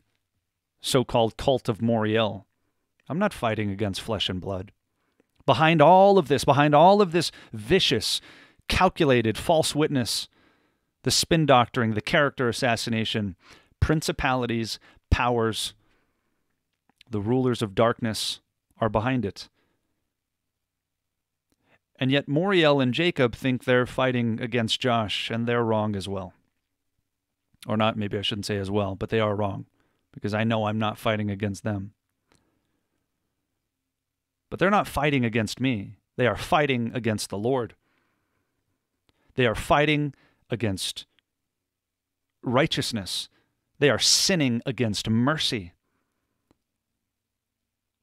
so called cult of Moriel. I'm not fighting against flesh and blood. Behind all of this, behind all of this vicious, calculated false witness, the spin doctoring, the character assassination, principalities, powers, the rulers of darkness are behind it. And yet Moriel and Jacob think they're fighting against Josh, and they're wrong as well. Or not, maybe I shouldn't say as well, but they are wrong, because I know I'm not fighting against them. But they're not fighting against me. They are fighting against the Lord. They are fighting against righteousness. They are sinning against mercy.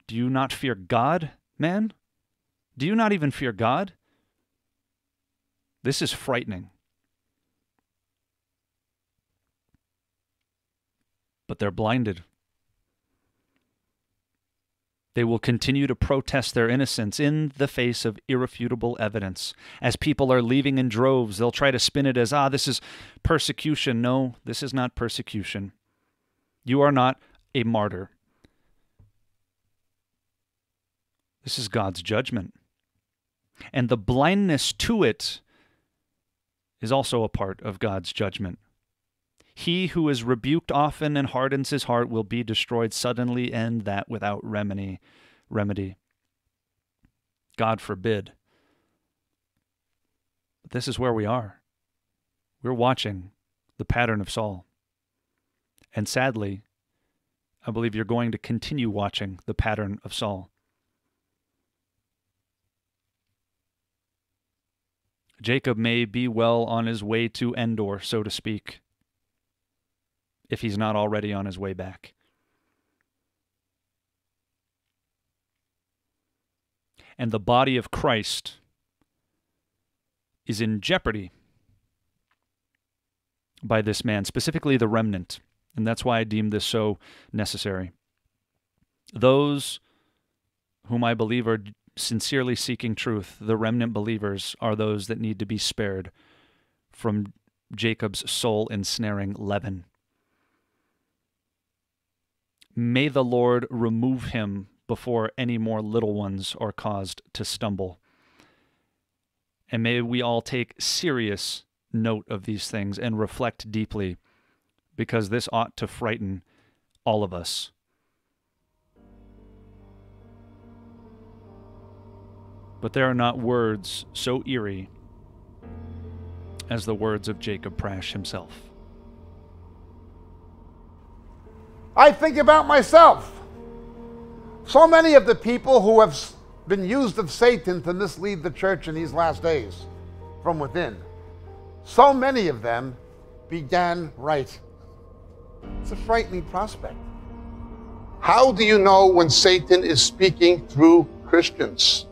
Do you not fear God, man? Do you not even fear God? This is frightening. But they're blinded. They will continue to protest their innocence in the face of irrefutable evidence. As people are leaving in droves, they'll try to spin it as, ah, this is persecution. No, this is not persecution. You are not a martyr. This is God's judgment. And the blindness to it is also a part of God's judgment. He who is rebuked often and hardens his heart will be destroyed suddenly, and that without remedy. Remedy. God forbid. But this is where we are. We're watching the pattern of Saul. And sadly, I believe you're going to continue watching the pattern of Saul. Jacob may be well on his way to Endor, so to speak, if he's not already on his way back. And the body of Christ is in jeopardy by this man, specifically the remnant. And that's why I deem this so necessary. Those whom I believe are sincerely seeking truth, the remnant believers are those that need to be spared from Jacob's soul ensnaring leaven. May the Lord remove him before any more little ones are caused to stumble. And may we all take serious note of these things and reflect deeply, because this ought to frighten all of us. But there are not words so eerie as the words of Jacob Prasch himself. I think about myself. So many of the people who have been used of Satan to mislead the church in these last days from within, so many of them began right. It's a frightening prospect. How do you know when Satan is speaking through Christians?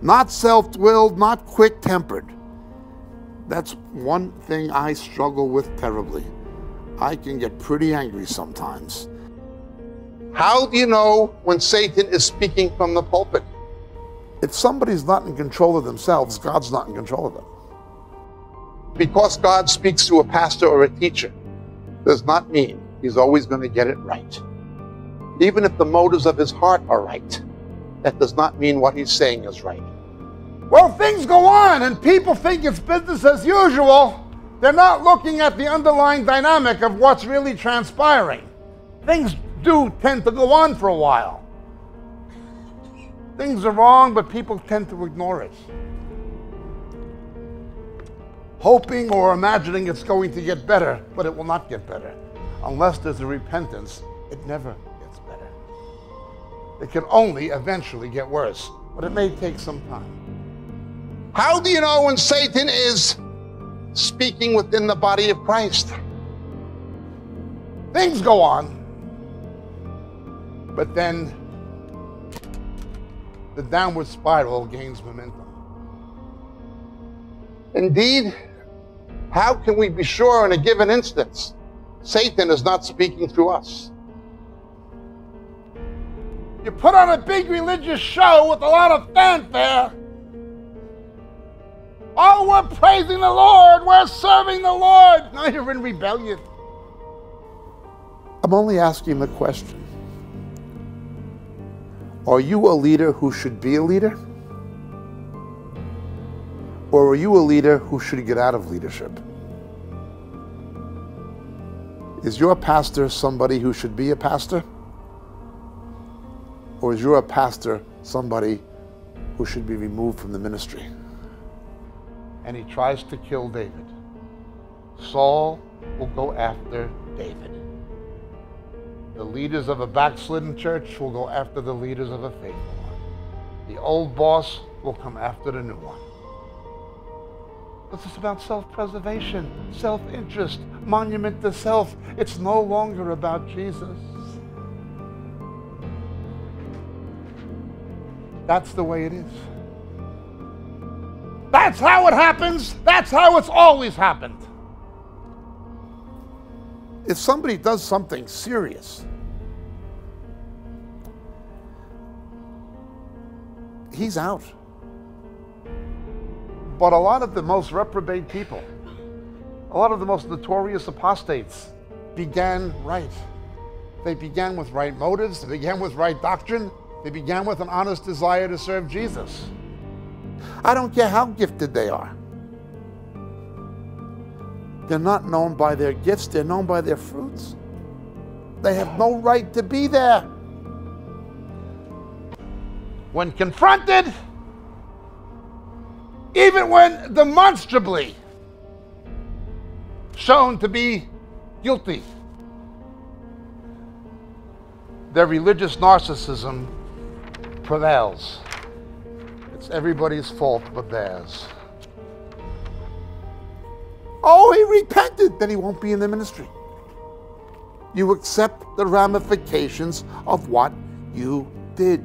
Not self willed, not quick tempered. That's one thing I struggle with terribly. I can get pretty angry sometimes. How do you know when Satan is speaking from the pulpit? If somebody's not in control of themselves, God's not in control of them. Because God speaks to a pastor or a teacher does not mean he's always going to get it right. Even if the motives of his heart are right, that does not mean what he's saying is right. Well, things go on and people think it's business as usual. They're not looking at the underlying dynamic of what's really transpiring. Things do tend to go on for a while. Things are wrong, but people tend to ignore it. Hoping or imagining it's going to get better, but it will not get better. Unless there's a repentance, it never gets better. It can only eventually get worse, but it may take some time. How do you know when Satan is speaking within the body of Christ? Things go on, but then the downward spiral gains momentum. Indeed, how can we be sure in a given instance Satan is not speaking through us? You put on a big religious show with a lot of fanfare. Oh, we're praising the Lord. We're serving the Lord. Now you're in rebellion. I'm only asking the question Are you a leader who should be a leader? Or are you a leader who should get out of leadership? Is your pastor somebody who should be a pastor? Or is your pastor somebody who should be removed from the ministry? And he tries to kill David. Saul will go after David. The leaders of a backslidden church will go after the leaders of a faithful one. The old boss will come after the new one. This is about self preservation, self interest, monument to self. It's no longer about Jesus. That's the way it is. That's how it happens. That's how it's always happened. If somebody does something serious, he's out. But a lot of the most reprobate people, a lot of the most notorious apostates began right. They began with right motives, they began with right doctrine, they began with an honest desire to serve Jesus. I don't care how gifted they are. They're not known by their gifts, they're known by their fruits. They have no right to be there. When confronted, even when demonstrably shown to be guilty, their religious narcissism prevails. It's everybody's fault but theirs. Oh, he repented, then he won't be in the ministry. You accept the ramifications of what you did.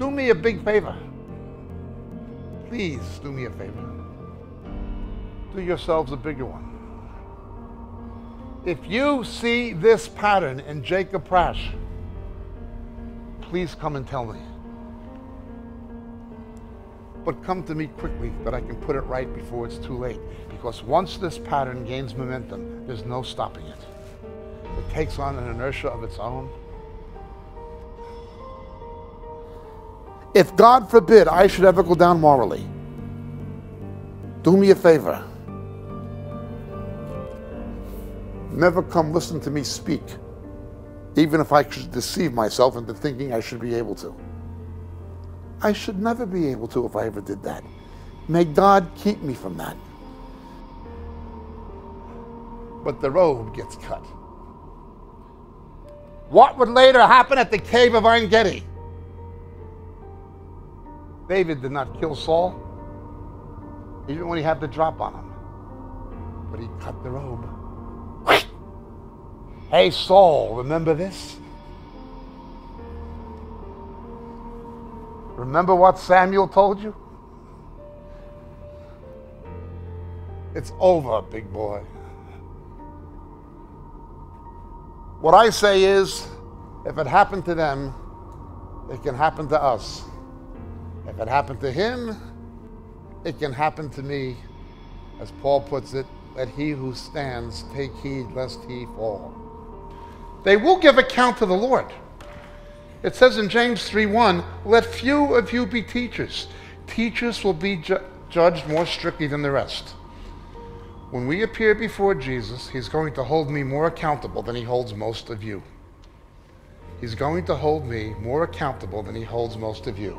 Do me a big favor. Please do me a favor. Do yourselves a bigger one. If you see this pattern in Jacob Prasch, please come and tell me. but come to me quickly that I can put it right before it's too late. Because once this pattern gains momentum, there's no stopping it. It takes on an inertia of its own. If God forbid I should ever go down morally, do me a favor. Never come listen to me speak, even if I should deceive myself into thinking I should be able to. I should never be able to if I ever did that. May God keep me from that. But the robe gets cut. What would later happen at the cave of En Gedi? David did not kill Saul, even when he had the drop on him. But he cut the robe. Hey, Saul, remember this? Remember what Samuel told you? It's over, big boy. What I say is, if it happened to them, it can happen to us. If it happened to him, it can happen to me. As Paul puts it, let he who stands take heed lest he fall. They will give account to the Lord. It says in James 3:1, "Let few of you be teachers. Teachers will be ju- judged more strictly than the rest." When we appear before Jesus, he's going to hold me more accountable than he holds most of you. He's going to hold me more accountable than he holds most of you.